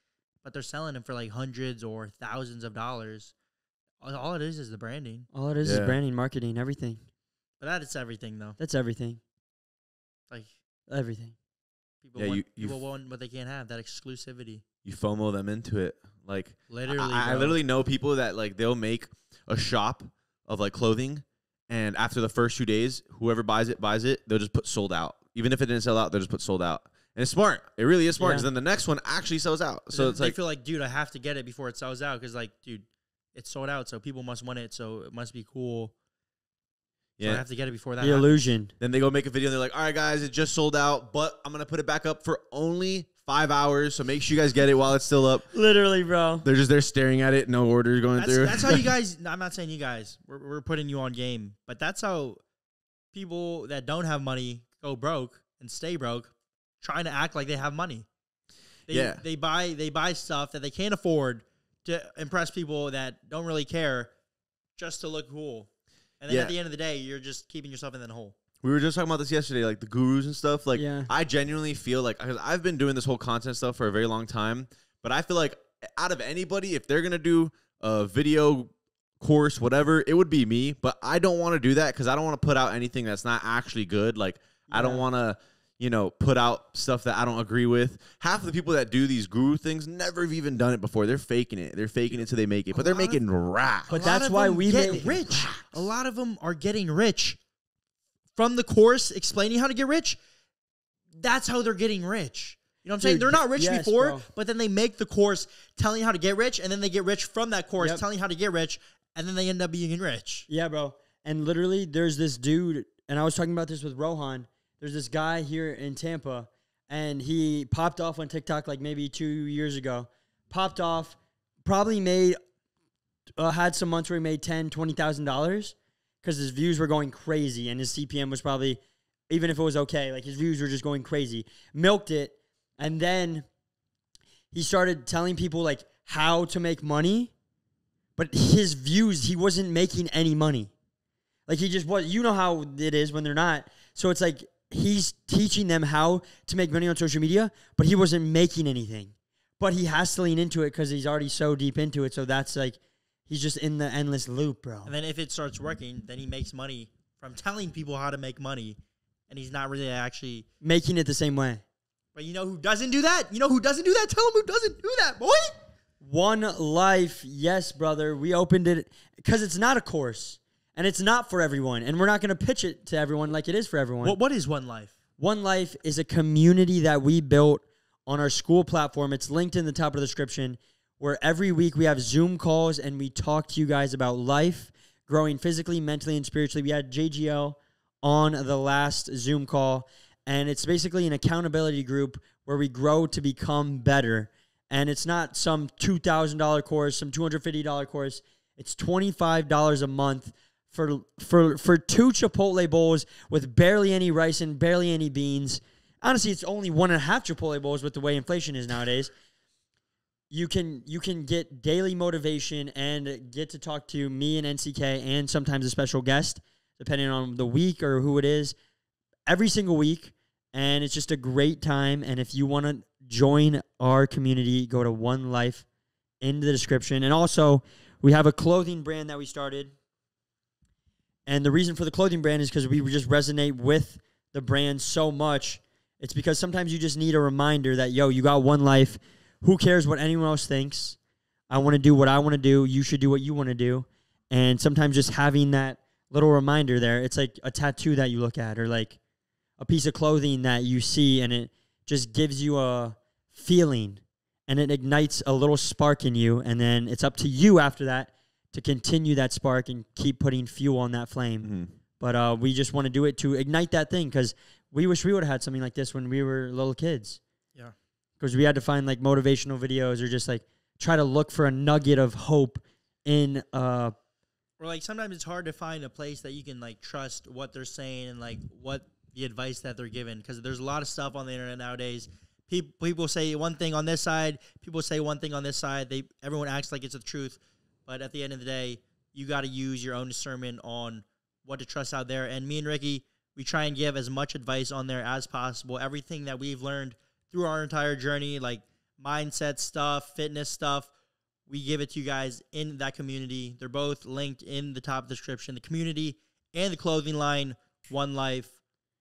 S1: but they're selling them for like hundreds or thousands of dollars. All, all it is is the branding,
S3: All it is
S2: Yeah.
S3: is branding, marketing, everything.
S1: but that it's everything though.
S3: That's everything.
S1: Like
S3: Everything.
S1: people
S2: Yeah,
S1: want
S2: you- you
S1: people
S2: f-
S1: want what they can't have that exclusivity.
S2: You FOMO them into it. Like,
S1: Literally,
S2: I, I
S1: bro.
S2: literally know people that like they'll make a shop of like clothing, and after the first two days, whoever buys it buys it. They'll just put sold out. Even if it didn't sell out, they'll just put sold out. And it's smart. It really is smart
S3: Yeah.
S2: because then the next one actually sells out. So
S1: Then
S2: it's
S1: they
S2: like,
S1: feel like, dude, I have to get it before it sells out because, like, dude, it's sold out, so people must want it, so it must be cool. So I have to get it before that.
S3: The
S1: happens.
S3: illusion.
S2: Then they go make a video and they're like, all right, guys, it just sold out, but I'm gonna put it back up for only five hours. So make sure you guys get it while it's still up.
S3: Literally, bro.
S2: They're just there staring at it, no orders going
S1: That's,
S2: through.
S1: that's how you guys. I'm not saying you guys. We're, we're putting you on game, but that's how people that don't have money go broke and stay broke, trying to act like they have money. They,
S2: Yeah.
S1: They buy they buy stuff that they can't afford to impress people that don't really care, just to look cool. And then
S2: Yeah.
S1: at the end of the day, you're just keeping yourself in that hole.
S2: We were just talking about this yesterday, like the gurus and stuff. Like,
S3: Yeah.
S2: I genuinely feel like because I've been doing this whole content stuff for a very long time, but I feel like out of anybody, if they're gonna do a video course, whatever, it would be me. But I don't want to do that because I don't want to put out anything that's not actually good. Like, I don't
S3: Yeah.
S2: want to, you know, put out stuff that I don't agree with. Half of the people that do these guru things never have even done it before. They're faking it. They're faking it till they make it, but they're
S1: lot of-
S2: making rap.
S3: But that's why we
S1: get
S3: make-
S1: rich. A lot of them are getting rich from the course explaining how to get rich. That's how they're getting rich. You know what I'm saying? They're not rich
S3: yes,
S1: before,
S3: bro.
S1: but then they make the course telling you how to get rich, and then they get rich from that course
S3: Yep.
S1: telling you how to get rich, and then they end up being rich.
S3: Yeah, bro. And literally, there's this dude, and I was talking about this with Rohan. There's this guy here in Tampa, and he popped off on TikTok like maybe two years ago. Popped off, probably made, uh, had some months where he made ten, twenty thousand dollars because his views were going crazy, and his CPM was probably, even if it was okay, like his views were just going crazy. Milked it, and then he started telling people like how to make money but his views he wasn't making any money like he just was you know how it is when they're not so it's like he's teaching them how to make money on social media but he wasn't making anything but he has to lean into it because he's already so deep into it so that's like he's just in the endless loop bro
S1: And then if it starts working, then he makes money from telling people how to make money, and he's not really actually.
S3: making it the same way
S1: But you know who doesn't do that? You know who doesn't do that? Tell him who doesn't do that, boy.
S3: One Life, yes, brother. We opened it because it's not a course and it's not for everyone. And we're not going to pitch it to everyone like it is for everyone.
S1: What what is one life?
S3: One Life is a community that we built on our Skool platform. It's linked in the top of the description, where every week we have Zoom calls and we talk to you guys about life, growing physically, mentally, and spiritually. We had JGL on the last Zoom call, and it's basically an accountability group where we grow to become better. And it's not some $2,000 course, some $250 course. It's $25 a month for for for two Chipotle bowls with barely any rice and barely any beans. Honestly, it's only one and a half Chipotle bowls with the way inflation is nowadays. You can you can get daily motivation and get to talk to me and NCK and sometimes a special guest, depending on the week or who it is, every single week. And it's just a great time. And if you want to join our community, go to One Life in the description. And also, we have a clothing brand that we started. And the reason for the clothing brand is because we just resonate with the brand so much. It's because sometimes you just need a reminder that, yo, you got one life. Who cares what anyone else thinks? I want to do what I want to do. You should do what you want to do. And sometimes just having that little reminder there, it's like a tattoo that you look at or like a piece of clothing that you see and it just gives you a feeling and it ignites a little spark in you. And then it's up to you after that to continue that spark and keep putting fuel on that flame.
S2: Mm-hmm.
S3: But uh, we just want to do it to ignite that thing because we wish we would have had something like this when we were little kids.
S1: Yeah.
S3: Because we had to find like motivational videos or just like try to look for a nugget of hope in uh
S1: Or like sometimes it's hard to find a place that you can like trust what they're saying and like what the advice that they're giving because there's a lot of stuff on the internet nowadays. People people say one thing on this side, people say one thing on this side. They everyone acts like it's the truth, but at the end of the day, you got to use your own discernment on what to trust out there. And me and Ricky, we try and give as much advice on there as possible. Everything that we've learned through our entire journey, like mindset stuff, fitness stuff, we give it to you guys in that community. They're both linked in the top description. The community and the clothing line, One Life.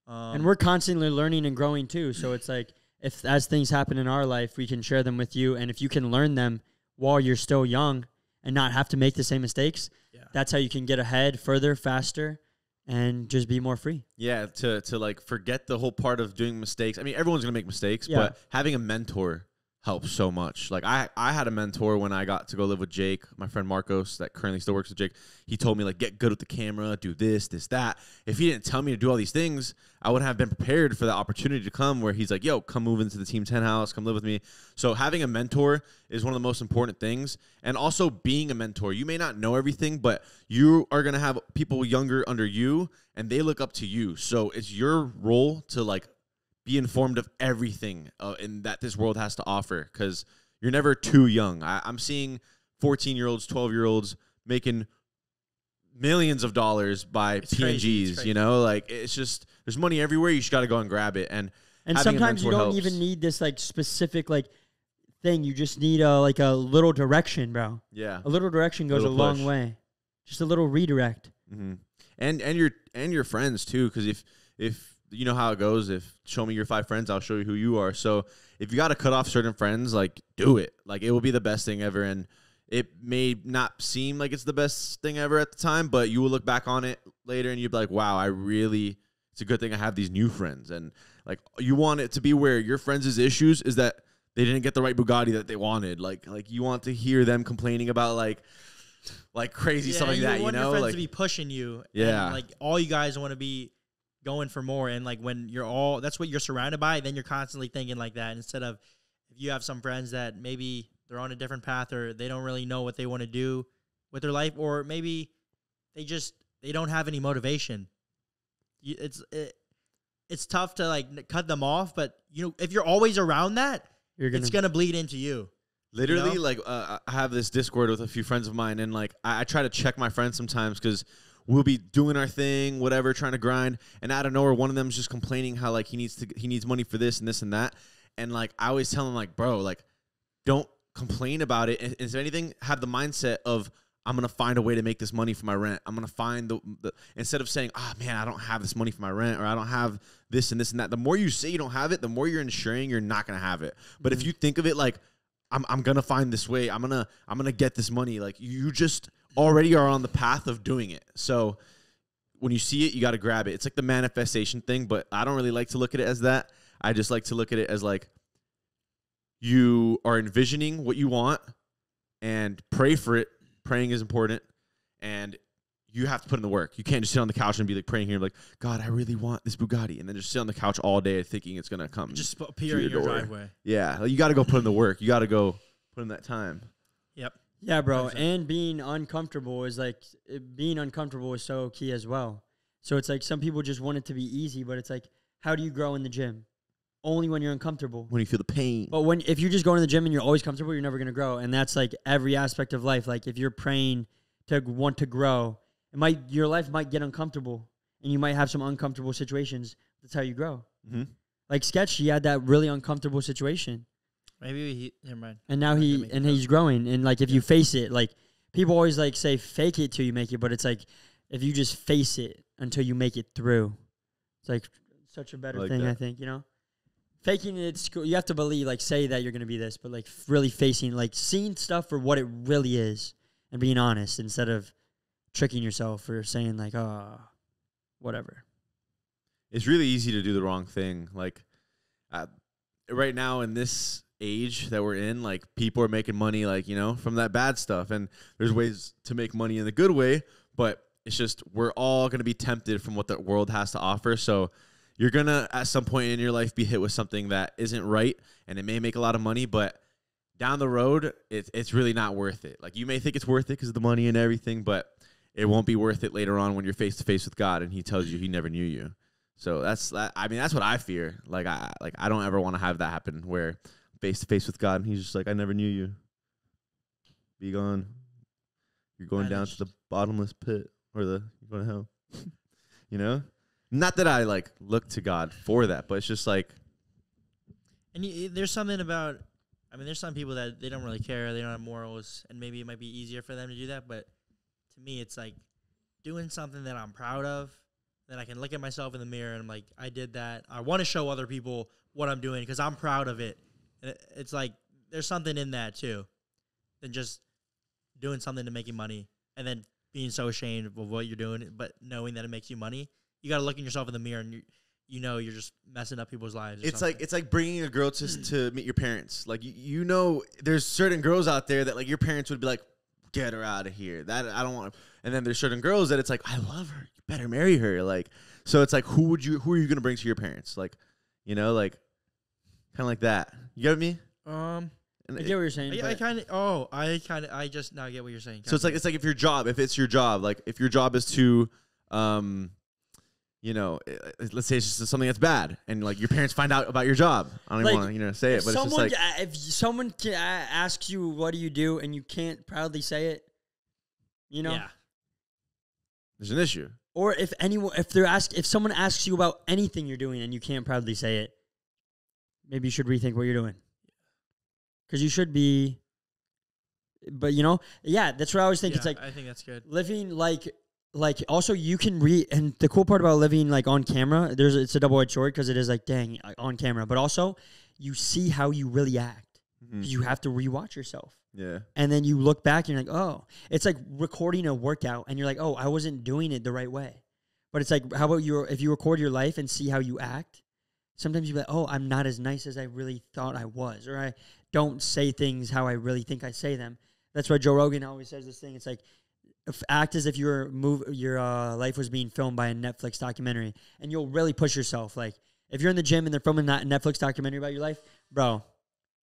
S1: Um,
S3: and we're constantly learning and growing too. So it's like if as things happen in our life, we can share them with you and if you can learn them while you're still young and not have to make the same mistakes,
S1: Yeah.
S3: that's how you can get ahead further, faster and just be more free.
S2: Yeah, to to like forget the whole part of doing mistakes. I mean, everyone's gonna make mistakes,
S3: Yeah.
S2: but having a mentor helps so much. Like I I had a mentor when I got to go live with Jake, my friend Marcos, that currently still works with Jake. He told me like get good with the camera, do this, this, that. If he didn't tell me to do all these things, I wouldn't have been prepared for the opportunity to come where he's like, yo, come move into the team 10 house, come live with me. So having a mentor is one of the most important things. And also being a mentor. You may not know everything, but you are gonna have people younger under you and they look up to you. So it's your role to like be informed of everything uh, in that this world has to offer because you're never too young. I, I'm seeing 14 year olds, 12 year olds making millions of dollars by
S1: It's crazy,
S2: PNGs.
S1: crazy.
S2: You know, like it's just there's money everywhere. You just got to go and grab it. And
S3: And sometimes you don't
S2: helps.
S3: even need this like specific like thing. You just need a like a little direction, bro.
S2: yeah,
S3: A little direction goes a long way. Just a little redirect.
S2: hmm and and your and your friends too. Because if if you know how it goes, if show me your five friends, I'll show you who you are. So if you got to cut off certain friends, like do it. Like it will be the best thing ever. And it may not seem like it's the best thing ever at the time, but you will look back on it later and you'll be like, wow, I really. It's a good thing I have these new friends. And like you want it to be where your friends' issues is that they didn't get the right Bugatti that they wanted. Like like you want to hear them complaining about like like crazy stuff like
S1: you
S2: that. You know,
S1: your friends
S2: like
S1: to be pushing you.
S2: Yeah.
S1: and, like all you guys want to be going for more, and like when you're all that's what you're surrounded by, then you're constantly thinking like that instead of if you have some friends that maybe they're on a different path or they don't really know what they want to do with their life, or maybe they just they don't have any motivation. You, it's it, it's tough to like cut them off, but you know if you're always around that,
S3: You're gonna
S1: it's gonna bleed into you.
S2: Literally,
S1: know?
S2: like uh, I have this Discord with a few friends of mine, and like I, I try to check my friends sometimes because we'll be doing our thing, whatever, trying to grind, and out of nowhere, one of them's just complaining how like he needs to he needs money for this and this and that, and like I always tell him like, bro, like don't complain about it. And if anything, have the mindset of I'm gonna find a way to make this money for my rent. I'm gonna find the, the instead of saying, oh man, I don't have this money for my rent, or I don't have this and this and that. The more you say you don't have it, the more you're ensuring you're not gonna have it. But if mm-hmm. you think of it like I'm, I'm gonna find this way. I'm gonna I'm gonna get this money. Like you just already are on the path of doing it. So when you see it, you got to grab it. It's like the manifestation thing, but I don't really like to look at it as that. I just like to look at it as like you are envisioning what you want and pray for it. Praying is important, and you have to put in the work. You can't just sit on the couch and be like praying here, like God, I really want this Bugatti, and then just sit on the couch all day thinking it's gonna come.
S1: Just appear in
S2: your
S1: your
S2: door.
S1: driveway.
S2: yeah, like, you got to go put in the work. You got to go put in that time.
S1: Yep.
S3: Yeah, bro.
S1: 100%.
S3: And being uncomfortable is like it- being uncomfortable is so key as well. So it's like some people just want it to be easy, but it's like, how do you grow in the gym? Only when you're uncomfortable.
S2: When you feel the pain.
S3: But when if you're just going to the gym and you're always comfortable, you're never gonna grow. And that's like every aspect of life. Like if you're praying to want to grow, it might your life might get uncomfortable, and you might have some uncomfortable situations. That's how you grow.
S2: Mhm.
S3: Like Sketch, he had that really uncomfortable situation.
S1: Maybe he. Never mind.
S3: and now he
S1: gonna make it
S3: and
S1: through.
S3: he's growing. And like if you face it, like people always like say fake it till you make it, but it's like if you just face it until you make it through, it's like such a better
S2: like
S3: thing. I think you know. Faking cool. You have to believe, like, say that you're gonna be this, but like really facing, like, seeing stuff for what it really is, and being honest instead of tricking yourself or saying like, oh, whatever.
S2: it's really easy to do the wrong thing. Like uh, right now in this age that we're in, like people are making money, like you know, from that bad stuff, and there's ways to make money in the good way, but it's just we're all gonna be tempted from what the world has to offer. So you're gonna at some point in your life be hit with something that isn't right, and it may make a lot of money, but down the road, it's it's really not worth it. Like you may think it's worth it because of the money and everything, but it won't be worth it later on when you're face to face with God and He tells you He never knew you. So that's that. I mean, that's what I fear. Like I like I don't ever want to have that happen where face to face with God and He's just like, I never knew you. Be gone. You're going down to the bottomless pit or the you're going to hell. you know, not that I like look to God for that, but it's just like
S1: And y there's something about, I mean, there's some people that they don't really care, they don't have morals, and maybe it might be easier for them to do that. But to me, it's like doing something that I'm proud of, that I can look at myself in the mirror and I'm like, I did that. I want to show other people what I'm doing because I'm proud of it. And it, it's like there's something in that too, than just doing something to make you money and then being so ashamed of what you're doing, but knowing that it makes you money. You got to look in yourself in the mirror and you, you know you're just messing up people's lives. or
S2: it's like it's like bringing a girl to to meet your parents. Like you, you know, there's certain girls out there that like your parents would be like, "Get her out of here." That I don't want. And then there's certain girls that it's like, "I love her. You better marry her." Like so, it's like who would you who are you gonna bring to your parents? Like, you know, like kind of like that. You get me?
S1: um.
S2: And
S3: I
S2: it-
S3: get what you're saying.
S1: I, I kind of. Oh, I kind of. I just now get what you're saying.
S2: so it's like it's like if your job, if it's your job, like if your job is to, um, you know, i- i- let's say it's just something that's bad, and like your parents find out about your job. I don't even
S3: Like,
S2: want to you know say it,
S3: if
S2: but it's just
S3: someone,
S2: like
S3: if someone ca- uh, asks you, "What do you do?" and you can't proudly say it, you know,
S1: yeah.
S2: there's an issue.
S3: or if anyone, if they're asked, if someone asks you about anything you're doing and you can't proudly say it, maybe you should rethink what you're doing, because you should be. But you know, yeah, that's what I always think.
S1: yeah,
S3: it's like
S1: I think that's good.
S3: living like like also you can read and the cool part about living like on camera there's it's a double-edged sword because it is like dang on camera but also you see how you really act
S2: Mhm.
S3: you have to rewatch yourself
S2: Yeah.
S3: and then you look back and you're like oh it's like recording a workout and you're like oh i wasn't doing it the right way but it's like how about you if you record your life and see how you act sometimes you're like oh i'm not as nice as i really thought i was or i don't say things how i really think i say them that's why joe rogan always says this thing it's like act as if your move your uh, life was being filmed by a netflix documentary and you'll really push yourself like if you're in the gym and they're filming that netflix documentary about your life bro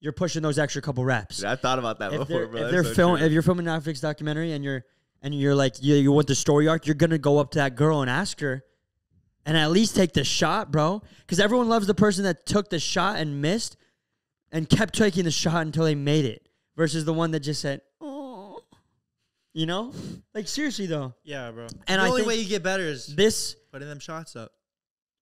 S3: you're pushing those extra couple reps
S2: Dude, I thought about that
S3: if
S2: before,
S3: they're,
S2: bro.
S3: if they're
S2: so
S3: film,
S2: true.
S3: if you're filming a Netflix documentary and you're and you're like you, you want the story arc, you're gonna go up to that girl and ask her, and at least take the shot, bro. Because everyone loves the person that took the shot and missed, and kept taking the shot until they made it, versus the one that just said, you know, like seriously though.
S1: Yeah, bro.
S3: And
S1: the
S3: I
S1: only
S3: think
S1: way you get better is
S3: This
S1: putting them shots up.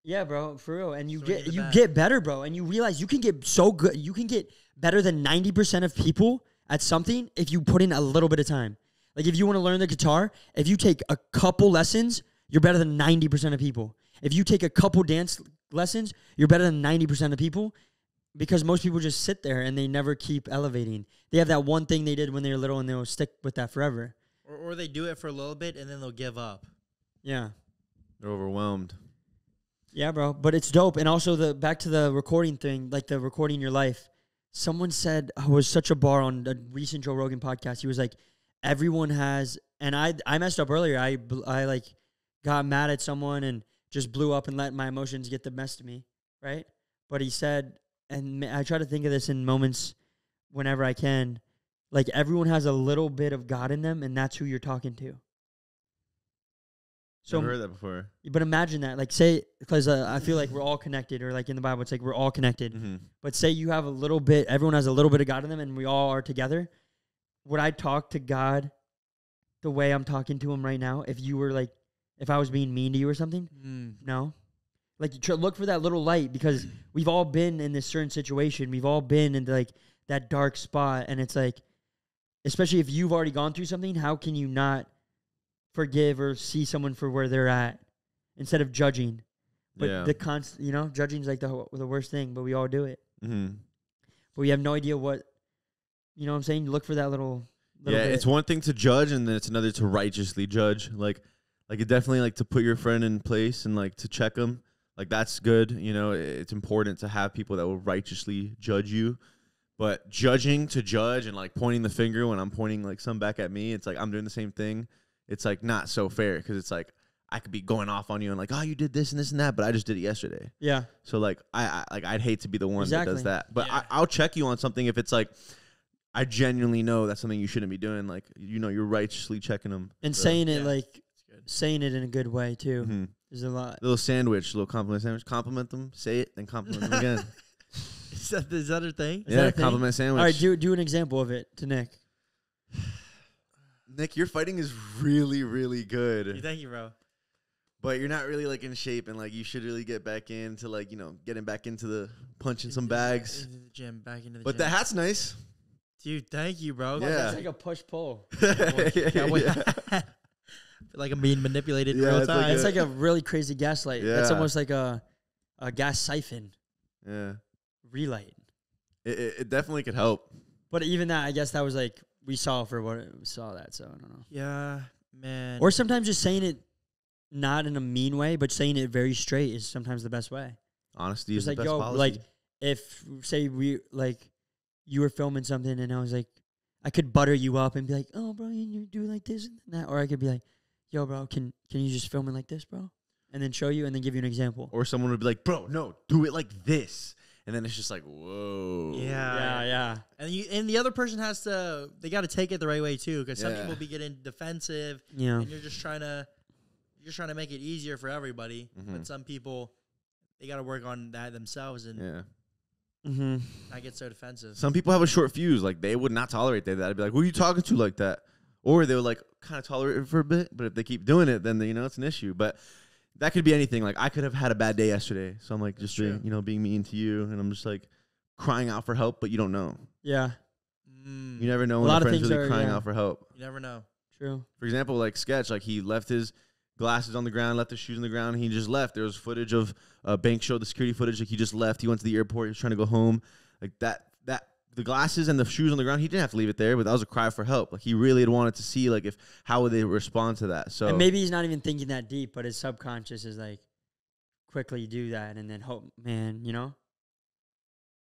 S3: Yeah, bro, for real. And you
S1: So
S3: get
S1: get
S3: you
S1: bag.
S3: get better, bro, and you realize you can get so good. You can get better than 90% of people at something if you put in a little bit of time. Like if you want to learn the guitar, if you take a couple lessons, you're better than 90% of people. If you take a couple dance lessons, you're better than 90% of people because most people just sit there and they never keep elevating. They have that one thing they did when they were little and they'll stick with that forever.
S1: Or, or they do it for a little bit and then they'll give up.
S3: Yeah.
S2: They're overwhelmed.
S3: Yeah, bro. But it's dope. And also the back to the recording thing, like the recording your life. Someone said I was such a bar on a recent Joe Rogan podcast. He was like, everyone has, and I I messed up earlier. I I like got mad at someone and just blew up and let my emotions get the best of me, right? But he said, and I try to think of this in moments whenever I can. Like everyone has a little bit of God in them, and that's who you're talking to.
S2: So Never heard that before.
S3: but imagine that, like, say, because uh, I feel like we're all connected, or like in the Bible, it's like we're all connected.
S2: Mm-hmm.
S3: But say you have a little bit, everyone has a little bit of God in them, and we all are together. Would I talk to God the way I'm talking to him right now if you were like, if I was being mean to you or something?
S1: Mm.
S3: No. Like, tr- look for that little light because we've all been in this certain situation. We've all been in like that dark spot and it's like especially if you've already gone through something, how can you not forgive or see someone for where they're at instead of judging? But
S2: yeah.
S3: the const, you know, judging's like the the worst thing, but we all do it.
S2: hmm
S3: But we have no idea what you know what I'm saying? Look for that little, little
S2: Yeah,
S3: bit.
S2: it's one thing to judge, and then it's another to righteously judge. Like, like it definitely like to put your friend in place and like to check them. Like that's good. You know, it's important to have people that will righteously judge you. But judging to judge and like pointing the finger when I'm pointing like some back at me, it's like I'm doing the same thing. It's like not so fair because it's like I could be going off on you and like, oh, you did this and this and that, but I just did it yesterday.
S3: yeah.
S2: So like I, I like I'd hate to be the one that does
S3: Exactly.
S2: that. But
S1: Yeah.
S2: I, I'll check you on something if it's like I genuinely know that's something you shouldn't be doing. Like you know you're righteously checking them
S3: And saying it
S1: Yeah.
S3: like saying it in a good way too.
S2: hmm
S3: There's a lot.
S2: little sandwich, little compliment sandwich. Compliment them, say it, then compliment them again.
S1: Is that is that a thing?
S3: Is that
S2: yeah,
S3: a thing?
S2: compliment sandwich.
S3: All right, do do an example of it to Nick.
S2: Nick, your fighting is really really good,
S1: Thank you, bro.
S2: but you're not really like in shape, and like you should really get back into like you know getting back into the punching some bags.
S1: Into the gym, back into the
S2: But
S1: gym.
S2: the hat's nice.
S1: Dude, thank you, bro.
S2: Yeah.
S3: That's like a push pull.
S1: Yeah, wait.
S2: Yeah.
S1: I feel like I'm being manipulated in
S2: Yeah,
S1: real
S2: it's like
S1: time.
S3: It's like a really crazy gaslight. That's
S2: Yeah.
S3: almost like a a gas siphon
S2: yeah.
S3: Relight.
S2: It, it, it definitely could help.
S3: But even that, I guess that was like we saw for what we saw that. So I don't know.
S1: yeah, man.
S3: Or sometimes just saying it not in a mean way, but saying it very straight is sometimes the best way.
S2: Honesty
S3: Just
S2: is
S3: like
S2: the best
S3: yo,
S2: policy.
S3: like if say we like you were filming something and I was like, I could butter you up and be like, oh bro, you, you do like this and that, or I could be like, yo bro, can can you just film it like this, bro, and then show you and then give you an example.
S2: or someone would be like, "Bro, no, do it like this," and then it's just like, "Whoa."
S1: yeah,
S3: yeah, yeah.
S1: And you and the other person has to. They got to take it the right way too, because some
S2: Yeah.
S1: people be getting defensive,
S3: Yeah.
S1: and you're just trying to, you're just trying to make it easier for everybody.
S2: Mhm.
S1: But some people, they got to work on that themselves and
S2: Yeah.
S3: Mm-hmm.
S1: not get so defensive.
S2: Some people have a short fuse. Like they would not tolerate that. I'd be like, "Who are you talking to like that?" Or they would like kind of tolerate it for a bit, but if they keep doing it, then you know it's an issue. But that could be anything. Like I could have had a bad day yesterday, so I'm like just being, you know being mean to you, and I'm just like crying out for help, but you don't know.
S3: Yeah.
S1: Mm,
S2: You never know
S3: A
S2: when a,
S3: lot of
S2: friend's
S3: things
S2: really
S3: are-
S2: crying
S3: yeah.
S2: out for help.
S1: you never know.
S3: True.
S2: For example, like sketch, like he left his glasses on the ground, left his shoes on the ground, and he just left. There was footage of uh, Bank showed the security footage. Like he just left. He went to the airport. He was trying to go home. Like that. That the glasses and the shoes on the ground. He didn't have to leave it there, but that was a cry for help. Like he really had wanted to see like if how would they respond to that. So
S3: And maybe he's not even thinking that deep, but his subconscious is like, quickly do that and then hope, man, you know?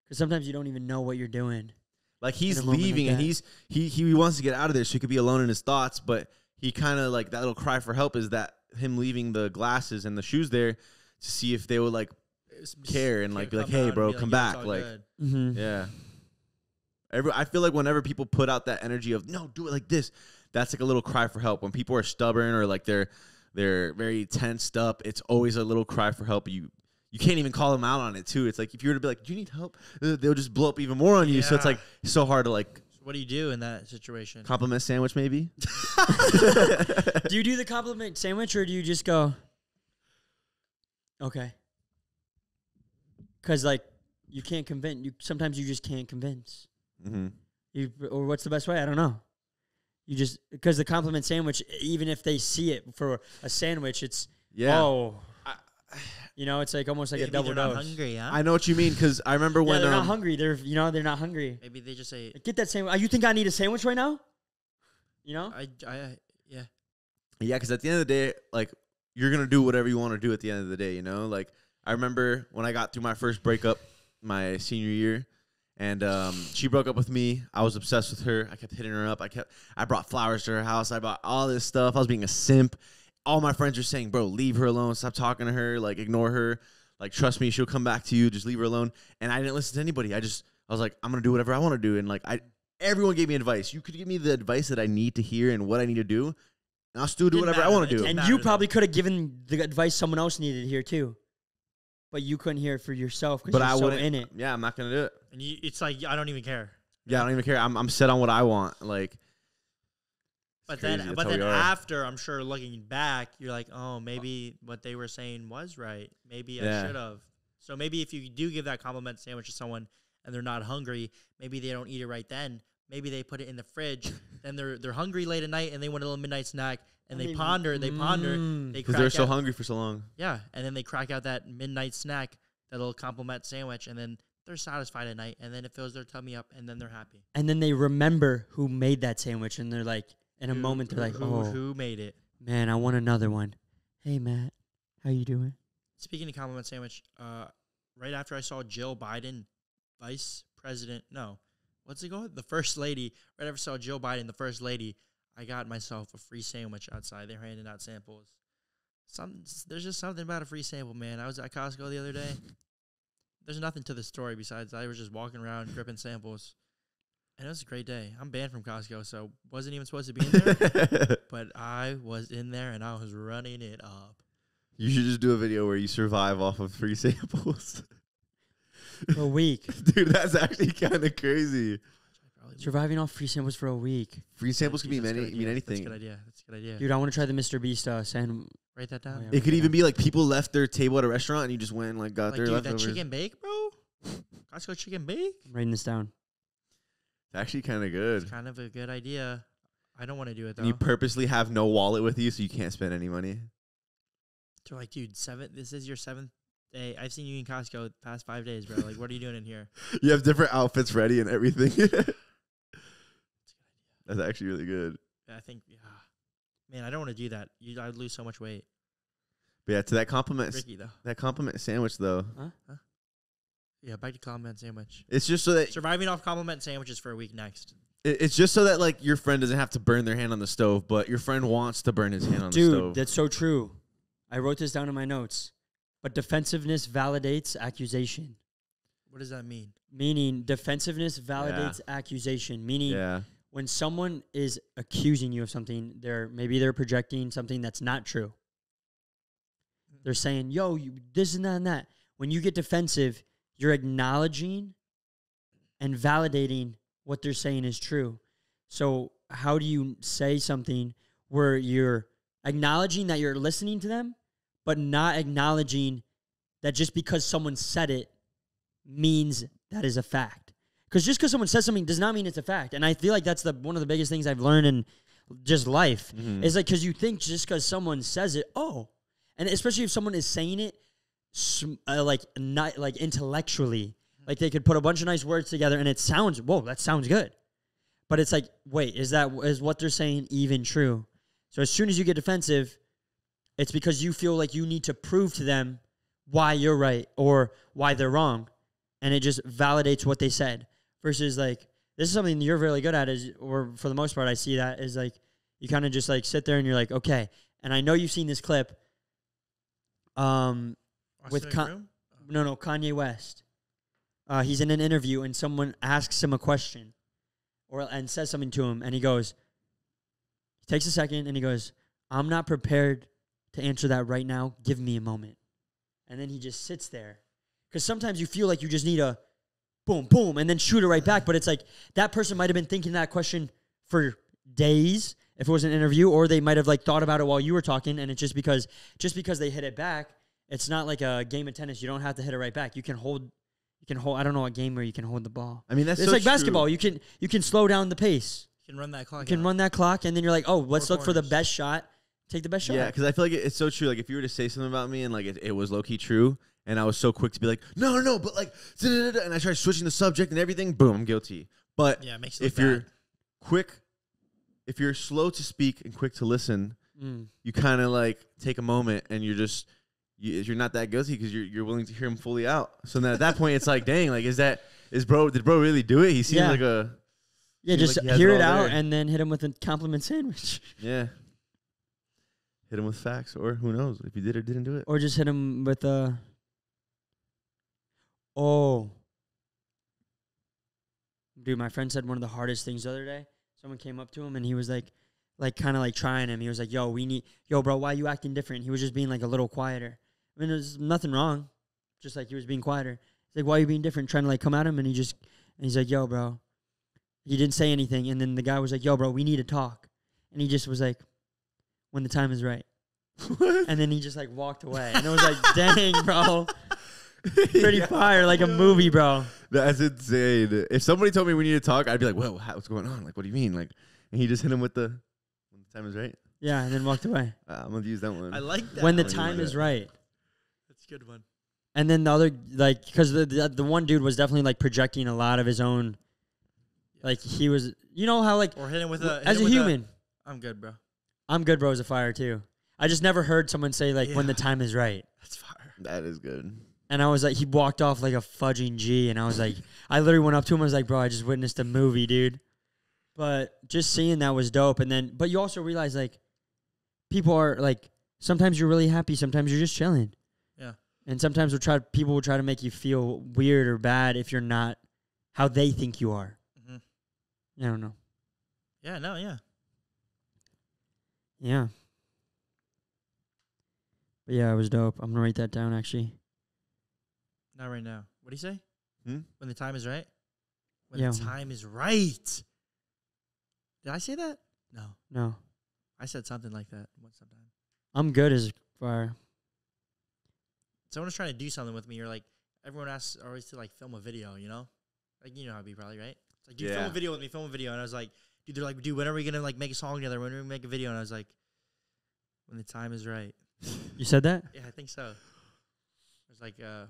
S3: Because sometimes you don't even know what you're doing.
S2: like he's
S3: a moment like
S2: leaving and he's he he wants to get out of there so he could be alone in his thoughts. But he kind of like that little cry for help is that him leaving the glasses and the shoes there to see if they would like care and like be like, hey, bro, come
S1: "Yo, it's
S2: back," like-
S3: Mm-hmm.
S2: Yeah. Every I feel like whenever people put out that energy of no, do it like this, that's like a little cry for help. When people are stubborn or like they're they're very tensed up, it's always a little cry for help. You you can't even call them out on it too. It's like if you were to be like, "Do you need help?" Uh, They'll just blow up even more on you. So it's like so hard to like
S1: So what do you do in that situation?
S2: compliment sandwich maybe.
S3: do you do the compliment sandwich or do you just go, okay? Because, like, you can't convince. You Sometimes you just can't convince.
S2: Hmm
S3: You Or what's the best way? I don't know. You just, because the compliment sandwich, even if they see it for a sandwich, it's,
S2: Yeah.
S3: oh. you know, it's like almost like a double
S1: they're not
S3: dose.
S1: hungry, huh?
S2: I know what you mean because I remember
S3: Yeah,
S2: when
S3: they're not
S2: um,
S3: hungry. They're, you know, they're not hungry.
S1: Maybe they just say,
S3: Get that sandwich. You think I need a sandwich right now? You know?
S1: I, I, yeah.
S2: Yeah, because at the end of the day, like you're gonna do whatever you want to do at the end of the day. You know, like I remember when I got through my first breakup, my senior year, and um, she broke up with me. I was obsessed with her. I kept hitting her up. I kept. I brought flowers to her house. I bought all this stuff. I was being a simp. All my friends were saying, "Bro, leave her alone. Stop talking to her. Like, ignore her. Like, trust me, she'll come back to you. Just leave her alone." And I didn't listen to anybody. I just, I was like, I'm gonna do whatever I want to do. And like, I, everyone gave me advice. You could give me the advice that I need to hear and what I need to do, and I'll still do
S1: Didn't
S2: whatever I want to do.
S3: And you probably could have given the advice someone else needed here too, but you couldn't hear it for yourself because
S2: but
S3: you're
S2: I
S3: so
S2: wouldn't.
S3: in it.
S2: Yeah, I'm not gonna do it.
S1: And you, it's like, I don't even care.
S2: Yeah, I don't even care. I'm I'm set on what I want. Like,
S1: But
S2: crazy.
S1: then,
S2: That's
S1: but
S2: how we
S1: then
S2: are.
S1: after, I'm sure looking back, you're like, oh, maybe what they were saying was right. Maybe I
S2: Yeah.
S1: should have. So maybe if you do give that compliment sandwich to someone and they're not hungry, maybe they don't eat it right then. Maybe they put it in the fridge. then they're they're hungry late at night and they want a little midnight snack and they
S3: mean,
S1: ponder, they ponder,
S3: mm.
S1: they
S2: because they're so
S1: out-
S2: hungry for so long.
S1: Yeah, and then they crack out that midnight snack, that little compliment sandwich, and then they're satisfied at night, and then it fills their tummy up, and then they're happy.
S3: and then they remember who made that sandwich, and they're like, in a
S1: Who-
S3: moment, they're like,
S1: who,
S3: oh
S1: who made it?
S3: man, I want another one. Hey Matt, how you doing?
S1: Speaking of compliment sandwich, uh, right after I saw Jill Biden, vice president, no, what's it called? The first lady. Right after I saw Jill Biden, the first lady, I got myself a free sandwich outside. They're handing out samples. Some there's just something about a free sample, man. I was at Costco the other day. There's nothing to the story besides I was just walking around gripping samples, and it was a great day. I'm banned from Costco, so wasn't even supposed to be in there, but I was in there and I was running it up.
S2: you should just do a video where you survive off of free samples.
S3: A week,
S2: Dude, that's actually kind of crazy.
S1: Probably
S3: surviving off free samples for a week,
S2: Free samples could be
S1: That's
S2: many,
S1: good
S2: mean
S1: idea. That's a
S2: anything.
S1: good idea. That's a good idea.
S3: dude. I want to try the Mr. Beast uh, sand.
S1: Write that down.
S3: Oh, yeah.
S2: It could even be like people left their table at a restaurant and you just went and like got
S1: Like,
S2: their
S1: dude, that
S2: leftovers.
S1: chicken bake, bro. Costco chicken bake.
S3: I'm writing this down.
S2: It's actually kind of good.
S1: It's kind of a good idea. I don't want to do it though.
S2: And you purposely have no wallet with you so you can't spend any money.
S1: They're like, dude, seven. This is your seventh day. I've seen you in Costco the past five days, bro. Like, what are you doing in here?
S2: You have different outfits ready and everything. That's actually really good.
S1: I think, yeah, man, I don't want to do that. You, I'd lose so much weight.
S2: But yeah, to that compliment,
S1: Ricky though.
S2: that compliment sandwich though,
S1: Yeah, back to compliment sandwich.
S2: it's just so that
S1: Surviving off compliment sandwiches for a week next.
S2: it- it's just so that like your friend doesn't have to burn their hand on the stove, but your friend wants to burn his hand on the stove.
S3: Dude,
S2: stove.
S3: that's so true. I wrote this down in my notes. But defensiveness validates accusation.
S1: What does that mean?
S3: Meaning defensiveness validates accusation. Meaning
S2: yeah,
S3: when someone is accusing you of something, they're maybe they're projecting something that's not true. Mm-hmm. They're saying, "Yo, you this and that and that." When you get defensive, you're acknowledging and validating what they're saying is true. So, how do you say something where you're acknowledging that you're listening to them, but not acknowledging that just because someone said it means that is a fact? Because just because someone says something does not mean it's a fact. And I feel like that's the one of the biggest things I've learned in just life
S2: Mhm.
S3: is like because you think just because someone says it, oh, and especially if someone is saying it, uh, like not like intellectually, like they could put a bunch of nice words together and it sounds whoa, that sounds good. But it's like, wait, is that is what they're saying even true? So as soon as you get defensive, it's because you feel like you need to prove to them why you're right or why they're wrong, and it just validates what they said. Versus like this is something you're really good at is, or for the most part, I see that is like you kind of just like sit there and you're like, okay. And I know you've seen this clip. Um, With Con- no, no, Kanye West. Uh, he's in an interview and someone asks him a question, or and says something to him, and he goes, he takes a second and he goes, "I'm not prepared to answer that right now. Give me a moment." And then he just sits there, because sometimes you feel like you just need a boom, boom, and then shoot it right back. But it's like that person might have been thinking that question for days if it was an interview, or they might have like thought about it while you were talking, and it's just because just because they hit it back, it's not like a game of tennis. You don't have to hit it right back. You can hold, you can hold. I don't know a game where you can hold the ball.
S2: I mean that's
S3: it's
S2: so
S3: like
S2: true.
S3: basketball. You can you can slow down the pace.
S1: You can run that clock.
S3: You can
S1: out.
S3: run that clock, and then you're like, oh, let's
S1: Four
S3: look for the best shot. Take the best shot.
S2: Yeah, because I feel like it's so true. Like if you were to say something about me and like it, it was low key true, and I was so quick to be like, no, no, no, but like, and I tried switching the subject and everything, boom, I'm guilty. But
S1: Yeah, makes you
S2: if you're
S1: bad.
S2: quick, if you're slow to speak and quick to listen,
S3: Mm.
S2: you kind of like take a moment and you're just you, you're not that guilty because you're you're willing to hear him fully out. So then at that point, it's like, dang, like is that is bro? Did bro really do it? He seems
S3: Yeah.
S2: like a
S3: Yeah, just
S2: like he
S3: hear
S2: it
S3: it out
S2: there.
S3: and then hit him with a compliment sandwich,
S2: yeah. Hit him with facts, or who knows if he did or didn't do it.
S3: or just hit him with a. Oh, dude, my friend said one of the hardest things the other day. Someone came up to him and he was like, like kind of like trying him. He was like, "Yo, we need, yo, bro, why you acting different?" He was just being like a little quieter. I mean, there's nothing wrong, just like he was being quieter. He's like, "Why you being different?" Trying to like come at him, and he just, and he's like, "Yo, bro," he didn't say anything, and then the guy was like, "Yo, bro, we need to talk," and he just was like, "When the time is right," and then he just like walked away, and it was like, "Dang, bro." Pretty
S2: Yeah.
S3: fire, like a movie, bro.
S2: That's insane. If somebody told me we need to talk, I'd be like, "Whoa, what's going on? Like, what do you mean?" Like, and he just hit him with the when the time is right.
S3: Yeah, and then walked away.
S2: Uh, I'm gonna use that one.
S1: I like that.
S3: when the
S2: I'll use
S3: time
S2: that.
S3: is right.
S1: That's a good one.
S3: And then the other, like, because the, the the one dude was definitely like projecting a lot of his own, like he was, you know how like
S1: Or hit him with a hit
S3: as
S1: him
S3: a human,
S1: I'm good, bro.
S3: I'm good, bros of fire too. I just never heard someone say like when the time is right.
S1: That's fire.
S2: that is good.
S3: And I was like, he walked off like a fudging G, and I was like, I literally went up to him. I was like, bro, I just witnessed a movie, dude. But just seeing that was dope. And then, but you also realize like, people are like, sometimes you're really happy, sometimes you're just chilling.
S1: Yeah.
S3: And sometimes we'll try, people will try to make you feel weird or bad if you're not how they think you are.
S1: Mm-hmm.
S3: I don't know.
S1: Yeah, no, yeah.
S3: Yeah. But yeah, it was dope. I'm gonna write that down actually.
S1: Not right now. What do you say?
S2: Hmm?
S1: When the time is right? When
S3: Yeah.
S1: the time is right. Did I say that? No.
S3: No,
S1: I said something like that once sometime.
S3: I'm good as far.
S1: Someone was trying to do something with me. You're like, everyone asks always to like film a video, you know? Like, you know how it'd be probably, right? It's like, dude, film a video with me, film a video. And I was like, dude, they're like, dude, when are we going to like make a song together? When are we gonna make a video? And I was like, when the time is right.
S3: You said that?
S1: Yeah, I think so. It was like, uh,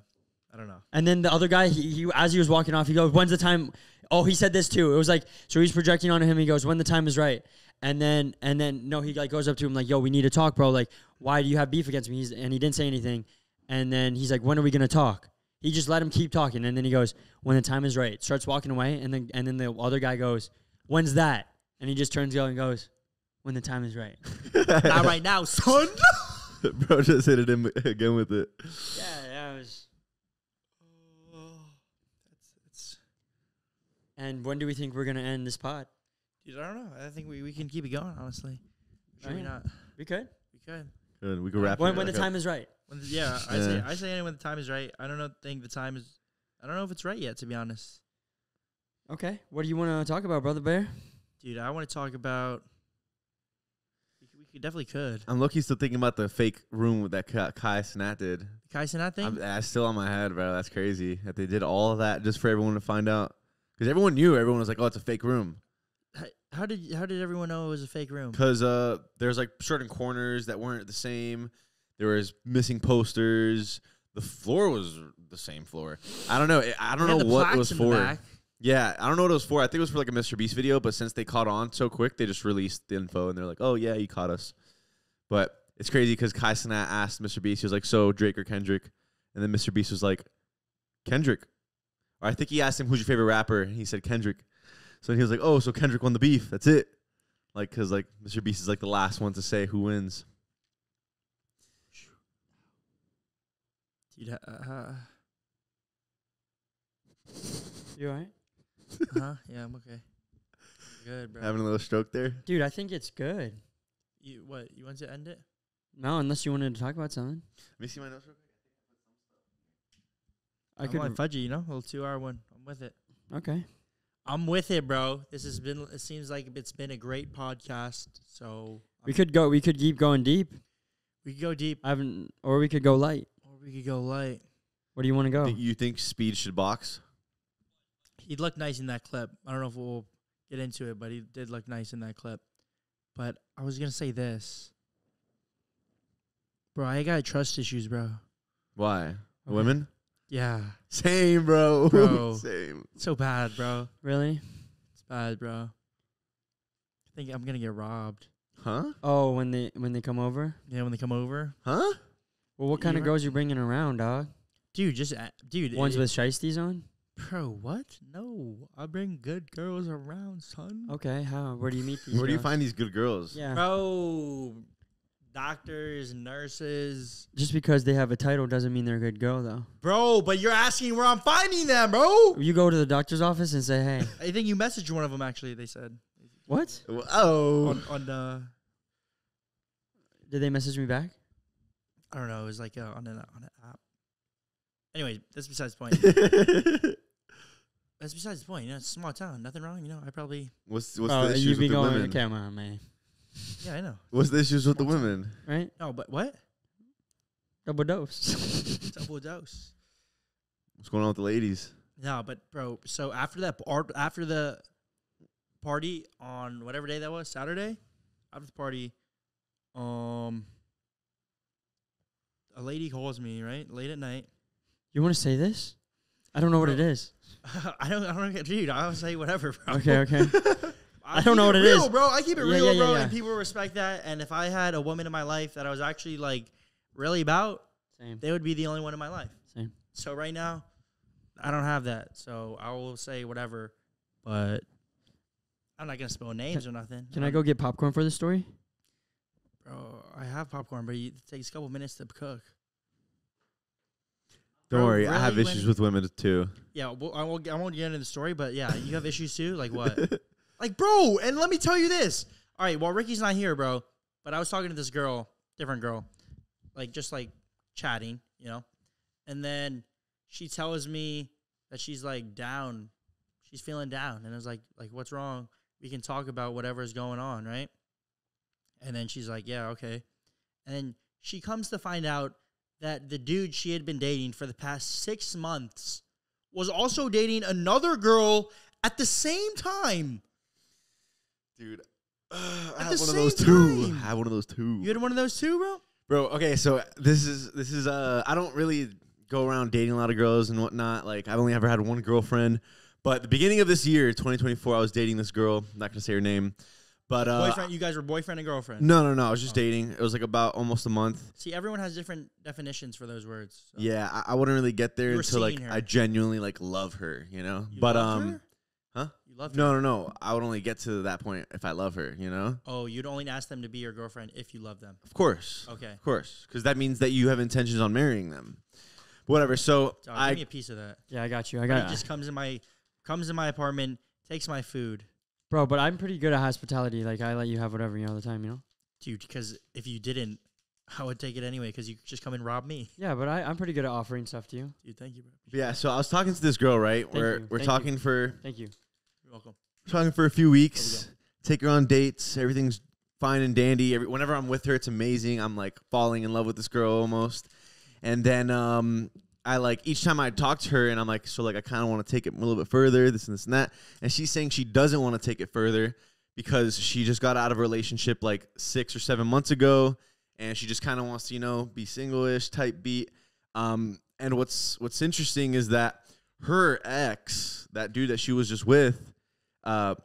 S1: I don't know.
S3: And then the other guy, he, he as he was walking off, he goes, "When's the time?" Oh, he said this too. It was like so he's projecting onto him. He goes, "When the time is right." And then and then no, he like goes up to him like, "Yo, we need to talk, bro. Like, why do you have beef against me?" He's, and he didn't say anything. And then he's like, "When are we gonna talk?" He just let him keep talking. And then he goes, "When the time is right." Starts walking away. And then and then the other guy goes, "When's that?" And he just turns to go and goes, "When the time is right."
S1: Not right now, son.
S2: Bro just hit it in again with it.
S3: yeah, yeah, it was.
S1: That's, it's,
S3: And when do we think we're gonna end this pod?
S1: dude, I don't know. I think we, we can keep it going, honestly. Should oh, we
S3: Alright.
S1: not?
S3: We could.
S1: We could.
S2: Good. We can wrap
S3: When
S2: it
S3: when the time is right.
S1: When the, yeah, I say
S2: Yeah.
S1: I say when the time is right. I don't know. Think the time is. I don't know if it's right yet. To be honest,
S3: Okay. What do you want to talk about, brother Bear?
S1: dude, I want to talk about. We could, we could definitely could.
S2: I'm lucky still thinking about the fake room that Kai Kai Cenat did.
S1: Kai Cenat thing.
S2: I'm, that's still on my head, bro. That's crazy that they did all of that just for everyone to find out. Because everyone knew. Everyone was like, "Oh, it's a fake room."
S1: How- did how did everyone know it was a fake room?
S2: Because uh, there's like certain corners that weren't the same. There was missing posters. The floor was the same floor. I don't know. I- I don't know
S1: the
S2: what it
S1: plaques
S2: was
S1: in the
S2: for.
S1: back.
S2: Yeah, I don't know what it was for. I think it was for like a Mr. Beast video, but since they caught on so quick, they just released the info and they're like, "Oh yeah, he caught us." But it's crazy because Kai Cenat asked Mr. Beast, he was like, "So Drake or Kendrick?" And then Mr. Beast was like, "Kendrick." Or I think he asked him, "Who's your favorite rapper?" And he said Kendrick. So he was like, "Oh, so Kendrick won the beef. That's it." Like, cause like Mr. Beast is like the last one to say who wins.
S1: Dude, uh, uh,
S3: You alright?
S1: huh? Yeah, I'm okay. Good, bro.
S2: Having a little stroke there.
S3: Dude, I think it's good.
S1: You what? You want to end it?
S3: No, unless you wanted to talk about something.
S2: Let me see my notes real quick.
S3: I
S1: I'm
S3: could.
S1: on Fudgy, you know, a little two hour one. I'm with it.
S3: okay.
S1: I'm with it, bro. This has been. It seems like it's been a great podcast. So
S3: We
S1: I'm-
S3: could go. We could keep going deep.
S1: we could go deep,
S3: I haven't, or we could go light.
S1: or we could go light.
S3: Where do you want to go?
S2: Think- You think Speed should box?
S1: He looked nice in that clip. I don't know if we'll get into it, but he did look nice in that clip. But I was gonna say this, bro. I got trust issues, bro.
S2: Why?
S3: Okay.
S2: Women?
S1: Yeah,
S2: Same, bro.
S1: Bro.
S2: Same.
S1: so bad, bro.
S3: Really?
S1: It's bad, bro. I think I'm gonna get robbed.
S2: Huh?
S3: Oh, when they when they come over.
S1: Yeah, when they come over,
S2: Huh?
S3: Well, what kind of
S1: You're-
S3: girls you bringing around, dog?
S1: dude. Just a- dude.
S3: Ones
S1: it-
S3: with shiesties on?
S1: Bro, what? No, I bring good girls around, son.
S3: Okay. How? Where do you meet these?
S2: Where do you find these good girls?
S3: Yeah.
S1: Bro, doctors, nurses.
S3: Just because they have a title doesn't mean they're a good girl, though.
S1: Bro, but you're asking where I'm finding them, bro.
S3: You go to the doctor's office and say, "Hey,
S1: I think you messaged one of them actually. They said
S3: what?
S2: Oh.
S1: on on uh,
S3: Did they message me back?"
S1: I don't know. It was like uh, on an on an app. Anyway, that's besides the point. that's besides the point. You know, it's a small town. Nothing wrong. You know, I probably
S2: what's what's
S3: oh,
S2: the
S3: you
S2: issues
S3: be
S2: with the
S3: going.
S2: women?
S3: Come on, man.
S1: Yeah, I know.
S2: What's the issues with the women?
S3: Right?
S1: No, but what?
S3: Double dose.
S1: Double dose.
S2: What's going on with the ladies?
S1: No, but bro, so after that, or after the party on whatever day that was, Saturday, after the party, um, a lady calls me right late at night.
S3: You want to say this? I don't know what it is.
S1: I don't, I don't get, dude. I'll say whatever, bro.
S3: Okay, okay. I don't know what
S1: it
S3: it
S1: real,
S3: is.
S1: bro. I keep it
S3: Yeah,
S1: real,
S3: yeah, yeah,
S1: bro,
S3: yeah.
S1: and people respect that. And if I had a woman in my life that I was actually like really about,
S3: Same.
S1: they would be the only one in my life.
S3: Same.
S1: So right now, I don't have that. So I will say whatever, but I'm not gonna spill names or nothing.
S3: Can I
S1: I'm-
S3: go get popcorn for the story?
S1: Bro, I have popcorn, but it takes a couple minutes to cook.
S2: Don't
S1: Bro,
S2: worry, I have issues
S1: when-
S2: with women too.
S1: Yeah, well, I won't. I won't get into the story, but yeah, you have issues too. Like what? like, bro, and let me tell you this. All right, well, Ricky's not here, bro. But I was talking to this girl, different girl, like just like chatting, you know, and then she tells me that she's like down, she's feeling down, and I was like, like, what's wrong? We can talk about whatever's going on, right? And then she's like, yeah, okay. And then she comes to find out that the dude she had been dating for the past six months was also dating another girl at the same time.
S2: Dude,
S1: At
S2: I have one of those
S1: time.
S2: I have one of those too.
S1: You had one of those two, bro?
S2: Bro, okay, so this is this is uh I don't really go around dating a lot of girls and whatnot. Like I've only ever had one girlfriend. But the beginning of this year, 2024, I was dating this girl. I'm not gonna say her name. But uh
S1: boyfriend, you guys were boyfriend and girlfriend.
S2: No, no, no. I was just
S1: Oh.
S2: dating. It was like about almost a month.
S1: See, everyone has different definitions for those words. so.
S2: Yeah, I, I wouldn't really get there until like
S1: her.
S2: I genuinely like love her, you know.
S1: You
S2: but um,
S1: her?
S2: Huh?
S1: you love
S2: no, no, no. I would only get to that point if I love her, you know.
S1: Oh, you'd only ask them to be your girlfriend if you love them.
S2: Of course,
S1: Okay,
S2: of course, because that means that you have intentions on marrying them. Whatever. So
S1: Dog,
S2: I
S1: give me a piece of that.
S3: Yeah, I got you. I
S1: He
S3: got
S1: just comes in my comes in my apartment, takes my food,
S3: Bro, but I'm pretty good at hospitality. Like I let you have whatever you all the time, you know?
S1: dude. Because if you didn't, I would take it anyway. Because you just come and rob me,
S3: Yeah, but I, I'm pretty good at offering stuff to you.
S1: dude. Thank you, bro.
S2: yeah. So I was talking to this girl, right?
S3: Thank
S2: we're
S3: you,
S2: we're
S3: thank
S2: talking
S3: you.
S2: for
S3: Thank you.
S1: Welcome.
S2: talking for a few weeks. Take her on dates. Everything's fine and dandy. Every, whenever I'm with her, it's amazing. I'm like falling in love with this girl almost. And then um, I like each time I talk to her, and I'm like, so like I kind of want to take it a little bit further, this and this and that. And she's saying she doesn't want to take it further because she just got out of a relationship like six or seven months ago, and she just kind of wants to, you know, be single-ish type beat. Um, and what's what's interesting is that her ex, that dude that she was just with, uh,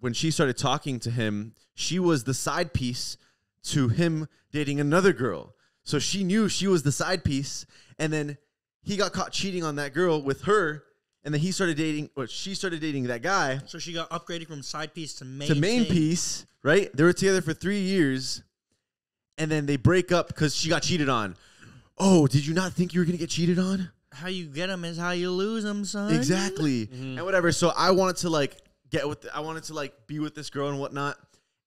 S2: when she started talking to him, she was the side piece to him dating another girl. So she knew she was the side piece, and then he got caught cheating on that girl with her, and then he started dating, or she started dating that guy
S1: So she got upgraded from side piece to main
S2: to main
S1: thing.
S2: piece, right? They were together for three years, and then they break up because she got cheated on. Oh, did you not think you were gonna get cheated on?
S1: How you get them is how you lose them, son.
S2: Exactly.
S3: Mhm.
S2: And whatever. So I wanted to like get with I wanted to like be with this girl and whatnot.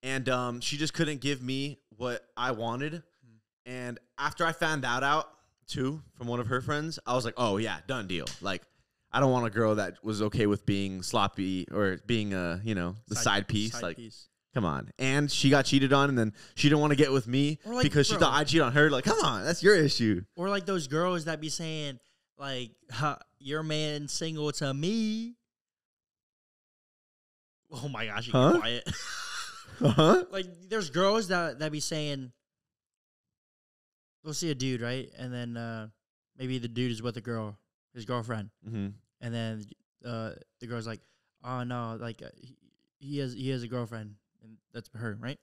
S2: And um she just couldn't give me what I wanted. And after I found that out too from one of her friends, I was like, oh yeah, done deal. Like I don't want a girl that was okay with being sloppy or being a, you know, the side, piece.
S1: side
S2: like
S1: piece.
S2: come on. And she got cheated on and then she didn't want to get with me
S1: like,
S2: because she thought I cheated on her. Like, come on, that's your issue.
S1: Or like those girls that be saying, like, huh, your man single to me. Oh my gosh, you
S2: Huh?
S1: quiet.
S2: Uh-huh.
S1: like there's girls that that be saying they'll see a dude, right? And then uh maybe the dude is with a girl, his girlfriend.
S2: Mm-hmm.
S1: And then uh the girl's like, "Oh no, like uh, he, he has he has a girlfriend." And that's her, right?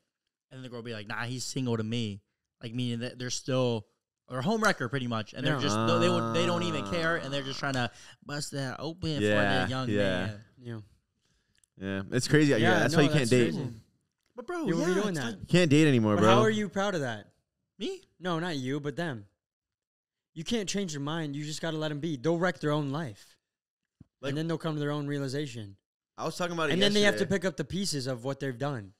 S1: And then the girl be like, "Nah, he's single to me." Like meaning that they're still or home wrecker pretty much, and they're
S3: Yeah.
S1: just no, they won't, they don't even care, and they're just trying to bust that open
S2: Yeah,
S1: for the young
S2: yeah.
S1: man.
S3: Yeah.
S2: Yeah, it's crazy out here.
S3: Yeah,
S2: That's
S3: no,
S2: why you can't
S3: that's
S2: date.
S3: crazy.
S1: But bro,
S3: You
S1: yeah,
S3: won't be doing
S1: it's
S3: that.
S1: like-
S2: You can't date anymore,
S3: But
S2: bro.
S3: how are you proud of that?
S1: me?
S3: No, not you, but them. You can't change their mind. You just got to let them be. They'll wreck their own life.
S2: Like-
S3: and then they'll come to their own realization.
S2: I was talking about it.
S3: And then they have to
S2: yesterday.
S3: pick up the pieces of what they've done.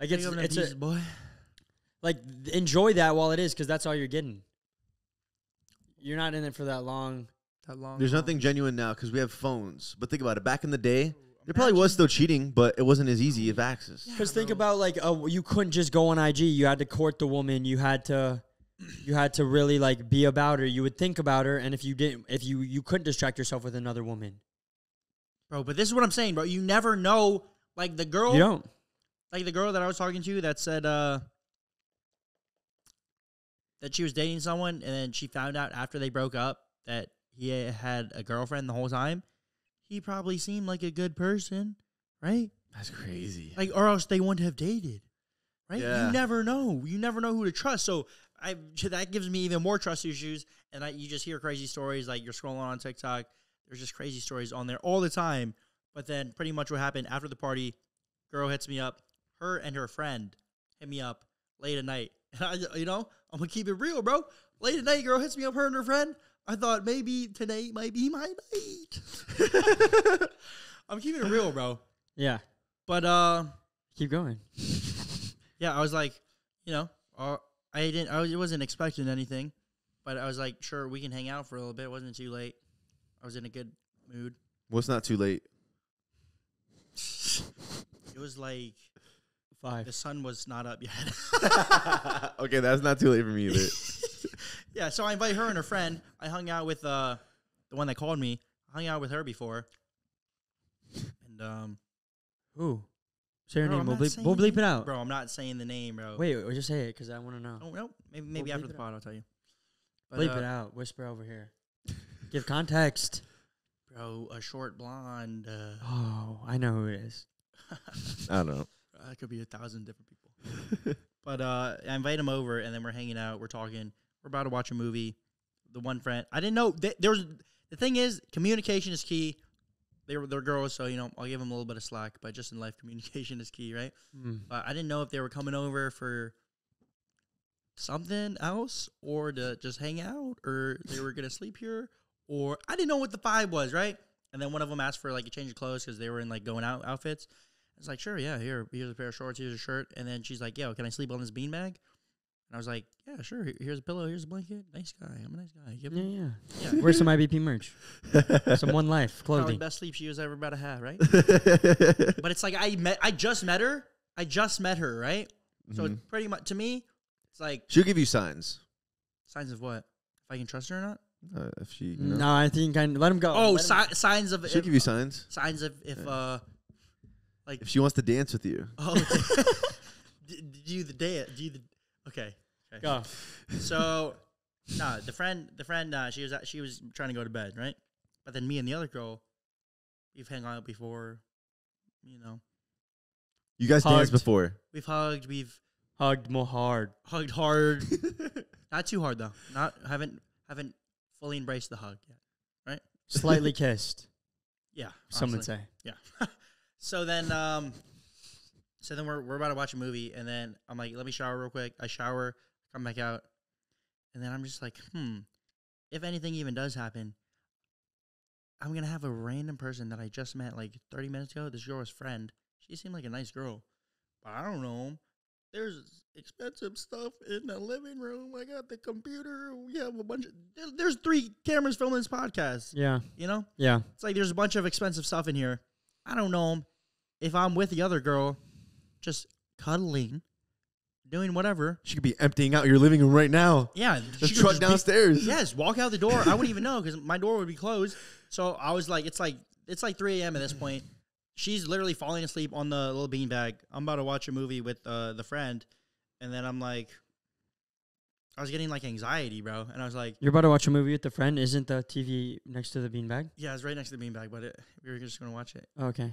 S3: Like
S1: Pick
S3: it's,
S1: up them
S3: it's
S1: pieces,
S3: a,
S1: boy.
S3: like enjoy that while it is because that's all you're getting. You're not in it for that long.
S1: That long.
S2: There's
S1: long-
S2: nothing genuine now because we have phones. But think about it. Back in the day, there probably was still cheating, but it wasn't as easy of access.
S3: Because think about like uh, you couldn't just go on IG. You had to court the woman. You had to, you had to really like be about her. You would think about her, and if you didn't, if you you couldn't distract yourself with another woman,
S1: bro. But this is what I'm saying, bro. You never know. Like the girl,
S3: You don't.
S1: like the girl that I was talking to that said uh that she was dating someone, and then she found out after they broke up that he had a girlfriend the whole time. He probably seemed like a good person, right?
S2: That's crazy.
S1: Like, or else they wouldn't have dated, right?
S2: Yeah.
S1: You never know. You never know who to trust. So I that gives me even more trust issues. And I, you just hear crazy stories like you're scrolling on TikTok. There's just crazy stories on there all the time. But then pretty much what happened after the party, girl hits me up. Her and her friend hit me up late at night. And I, you know, I'm gonna keep it real, bro. Late at night, girl hits me up. Her and her friend. I thought maybe tonight might be my night. I'm keeping it real, bro.
S3: Yeah.
S1: But uh,
S3: Keep going.
S1: yeah, I was like, you know, uh, I didn't, I was, wasn't expecting anything, but I was like, sure, we can hang out for a little bit. It wasn't too late. I was in a good mood.
S2: What's not too late?
S1: It was like
S3: Five.
S1: the sun was not up yet.
S2: okay, that's not too late for me either.
S1: Yeah, so I invite her and her friend. I hung out with uh the one that called me. I hung out with her before, and um,
S3: Who? Say your
S1: bro,
S3: name.
S1: I'm
S3: We'll
S1: not
S3: bleep,
S1: saying
S3: we'll bleep
S1: name.
S3: it out.
S1: bro. I'm not saying the name, bro.
S3: Wait, wait, just say it because I want to know.
S1: Oh no, maybe maybe
S3: bleep
S1: after
S3: it
S1: the pod I'll tell you. But,
S3: bleep
S1: uh,
S3: it out. Whisper over here. Give context.
S1: bro. A short blonde. Uh,
S3: Oh, I know who it is.
S2: I don't know.
S1: That could be a thousand different people. but uh, I invite him over, and then we're hanging out. We're talking. We're about to watch a movie. The one friend I didn't know th- there was. The thing is, communication is key. They were they're girls, so you know I'll give them a little bit of slack. But just in life, communication is key, right?
S3: Mm.
S1: But I didn't know if they were coming over for something else, or to just hang out, or they were gonna sleep here, or I didn't know what the vibe was, right? And then one of them asked for like a change of clothes because they were in like going out outfits. I was like, sure, yeah, here, here's a pair of shorts, here's a shirt. And then she's like, yo, can I sleep on this beanbag? And I was like, yeah, sure. Here's a pillow, here's a blanket. Nice guy. I'm a nice guy. Give
S3: Yeah,
S1: him,
S3: yeah.
S1: yeah.
S3: Where's some IBP merch? Some One Life
S1: Probably
S3: clothing.
S1: best sleep she was ever about to have, right? but it's like I met, I just met her. I just met her, right? So it's pretty much to me, it's like
S2: She'll give you signs
S1: signs of what? If I can trust her or not?
S2: uh, if she. You know.
S3: No, I think I let him go.
S1: Oh,
S3: Let him-
S1: signs of
S2: She'll
S1: if,
S2: give you signs
S1: signs of if uh like
S2: if she wants to dance with you.
S1: oh d- d- do the day do the okay okay
S3: go.
S1: so no the friend the friend uh, she was at, she was trying to go to bed right but then me and the other girl we've hung out before you know
S2: You guys
S3: Hugged.
S2: danced before.
S1: we've hugged we've
S3: Hugged more hard.
S1: hugged hard not too hard though not haven't haven't fully embraced the hug yet Right.
S3: Slightly kissed.
S1: yeah
S3: Some would say.
S1: Yeah. so then um so then we're we're about to watch a movie and then I'm like, let me shower real quick. I shower, come back out, and then I'm just like, hmm, if anything even does happen, I'm gonna have a random person that I just met like 30 minutes ago. This girl's friend. She seemed like a nice girl. But I don't know. There's expensive stuff in the living room. I got the computer. We have a bunch of. There, there's three cameras filming this podcast.
S3: Yeah.
S1: You know,
S3: Yeah.
S1: it's like there's a bunch of expensive stuff in here. I don't know if I'm with the other girl, just cuddling, doing whatever.
S2: She could be emptying out your living room right now.
S1: Yeah,
S2: The
S1: she could
S2: truck
S1: just be-
S2: downstairs.
S1: yes, walk out the door. I wouldn't even know because my door would be closed. So I was like, it's like it's like 3 a.m. at this point. She's literally falling asleep on the little beanbag. I'm about to watch a movie with uh, the friend, and then I'm like, I was getting like anxiety, bro, and I was like,
S3: You're about to watch a movie with a friend. Isn't the TV next to the beanbag?
S1: yeah, it's right next to the beanbag, but it, we were just gonna watch it.
S3: Okay.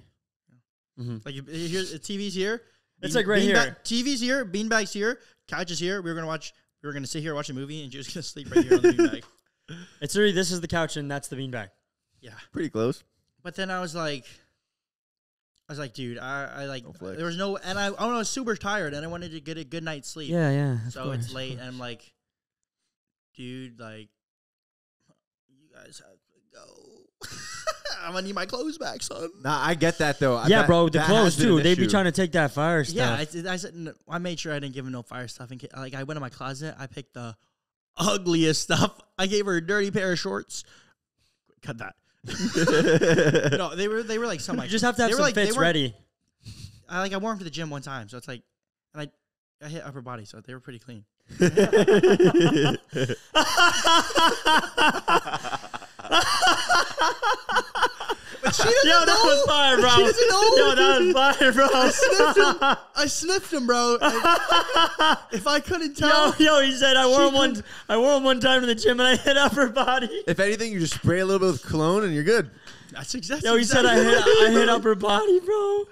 S3: hmm
S1: Like you- here, the TV's here.
S3: It's like right
S1: beanbag-
S3: here.
S1: TV's here. Beanbag's here. Couch is here. We were gonna watch. We were gonna sit here and watch a movie, and she was gonna sleep right here on the beanbag.
S3: It's literally this is the couch and that's the beanbag.
S1: Yeah.
S2: Pretty close.
S1: But then I was like, I was like, dude, I, I like
S2: No
S1: there was no, and I, I was super tired, and I wanted to get a good night's sleep.
S3: Yeah, yeah. of
S1: So it's late, and I'm like, dude, like, you guys have to go. I'm gonna need my clothes back, son.
S2: Nah, I get that though.
S3: yeah,
S2: That-
S3: bro. The
S2: that
S3: clothes
S2: has been an
S3: too. They'd be
S2: issue.
S3: trying to take that fire stuff.
S1: Yeah, I, I said n- I made sure I didn't give him no fire stuff. In case, like I went in my closet, I picked the ugliest stuff. I gave her a dirty pair of shorts. Cut that. no, they were they were like some
S3: you just have to have
S1: they were
S3: some
S1: like- they
S3: fits
S1: weren't-
S3: ready.
S1: I like I wore them for the gym one time, so it's like, and I I hit upper body, so they were pretty clean. But she doesn't
S3: Yo, that was fire, bro.
S1: She doesn't know.
S3: Yo, that was fire, bro.
S1: I sniffed him, bro. I- if I couldn't tell,
S3: Yo, yo, he said I wore
S1: She
S3: him one.
S1: could-
S3: I wore him one time to the gym and I hit upper body.
S2: If anything, you just spray a little bit of cologne and you're good.
S1: that's exactly.
S3: Yo, he said I hit. I hit upper body, bro. Oh,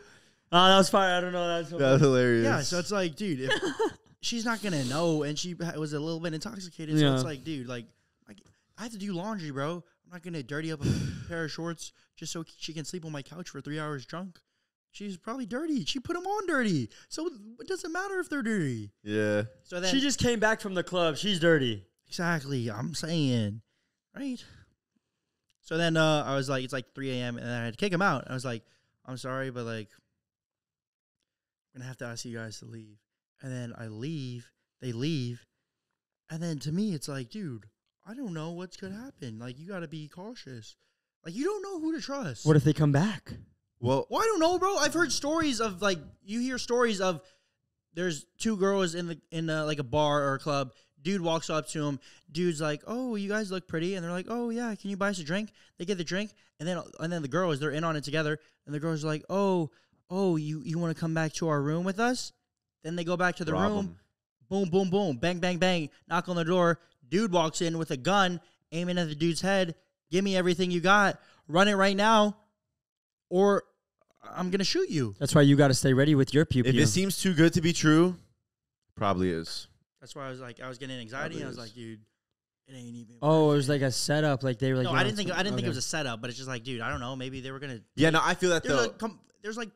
S3: that was fire. I don't know. That's so
S2: That was hilarious.
S1: Yeah, so it's like, dude, if she's not gonna know, and she was a little bit intoxicated. So
S3: Yeah.
S1: it's like, dude, like, like, I have to do laundry, bro. I'm not gonna dirty up a pair of shorts just so she can sleep on my couch for three hours drunk. She's probably dirty. She put them on dirty, so it doesn't matter if they're dirty.
S2: yeah.
S1: So then,
S3: She just came back from the club. She's dirty.
S1: exactly, I'm saying, right? So then uh, I was like, it's like 3 a.m. and I had to kick him out. I was like, I'm sorry, but like, I'm gonna have to ask you guys to leave. And then I leave, they leave, and then to me, it's like, dude, I don't know what's gonna happen. Like, you gotta be cautious. Like, you don't know who to trust.
S3: What if they come back?
S2: Well,
S1: Well, I don't know, bro. I've heard stories of like you hear stories of there's two girls in the in a, like a bar or a club. Dude walks up to him. Dude's like, "Oh, you guys look pretty," and they're like, "Oh yeah, can you buy us a drink?" They get the drink, and then and then the girls they're in on it together, and the girls are like, "Oh, oh, you you want to come back to our room with us?" Then they go back to the
S2: rob
S1: room.
S2: 'em.
S1: Boom, boom, boom, bang, bang, bang. Knock on the door. Dude walks in with a gun, aiming at the dude's head. Give me everything you got. Run it right now, or I'm gonna shoot you.
S3: That's why you got to stay ready with your pew
S2: If it seems too good to be true, probably is.
S1: That's why I was like, I was getting anxiety, and I was
S2: Probably
S1: like, dude, it ain't even.
S3: Oh, it was like a setup. Like they were like.
S1: no, I didn't think. I didn't think it was a setup, but it's just like, dude, I don't know. Maybe they were gonna.
S2: Yeah, no, I feel that
S1: There's
S2: though.
S1: a com- there's like,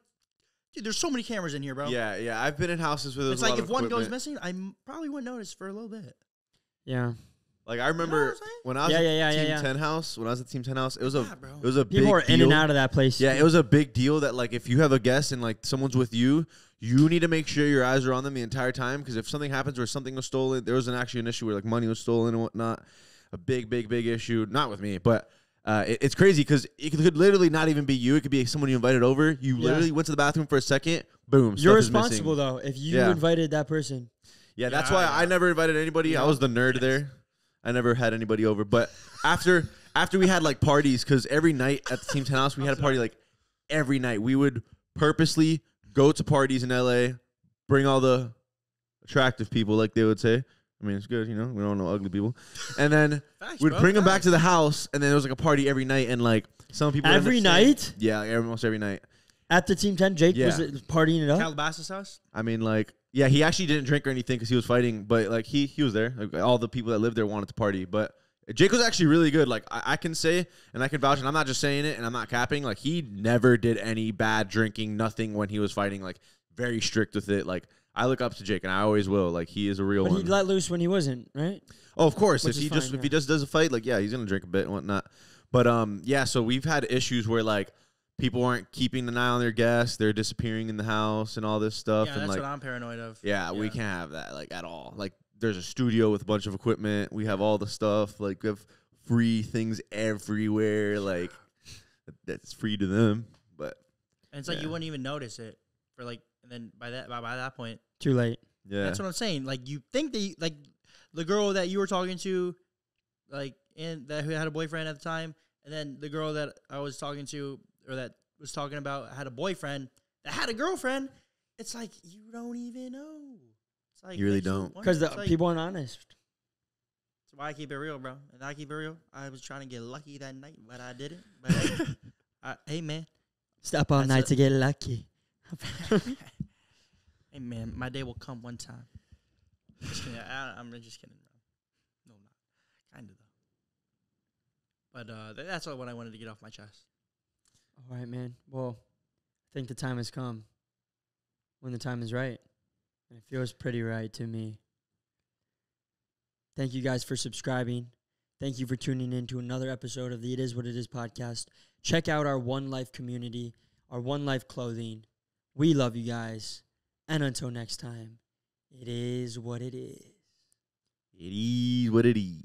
S1: dude, there's so many cameras in here, bro.
S2: yeah, yeah. I've been in houses with.
S1: It's
S2: a
S1: like
S2: lot
S1: if
S2: of
S1: one goes missing, I m- probably wouldn't notice for a little bit.
S3: Yeah.
S2: Like I remember
S1: I'm saying?
S2: when I was
S3: Yeah,
S2: at
S3: yeah, yeah,
S2: Team
S3: yeah, yeah.
S2: Ten House. When I was at Team Ten House, it was a
S1: Yeah,
S2: it was a
S3: People
S2: big
S3: are in
S2: deal.
S3: and out of that place.
S2: Yeah, it was a big deal that like if you have a guest and like someone's with you, you need to make sure your eyes are on them the entire time because if something happens where something was stolen, there was an actually an issue where like money was stolen and whatnot. A big, big, big issue. Not with me, but uh, it- it's crazy because it could literally not even be you. It could be someone you invited over. You
S3: Yeah.
S2: literally went to the bathroom for a second. Boom.
S3: You're
S2: stuff is missing.
S3: responsible though. If you
S2: Yeah.
S3: invited that person,
S2: Yeah, that's why
S1: yeah.
S2: I never invited anybody. I was the nerd there. I never had anybody over. But after after we had like parties, because every night at the Team Ten House we had a party like every night. We would purposely go to parties in LA, bring all the attractive people, like they would say. I mean, it's good, you know. We don't know ugly people, and then
S1: Facts,
S2: we'd
S1: bro,
S2: bring them back to the house, and then there was like a party every night, and like some people ended up
S3: every
S2: staying-
S3: night
S2: Yeah, like, almost every night.
S3: at the Team Ten, Jake was
S2: Yeah.
S3: it partying it up.
S1: Calabasas house.
S2: I mean, like, yeah, he actually didn't drink or anything because he was fighting, but like he he was there. Like, all the people that lived there wanted to party, but Jake was actually really good. Like I, I can say and I can vouch, and I'm not just saying it, and I'm not capping. Like he never did any bad drinking, nothing when he was fighting. Like very strict with it. Like I look up to Jake, and I always will. Like he is a real
S3: but
S2: one.
S3: he let loose when he wasn't, right?
S2: Oh, of course.
S3: Which
S2: if he just
S3: fine,
S2: if he just does a fight, like yeah, he's gonna drink a bit and whatnot. But um, yeah. So we've had issues where like people aren't keeping an eye on their guests, they're disappearing in the house and all this stuff,
S1: Yeah,
S2: and
S1: that's
S2: like
S1: what I'm paranoid of.
S2: yeah, we can't have that like at all. Like there's a studio with a bunch of equipment. We have all the stuff. Like we have free things everywhere. Like that's free to them. But
S1: And it's like you wouldn't even notice it for like, and then by that by, by that point,
S3: Too late.
S2: yeah,
S1: That's what I'm saying. Like you think that you, like the girl that you were talking to, like and that who had a boyfriend at the time, and then the girl that I was talking to or that was talking about had a boyfriend that had a girlfriend. It's like you don't even know. It's like
S2: You really don't.
S3: Because the
S1: like-
S3: people aren't honest.
S1: That's why I keep it real, bro. And I keep it real. I was trying to get lucky that night, but I didn't. But hey, I, hey man,
S3: Stop all
S1: That's
S3: night
S1: it.
S3: to get lucky.
S1: hey man, my day will come one time. Just kidding. I, I'm just kidding, bro. No, not kind of though. But uh, th- that's all what I wanted to get off my chest.
S3: All right, man. Well, I think the time has come when the time is right. And it feels pretty right to me. Thank you guys for subscribing. Thank you for tuning in to another episode of the It Is What It Is podcast. Check out our One Life community, our One Life clothing. We love you guys. And until next time, it is what it is.
S2: it is what it is.